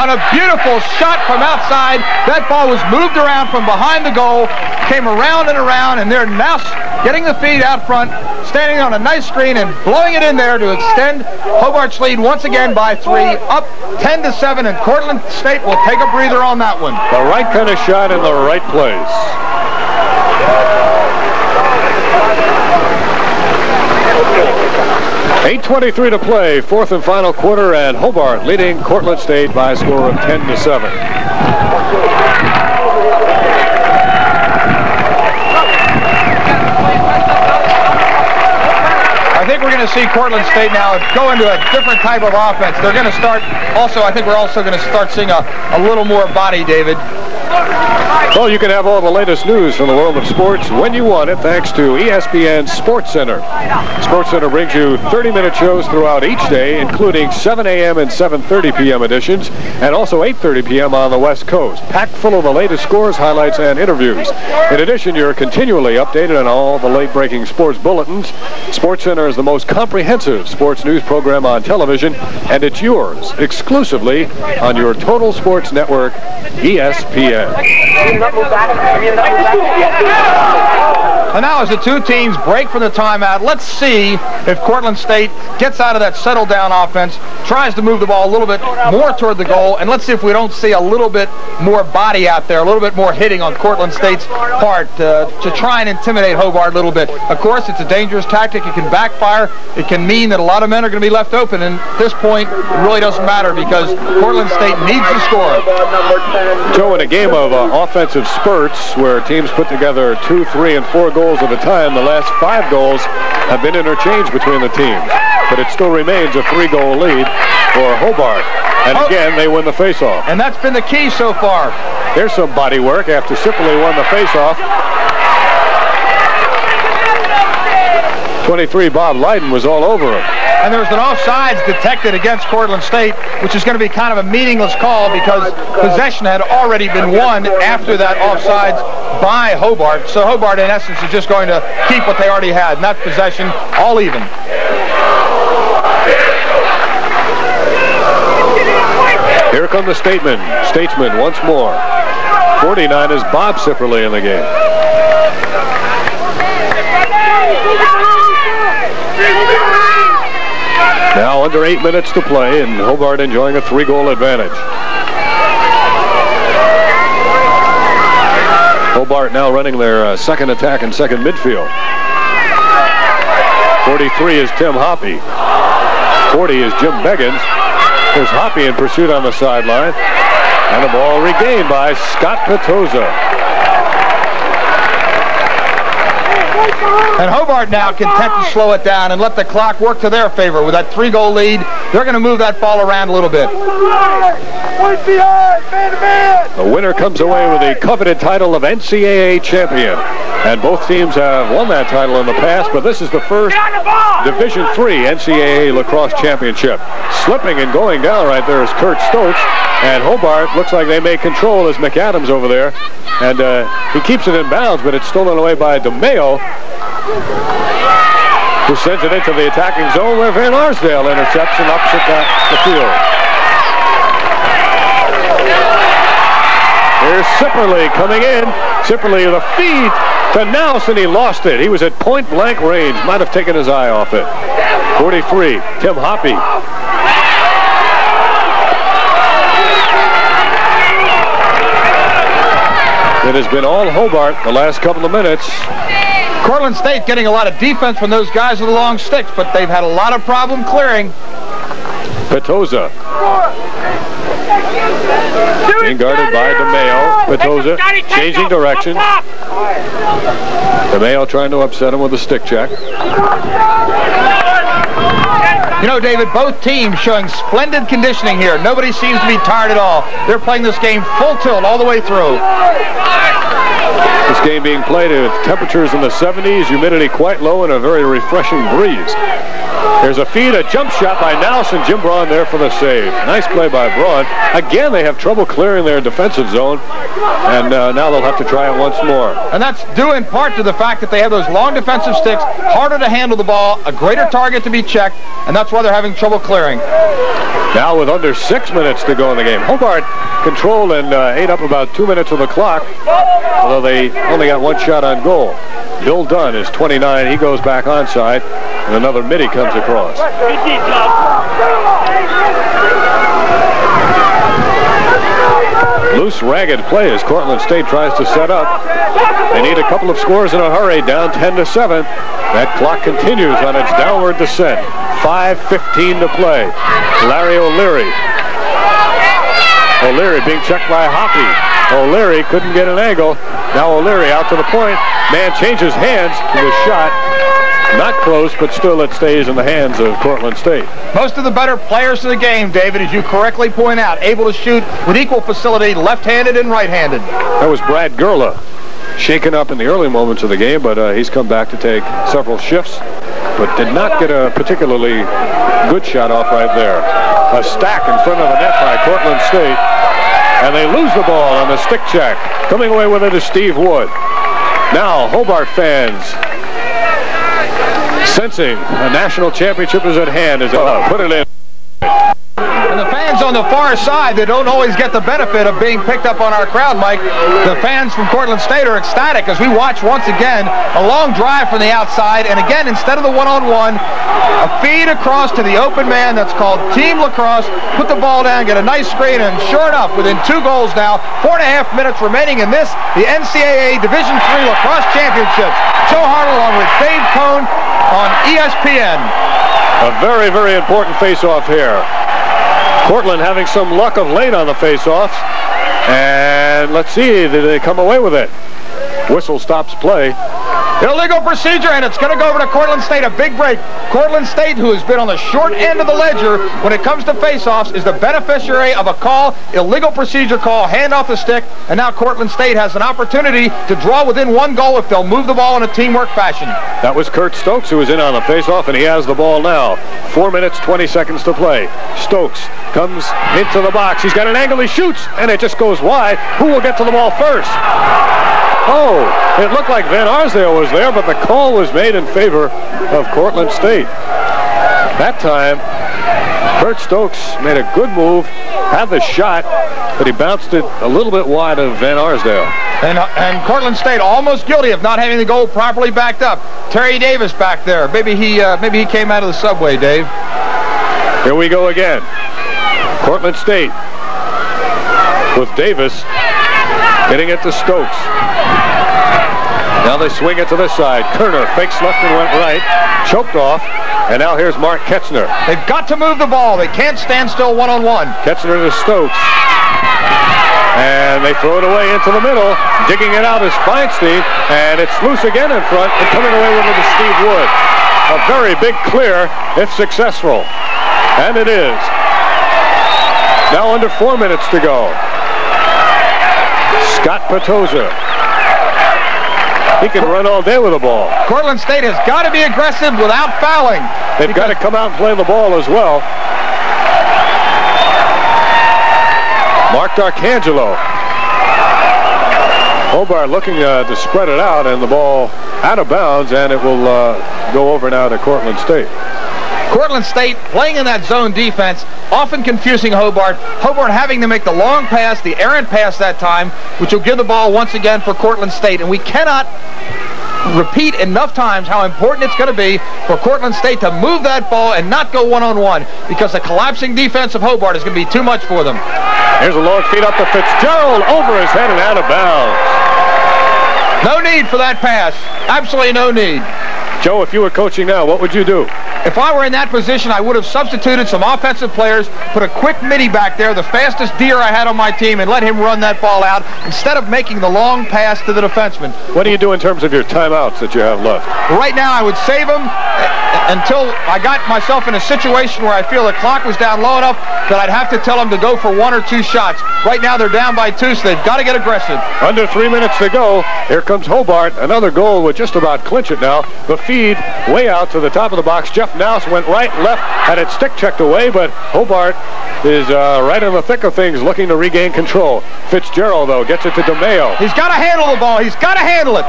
on a beautiful shot from outside. That ball was moved around from behind the goal, came around and around, and they're now getting the feed out front, standing on a nice screen and blowing it in there to extend Hobart's lead once again by three, up 10 to 7, and Cortland State will take a breather on that one. The right kind of shot in the right place. Eight twenty-three to play, fourth and final quarter, and Hobart leading Cortland State by a score of 10 to 7. Think we're going to see Cortland State now go into a different type of offense. They're going to start, also, I think we're also going to start seeing a, a little more body, David. Well, you can have all the latest news from the world of sports when you want it, thanks to ESPN Sports Center. Sports Center brings you 30-minute shows throughout each day, including 7 a.m. and 7.30 p.m. editions, and also 8.30 p.m. on the West Coast, packed full of the latest scores, highlights, and interviews. In addition, you're continually updated on all the late-breaking sports bulletins. Sports Center is the most comprehensive sports news program on television, and it's yours exclusively on your total sports network, ESPN. And now as the two teams break from the timeout, let's see if Cortland State gets out of that settle down offense, tries to move the ball a little bit more toward the goal, and let's see if we don't see a little bit more body out there, a little bit more hitting on Cortland State's part uh, to try and intimidate Hobart a little bit. Of course, it's a dangerous tactic. It can backfire. It can mean that a lot of men are going to be left open, and at this point, it really doesn't matter because Cortland State needs to score. Joe, in a game of uh, offensive spurts where teams put together two, three, and four goals at a time, the last five goals have been interchanged between the teams. But it still remains a three-goal lead for Hobart. And again, they win the faceoff. And that's been the key so far. Here's some body work after Sipperley won the faceoff. 23, Bob Lydon was all over him. And there's an offsides detected against Cortland State, which is going to be kind of a meaningless call because possession had already been won after that offsides by Hobart. So Hobart, in essence, is just going to keep what they already had, and that's possession all even. Here come the statement. Statesmen once more. 49 is Bob Sipperley in the game. Now under eight minutes to play, and Hobart enjoying a three-goal advantage. Hobart now running their uh, second attack and second midfield. 43 is Tim Hoppy. 40 is Jim Beggins. There's Hoppy in pursuit on the sideline. And the ball regained by Scott Petosa. And Hobart now content to slow it down and let the clock work to their favor. With that three-goal lead, they're going to move that ball around a little bit. The winner comes away with the coveted title of NCAA champion. And both teams have won that title in the past, but this is the first Division III NCAA lacrosse championship. Slipping and going down right there is Kurt Stokes. And Hobart looks like they may control as McAdams over there. And uh, he keeps it in bounds, but it's stolen away by DeMeo, who sends it into the attacking zone where Van Arsdale intercepts and ups it down the field. Here's Sipperley coming in. Sipperley with a feed to Nouse, and he lost it. He was at point blank range. Might have taken his eye off it. 43, Tim Hoppy. It has been all Hobart the last couple of minutes. Cortland State getting a lot of defense from those guys with the long sticks, but they've had a lot of problem clearing. Petosa. Being guarded by DeMeo. Petosa changing direction. DeMeo trying to upset him with a stick check. You know, David, both teams showing splendid conditioning here. Nobody seems to be tired at all. They're playing this game full tilt all the way through. This game being played at temperatures in the 70s, humidity quite low, and a very refreshing breeze. There's a feed, a jump shot by Nelson. Jim Braun there for the save. Nice play by Braun. Again, they have trouble clearing their defensive zone, and uh, now they'll have to try it once more. And that's due in part to the fact that they have those long defensive sticks, harder to handle the ball, a greater target to be checked, and that's why they're having trouble clearing. Now with under six minutes to go in the game. Hobart controlled and uh, ate up about two minutes of the clock, although they only got one shot on goal. Bill Dunn is 29. He goes back onside, and another midi comes across. Loose, ragged play as Cortland State tries to set up. They need a couple of scores in a hurry, down 10 to 7. That clock continues on its downward descent. 5.15 to play. Larry O'Leary. O'Leary being checked by Hoppy. O'Leary couldn't get an angle. Now O'Leary out to the point. Man changes hands to the shot. Not close, but still it stays in the hands of Cortland State. Most of the better players in the game, David, as you correctly point out, able to shoot with equal facility, left-handed and right-handed. That was Brad Gerla, shaken up in the early moments of the game, but uh, he's come back to take several shifts, but did not get a particularly good shot off right there. A stack in front of the net by Cortland State, and they lose the ball on the stick check. Coming away with it is Steve Wood. Now, Hobart fans sensing a national championship is at hand as they put it in. And the fans on the far side that don't always get the benefit of being picked up on our crowd, mic, the fans from Cortland State are ecstatic as we watch once again a long drive from the outside. And again, instead of the one-on-one, a feed across to the open man that's called team lacrosse. Put the ball down, get a nice screen, and sure enough, within two goals now, four and a half minutes remaining in this, the NCAA Division III Lacrosse Championships. Joe Hart along with Dave Cohen on ESPN. A very, very important face-off here. Cortland having some luck of late on the face-offs. And let's see, did they come away with it? Whistle stops play. Illegal procedure, and it's going to go over to Cortland State. A big break. Cortland State, who has been on the short end of the ledger when it comes to faceoffs, is the beneficiary of a call, illegal procedure call, hand off the stick, and now Cortland State has an opportunity to draw within one goal if they'll move the ball in a teamwork fashion. That was Kurt Stokes who was in on the faceoff, and he has the ball now. Four minutes, 20 seconds to play. Stokes comes into the box. He's got an angle. He shoots, and it just goes wide. Who will get to the ball first? Oh, it looked like Van Arsdale was there, but the call was made in favor of Cortland State. That time, Kurt Stokes made a good move, had the shot, but he bounced it a little bit wide of Van Arsdale. And, uh, and Cortland State almost guilty of not having the goal properly backed up. Terry Davis back there. Maybe he uh, maybe he came out of the subway, Dave. Here we go again. Cortland State with Davis getting it to Stokes. Now they swing it to this side. Kerner fakes left and went right. Choked off. And now here's Mark Ketzner. They've got to move the ball. They can't stand still one-on-one. Ketzner to Stokes. And they throw it away into the middle. Digging it out is Feinstein. And it's loose again in front. And coming away with it is Steve Wood. A very big clear if successful. And it is. Now under four minutes to go. Scott Petosa. He can run all day with the ball. Cortland State has got to be aggressive without fouling. They've got to come out and play the ball as well. Mark Darcangelo. Hobart looking uh, to spread it out and the ball out of bounds and it will uh, go over now to Cortland State. Cortland State playing in that zone defense, often confusing Hobart. Hobart having to make the long pass, the errant pass that time, which will give the ball once again for Cortland State. And we cannot repeat enough times how important it's going to be for Cortland State to move that ball and not go one-on-one because the collapsing defense of Hobart is going to be too much for them. Here's a long feed up to Fitzgerald over his head and out of bounds. No need for that pass. Absolutely no need. Joe, if you were coaching now, what would you do? If I were in that position, I would have substituted some offensive players, put a quick midi back there, the fastest deer I had on my team, and let him run that ball out instead of making the long pass to the defenseman. What do you do in terms of your timeouts that you have left? Right now, I would save them uh, until I got myself in a situation where I feel the clock was down low enough that I'd have to tell them to go for one or two shots. Right now, they're down by two, so they've got to get aggressive. Under three minutes to go. Here comes Hobart. Another goal would just about clinch it now. The way out to the top of the box. Jeff Nouse went right, left, had it stick checked away, but Hobart is uh, right in the thick of things looking to regain control. Fitzgerald, though, gets it to DeMayo. He's got to handle the ball. He's got to handle it.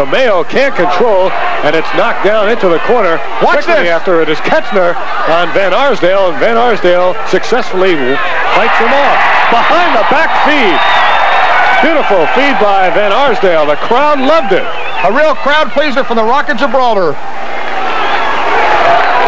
DeMayo can't control, and it's knocked down into the corner. Watch Quickly this. after it is Ketzner on Van Arsdale, and Van Arsdale successfully fights him off. Behind the back feed. Beautiful feed by Van Arsdale. The crowd loved it. A real crowd pleaser from the Rock of Gibraltar.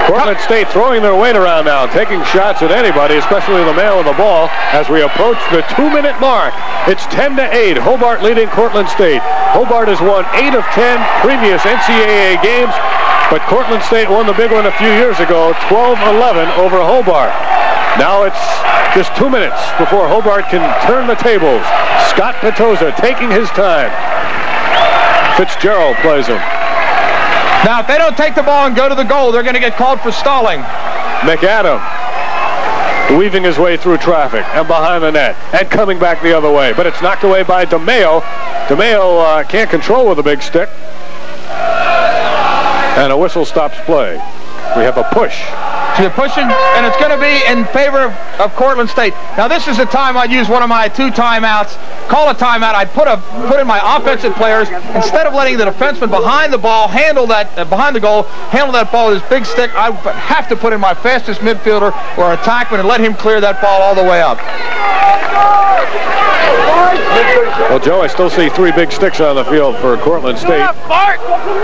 Cortland State throwing their weight around now, taking shots at anybody, especially the male of the ball, as we approach the two-minute mark. It's 10 to 8. Hobart leading Cortland State. Hobart has won 8 of 10 previous NCAA games, but Cortland State won the big one a few years ago, 12-11 over Hobart. Now it's just two minutes before Hobart can turn the tables. Scott Petosa taking his time. Fitzgerald plays him. Now, if they don't take the ball and go to the goal, they're going to get called for stalling. McAdam weaving his way through traffic and behind the net and coming back the other way. But it's knocked away by DeMeo. DeMeo uh, can't control with a big stick. And a whistle stops play. We have a push. So they're pushing, and it's going to be in favor of, of Cortland State. Now, this is the time I'd use one of my two timeouts. Call a timeout. I'd put a put in my offensive players instead of letting the defenseman behind the ball handle that uh, behind the goal, handle that ball with his big stick. I would have to put in my fastest midfielder or attackman and let him clear that ball all the way up. Well, Joe, I still see three big sticks on the field for Cortland State.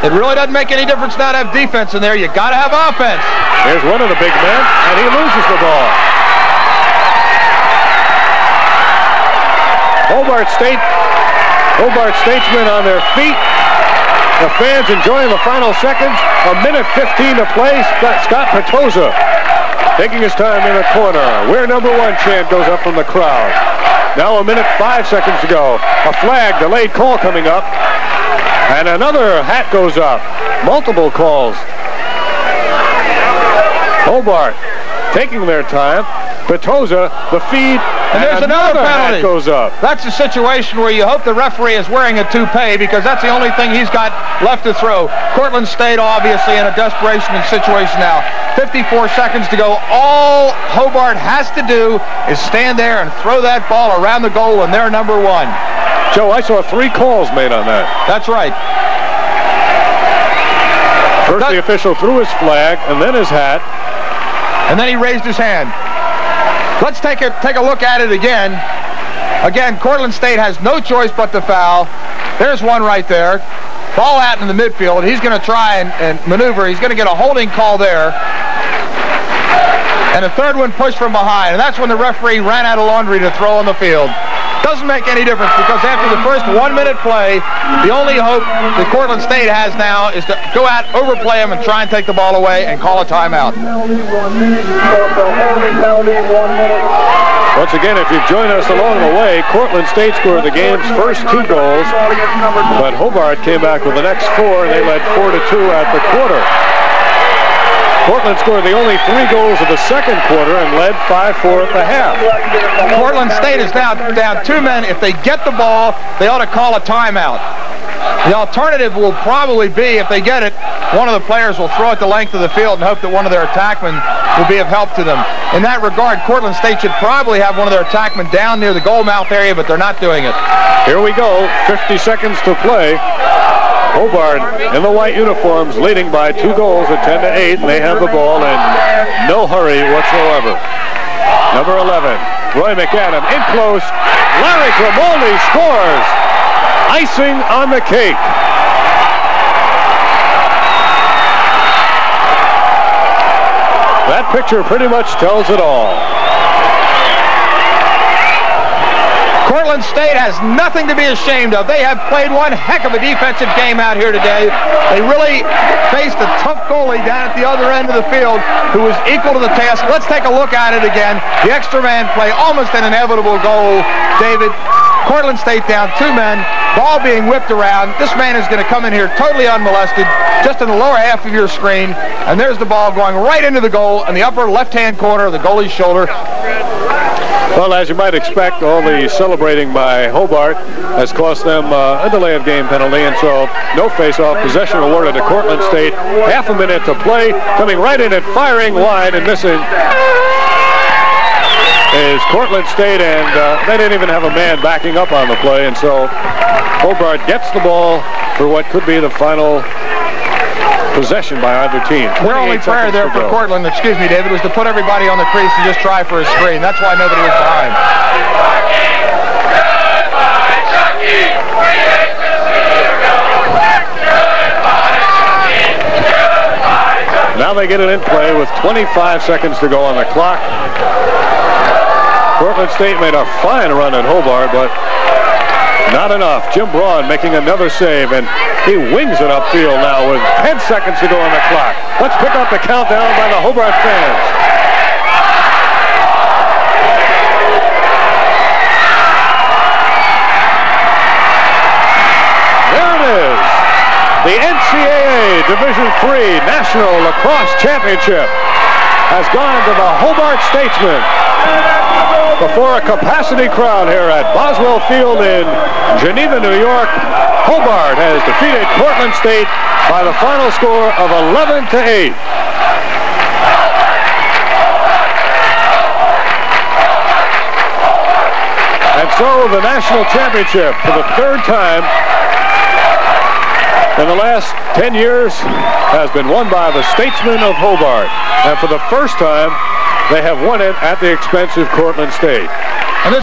It really doesn't make any difference not to have defense in there. You got to have offense. Here's one of the big man, and he loses the ball. Hobart State, Hobart Statesmen on their feet. The fans enjoying the final seconds. A minute 15 to play. Scott Petosa taking his time in the corner. We're number one chant goes up from the crowd. Now a minute five seconds to go. A flag, delayed call coming up. And another hat goes up. Multiple calls. Hobart taking their time. Petosa, the feed, and, there's another, another penalty. goes up. That's a situation where you hope the referee is wearing a toupee because that's the only thing he's got left to throw. Cortland State obviously in a desperation situation now. 54 seconds to go. All Hobart has to do is stand there and throw that ball around the goal and they're number one. Joe, I saw three calls made on that. That's right. First the official threw his flag and then his hat. And then he raised his hand. Let's take a, take a look at it again. Again, Cortland State has no choice but to foul. There's one right there. Ball out in the midfield. He's going to try and, and maneuver. He's going to get a holding call there. And a third one pushed from behind. And that's when the referee ran out of laundry to throw on the field. Doesn't make any difference because after the first one-minute play, the only hope that Cortland State has now is to go out, overplay them, and try and take the ball away and call a timeout. Once again, if you've joined us along the way, Cortland State scored the game's first two goals, but Hobart came back with the next four, and they led 4 to two at the quarter. Cortland scored the only three goals of the second quarter and led 5-4 at the half. Cortland State is now down two men. If they get the ball, they ought to call a timeout. The alternative will probably be, if they get it, one of the players will throw it the length of the field and hope that one of their attackmen will be of help to them. In that regard, Cortland State should probably have one of their attackmen down near the goal mouth area, but they're not doing it. Here we go, 50 seconds to play. Hobart in the white uniforms leading by two goals at 10 to 8. And they have the ball in no hurry whatsoever. Number 11, Roy McAdam in close. Larry Grimaldi scores. Icing on the cake. That picture pretty much tells it all. Cortland State has nothing to be ashamed of. They have played one heck of a defensive game out here today. They really faced a tough goalie down at the other end of the field who was equal to the task. Let's take a look at it again. The extra man play, almost an inevitable goal, David. Cortland State down two men, ball being whipped around. This man is going to come in here totally unmolested, just in the lower half of your screen, and there's the ball going right into the goal in the upper left-hand corner of the goalie's shoulder. Well, as you might expect, all the celebrating by Hobart has cost them uh, a delay of game penalty, and so no face-off possession awarded to Cortland State. Half a minute to play, coming right in and firing wide and missing is Cortland State, and uh, they didn't even have a man backing up on the play, and so Hobart gets the ball for what could be the final possession by either team. Their only prayer there for Cortland, excuse me, David, was to put everybody on the crease and just try for a screen. That's why nobody was behind. Now they get it in play with 25 seconds to go on the clock. Cortland State made a fine run at Hobart, but not enough. Jim Braun making another save, and he wings it upfield now with 10 seconds to go on the clock. Let's pick up the countdown by the Hobart fans. There it is. The NCAA Division III National Lacrosse Championship has gone to the Hobart Statesmen before a capacity crowd here at Boswell Field in Geneva, New York. Hobart has defeated Cortland State by the final score of 11 to 8. And so the national championship for the third time in the last 10 years has been won by the Statesmen of Hobart. And for the first time, they have won it at the expense of Cortland State.